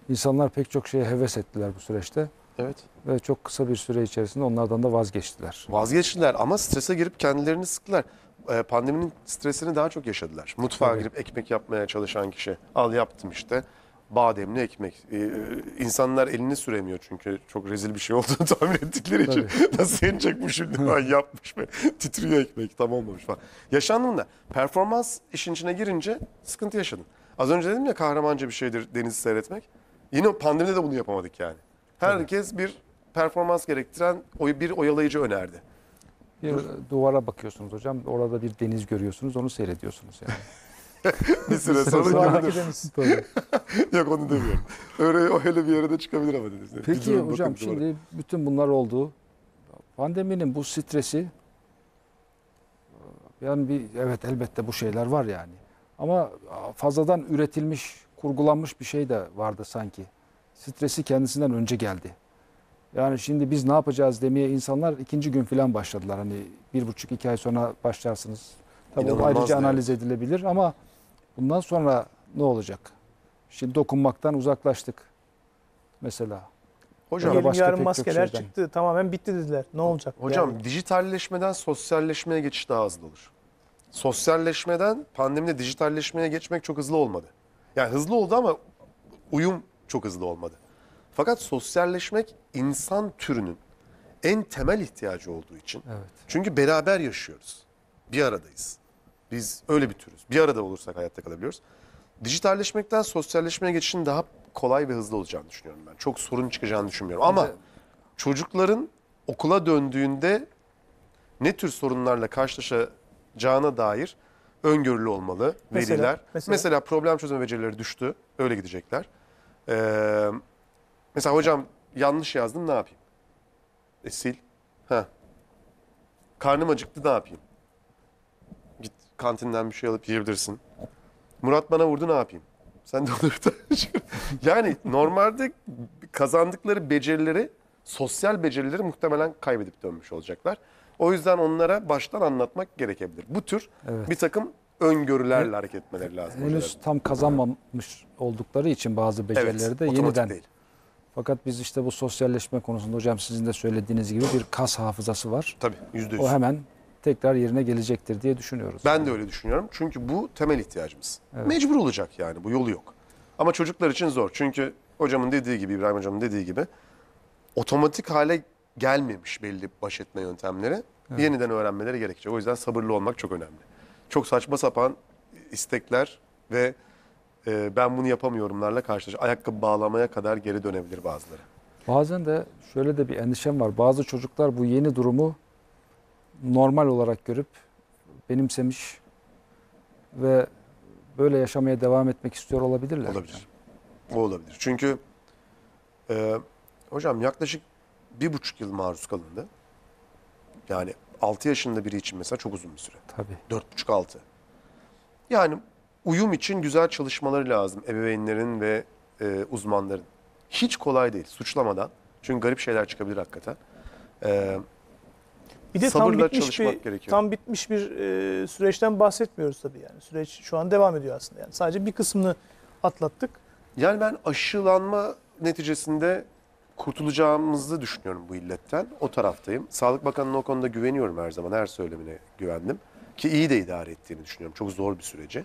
İnsanlar pek çok şeye heves ettiler bu süreçte Evet. ve çok kısa bir süre içerisinde onlardan da vazgeçtiler. Vazgeçtiler ama strese girip kendilerini sıktılar. Ee, Pandeminin stresini daha çok yaşadılar. Mutfağa Tabii. girip ekmek yapmaya çalışan kişi. Al yaptım işte. Bademli ekmek. Ee, insanlar elini süremiyor çünkü çok rezil bir şey olduğunu [LAUGHS] tahmin ettikleri için. Nasıl yenecek bu şimdi? Ay yapmış be. [LAUGHS] Titriyor ekmek tam olmamış falan. Yaşandığında performans işin içine girince sıkıntı yaşadın. Az önce dedim ya kahramanca bir şeydir denizi seyretmek. Yine pandemide de bunu yapamadık yani. Herkes bir performans gerektiren bir oyalayıcı önerdi. Bir duvara bakıyorsunuz hocam orada bir deniz görüyorsunuz onu seyrediyorsunuz yani. [LAUGHS] [LAUGHS] Bir süre sonra görünür. Tabii. [LAUGHS] Yok onu demiyorum. Öyle, öyle bir yere de çıkabilir ama deniz. Bir Peki durun hocam bakın duvara. şimdi bütün bunlar oldu. Pandeminin bu stresi yani bir evet elbette bu şeyler var yani. Ama fazladan üretilmiş, kurgulanmış bir şey de vardı sanki. Stresi kendisinden önce geldi. Yani şimdi biz ne yapacağız demeye insanlar ikinci gün falan başladılar. Hani bir buçuk iki ay sonra başlarsınız. Tabii o İnanılmazdı ayrıca evet. analiz edilebilir ama bundan sonra ne olacak? Şimdi dokunmaktan uzaklaştık mesela. Hocam, Öyle Gelin başka yarın maskeler çıktı. Tamamen bitti dediler. Ne olacak? hocam Yani dijitalleşmeden sosyalleşmeye geçiş daha hızlı olur. Sosyalleşmeden pandemide dijitalleşmeye geçmek çok hızlı olmadı. Yani hızlı oldu ama uyum çok hızlı olmadı. Fakat sosyalleşmek insan türünün en temel ihtiyacı olduğu için. Evet. Çünkü beraber yaşıyoruz. Bir aradayız. Biz öyle bir türüz. Bir arada olursak hayatta kalabiliyoruz. Dijitalleşmekten sosyalleşmeye geçişin daha kolay ve hızlı olacağını düşünüyorum ben. Çok sorun çıkacağını düşünmüyorum. Ama çocukların okula döndüğünde ne tür sorunlarla karşılaşacağına dair öngörülü olmalı Mesela? veliler. Mesela? Mesela, problem çözme becerileri düştü. Öyle gidecekler. Ee, mesela hocam yanlış yazdım ne yapayım? E, sil. Ha. Karnım acıktı ne yapayım? Git kantinden bir şey alıp yiyebilirsin. Murat bana vurdu ne yapayım? Sen de onu [LAUGHS] Yani normalde kazandıkları becerileri, sosyal becerileri muhtemelen kaybedip dönmüş olacaklar. O yüzden onlara baştan anlatmak gerekebilir. Bu tür Evet. bir takım öngörülerle hareket etmeleri lazım. Henüz hocaların. tam kazanmamış oldukları için bazı becerileri de otomatik yeniden. değil. Fakat biz işte bu sosyalleşme konusunda hocam sizin de söylediğiniz gibi bir kas hafızası var. Tabii yüzde yüz. O hemen tekrar yerine gelecektir diye düşünüyoruz. Ben de öyle düşünüyorum. Çünkü bu temel ihtiyacımız. Evet. Mecbur olacak yani. Bu yolu yok. Ama çocuklar için zor. Çünkü hocamın dediği gibi, İbrahim hocamın dediği gibi otomatik hale gelmemiş belli baş etme yöntemleri. Yeniden öğrenmeleri gerekecek. O yüzden sabırlı olmak çok önemli. Çok saçma sapan istekler ve e, ben bunu yapamıyorumlarla karşılaşacak. Ayakkabı bağlamaya kadar geri dönebilir bazıları. Bazen de şöyle de bir endişem var. Bazı çocuklar bu yeni durumu normal olarak görüp benimsemiş ve böyle yaşamaya devam etmek istiyor olabilirler. Olabilir. O olabilir. Çünkü e, hocam yaklaşık bir buçuk yıl maruz kalındı. Yani 6 yaşında biri için mesela çok uzun bir süre. Tabii. Dört buçuk altı. Yani uyum için güzel çalışmaları lazım ebeveynlerin ve e, uzmanların. Hiç kolay değil suçlamadan. Çünkü garip şeyler çıkabilir hakikaten. E, Bir de tam Sabırla bitmiş çalışmak bir gerekiyor. tam bitmiş bir e, süreçten bahsetmiyoruz tabii yani. Süreç şu an devam ediyor aslında yani. Sadece bir kısmını atlattık. Yani ben aşılanma neticesinde kurtulacağımızı düşünüyorum bu illetten. O taraftayım. Sağlık Bakanı'nın o konuda güveniyorum her zaman. Her söylemine güvendim. Ki iyi de idare ettiğini düşünüyorum. Çok zor bir süreci.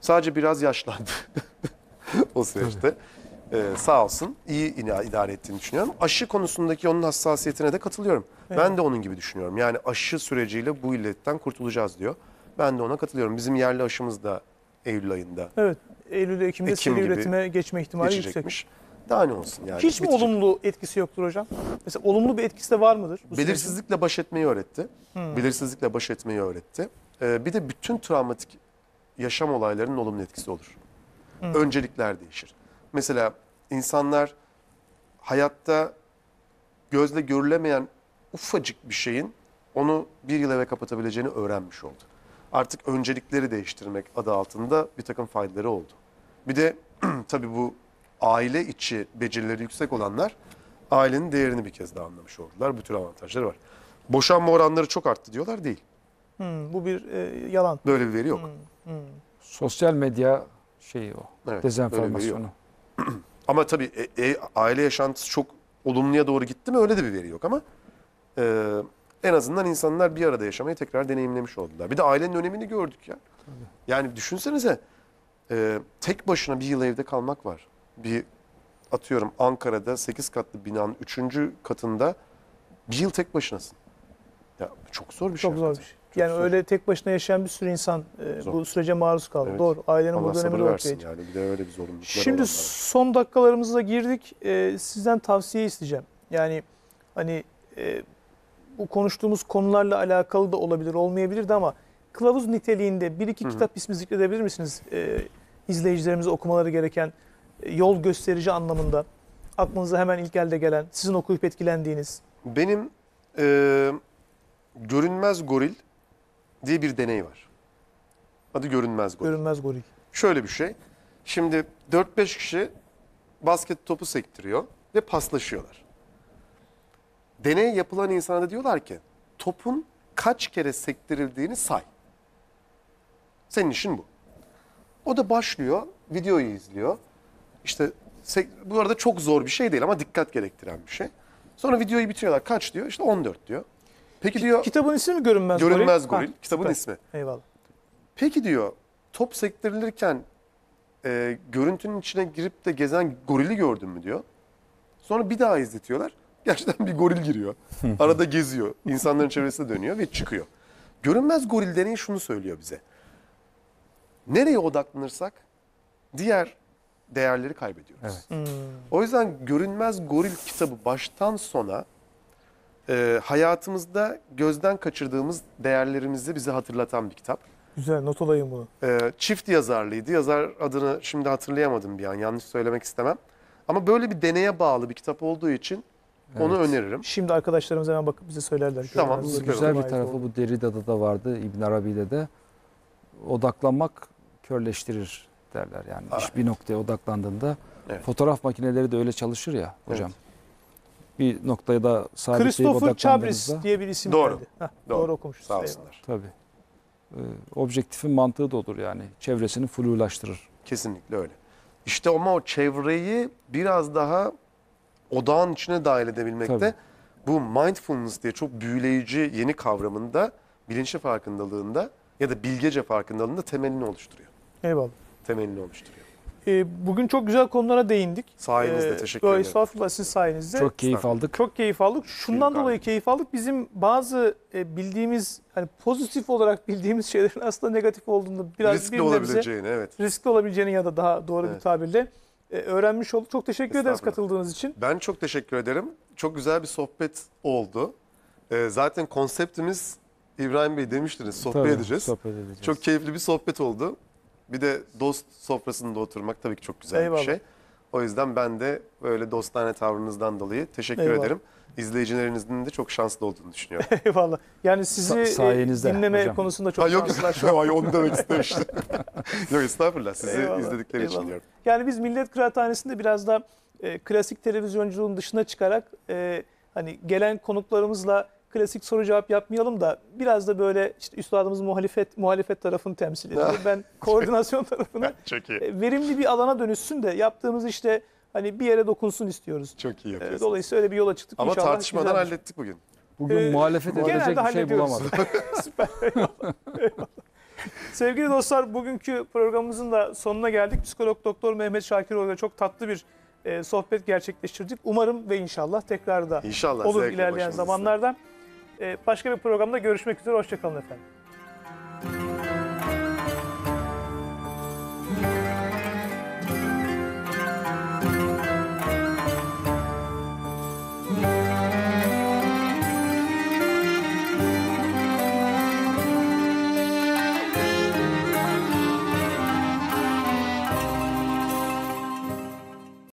Sadece biraz yaşlandı [LAUGHS] o süreçte. Ee, sağ olsun iyi idare ettiğini düşünüyorum. Aşı konusundaki onun hassasiyetine de katılıyorum. Ben de onun gibi düşünüyorum. Yani aşı süreciyle bu illetten kurtulacağız diyor. Ben de ona katılıyorum. Bizim yerli aşımız da Eylül ayında Evet. Eylül Ekim'de Ekim seri üretime geçme ihtimali yüksek. Daha ne olsun yani. Hiç mi bitecek. olumlu etkisi yoktur hocam? Mesela olumlu bir etkisi de var mıdır? bu sürecin? Belirsizlikle baş etmeyi öğretti. Hmm. Belirsizlikle baş etmeyi öğretti. Ee, bir de bütün travmatik yaşam olaylarının olumlu etkisi olur. Hmm. Öncelikler değişir. Mesela insanlar hayatta gözle görülemeyen ufacık bir şeyin onu bir yıl eve kapatabileceğini öğrenmiş oldu. Artık öncelikleri değiştirmek adı altında bir takım faydaları oldu. Bir de [CLEARS THROAT] tabii bu aile içi becerileri yüksek olanlar ailenin değerini bir kez daha anlamış oldular. Bu tür avantajları var. Boşanma oranları çok arttı diyorlar değil. Hmm, bu bir e, yalan. Böyle bir veri yok. Hmm, hmm. Sosyal medya şeyi o. Evet, dezenformasyonu. [CLEARS THROAT] Ama tabii e, e, aile yaşantısı çok olumluya doğru gitti mi öyle de bir veri yok ama e, en azından insanlar bir arada yaşamayı tekrar deneyimlemiş oldular. Bir de ailenin önemini gördük ya. Yani düşünsenize e, tek başına bir yıl evde kalmak var. Bir atıyorum Ankara'da 8 katlı binanın 3. katında bir yıl tek başınasın. Ya çok zor bir şey. Çok zor bir şey. Çok Yani zor. öyle tek başına yaşayan bir sürü insan e, Zor. bu sürece maruz kaldı. Evet. Doğru. Ailenin Allah sabır önemli versin ortaya yani. Bir de öyle bir zorunlulukları Şimdi son dakikalarımıza girdik. Ee, sizden tavsiye isteyeceğim. Yani hani e, bu konuştuğumuz konularla alakalı da olabilir, olmayabilir de ama kılavuz niteliğinde bir iki Hı hı. kitap ismi zikredebilir misiniz? Ee, izleyicilerimize okumaları gereken e, yol gösterici anlamında aklınıza hemen ilk elde gelen, sizin okuyup etkilendiğiniz. Benim e, Görünmez Goril diye bir deney var. Adı Görünmez Goril. Görünmez goril. Şöyle bir şey. Şimdi 4-5 kişi basket topu sektiriyor ve paslaşıyorlar. Deney yapılan insana da diyorlar ki topun kaç kere sektirildiğini say. Senin işin bu. O da başlıyor, videoyu izliyor. İşte bu arada çok zor bir şey değil ama dikkat gerektiren bir şey. Sonra videoyu bitiriyorlar. Kaç diyor? İşte 14 diyor. Peki diyor Kitabın ismi mi Görünmez, Görünmez Goril? Goril. Kitabın süper. ismi. Eyvallah. Peki diyor top sektirilirken e, görüntünün içine girip de gezen gorili gördün mü diyor. Sonra bir daha izletiyorlar. [LAUGHS] Gerçekten bir goril giriyor. [LAUGHS] Arada geziyor. İnsanların çevresine dönüyor ve çıkıyor. Görünmez goril deneyi şunu söylüyor bize. Nereye odaklanırsak diğer değerleri kaybediyoruz. Evet. Hmm. O yüzden Görünmez Goril kitabı baştan sona e, hayatımızda gözden kaçırdığımız değerlerimizi bize hatırlatan bir kitap. Güzel, not alayım bunu. Ee, çift yazarlıydı. Yazar adını şimdi hatırlayamadım bir an. Yanlış söylemek istemem. Ama böyle bir deneye bağlı bir kitap olduğu için onu Evet. öneririm. Şimdi arkadaşlarımız hemen bakıp bize söylerler. Tamam, Goril. Güzel bir tarafı bu Derrida'da da vardı, İbn Arabi'de de. Odaklanmak körleştirir derler yani. Ah. İş bir noktaya odaklandığında Evet. fotoğraf makineleri de öyle çalışır ya hocam. Bir noktaya da sabitleyip Christopher Chabris diye bir isim Doğru. geldi. Heh, Doğru. doğru. okumuşuz. Sağ olsunlar. tabii. Ee, objektifin mantığı da olur yani. Çevresini flulaştırır. Kesinlikle öyle. İşte ama o çevreyi biraz daha odağın içine dahil edebilmekte Tabii. bu mindfulness diye çok büyüleyici yeni kavramında bilinçli farkındalığında ya da bilgece farkındalığında temelini oluşturuyor. Eyvallah. Temelini oluşturuyor. Ee, bugün çok güzel konulara değindik. Sayenizde Ee, teşekkür ederim. Estağfurullah sizin sayenizde. Çok keyif aldık. Çok keyif aldık. Şundan Keyif dolayı keyif aldık. Bizim bazı e, bildiğimiz hani pozitif olarak bildiğimiz şeylerin [LAUGHS] aslında negatif olduğunu biraz Riskli bir olabileceğini evet. riskli olabileceğini ya da daha doğru bir Evet. tabirle e, öğrenmiş olduk. Çok teşekkür ederiz katıldığınız için. Ben çok teşekkür ederim. Çok güzel bir sohbet oldu. Ee, zaten konseptimiz İbrahim Bey demiştiniz sohbet Tabii, edeceğiz. Sohbet edeceğiz. Çok keyifli bir sohbet oldu. Bir de dost sofrasında oturmak tabii ki çok güzel Eyvallah. bir şey. O yüzden ben de böyle dostane tavrınızdan dolayı teşekkür Eyvallah. ederim. İzleyicilerinizin de çok şanslı olduğunu düşünüyorum. [LAUGHS] Eyvallah. Yani sizi Sa- sayenizde dinleme hocam. konusunda çok ha, yok, şanslılar. [LAUGHS] Ay, onu demek istemiştim. [LAUGHS] yok estağfurullah sizi Eyvallah, izledikleri için eyvallah. diyorum. Yani biz Millet Kıraathanesi'nde biraz da e, klasik televizyonculuğun dışına çıkarak e, hani gelen konuklarımızla klasik soru cevap yapmayalım da biraz da böyle işte üstadımız muhalefet muhalefet tarafını temsil ediyor. [LAUGHS] ben koordinasyon tarafını [LAUGHS] Çok iyi. e, verimli bir alana dönüşsün de yaptığımız işte hani bir yere dokunsun istiyoruz. Çok iyi E, yapıyorsunuz. Dolayısıyla öyle bir yola çıktık. Ama İnşallah tartışmadan güzel bir- şey. hallettik bugün. Bugün Ee, muhalefet genelde edilecek bir şey bulamadık. [LAUGHS] Süper. Eyvallah. Eyvallah. Sevgili dostlar bugünkü programımızın da sonuna geldik. Psikolog Doktor Mehmet Şakiroğlu ile çok tatlı bir e, sohbet gerçekleştirdik. Umarım ve inşallah tekrar da İnşallah olur ilerleyen zamanlarda. Ee, başka bir programda görüşmek üzere. Hoşçakalın efendim.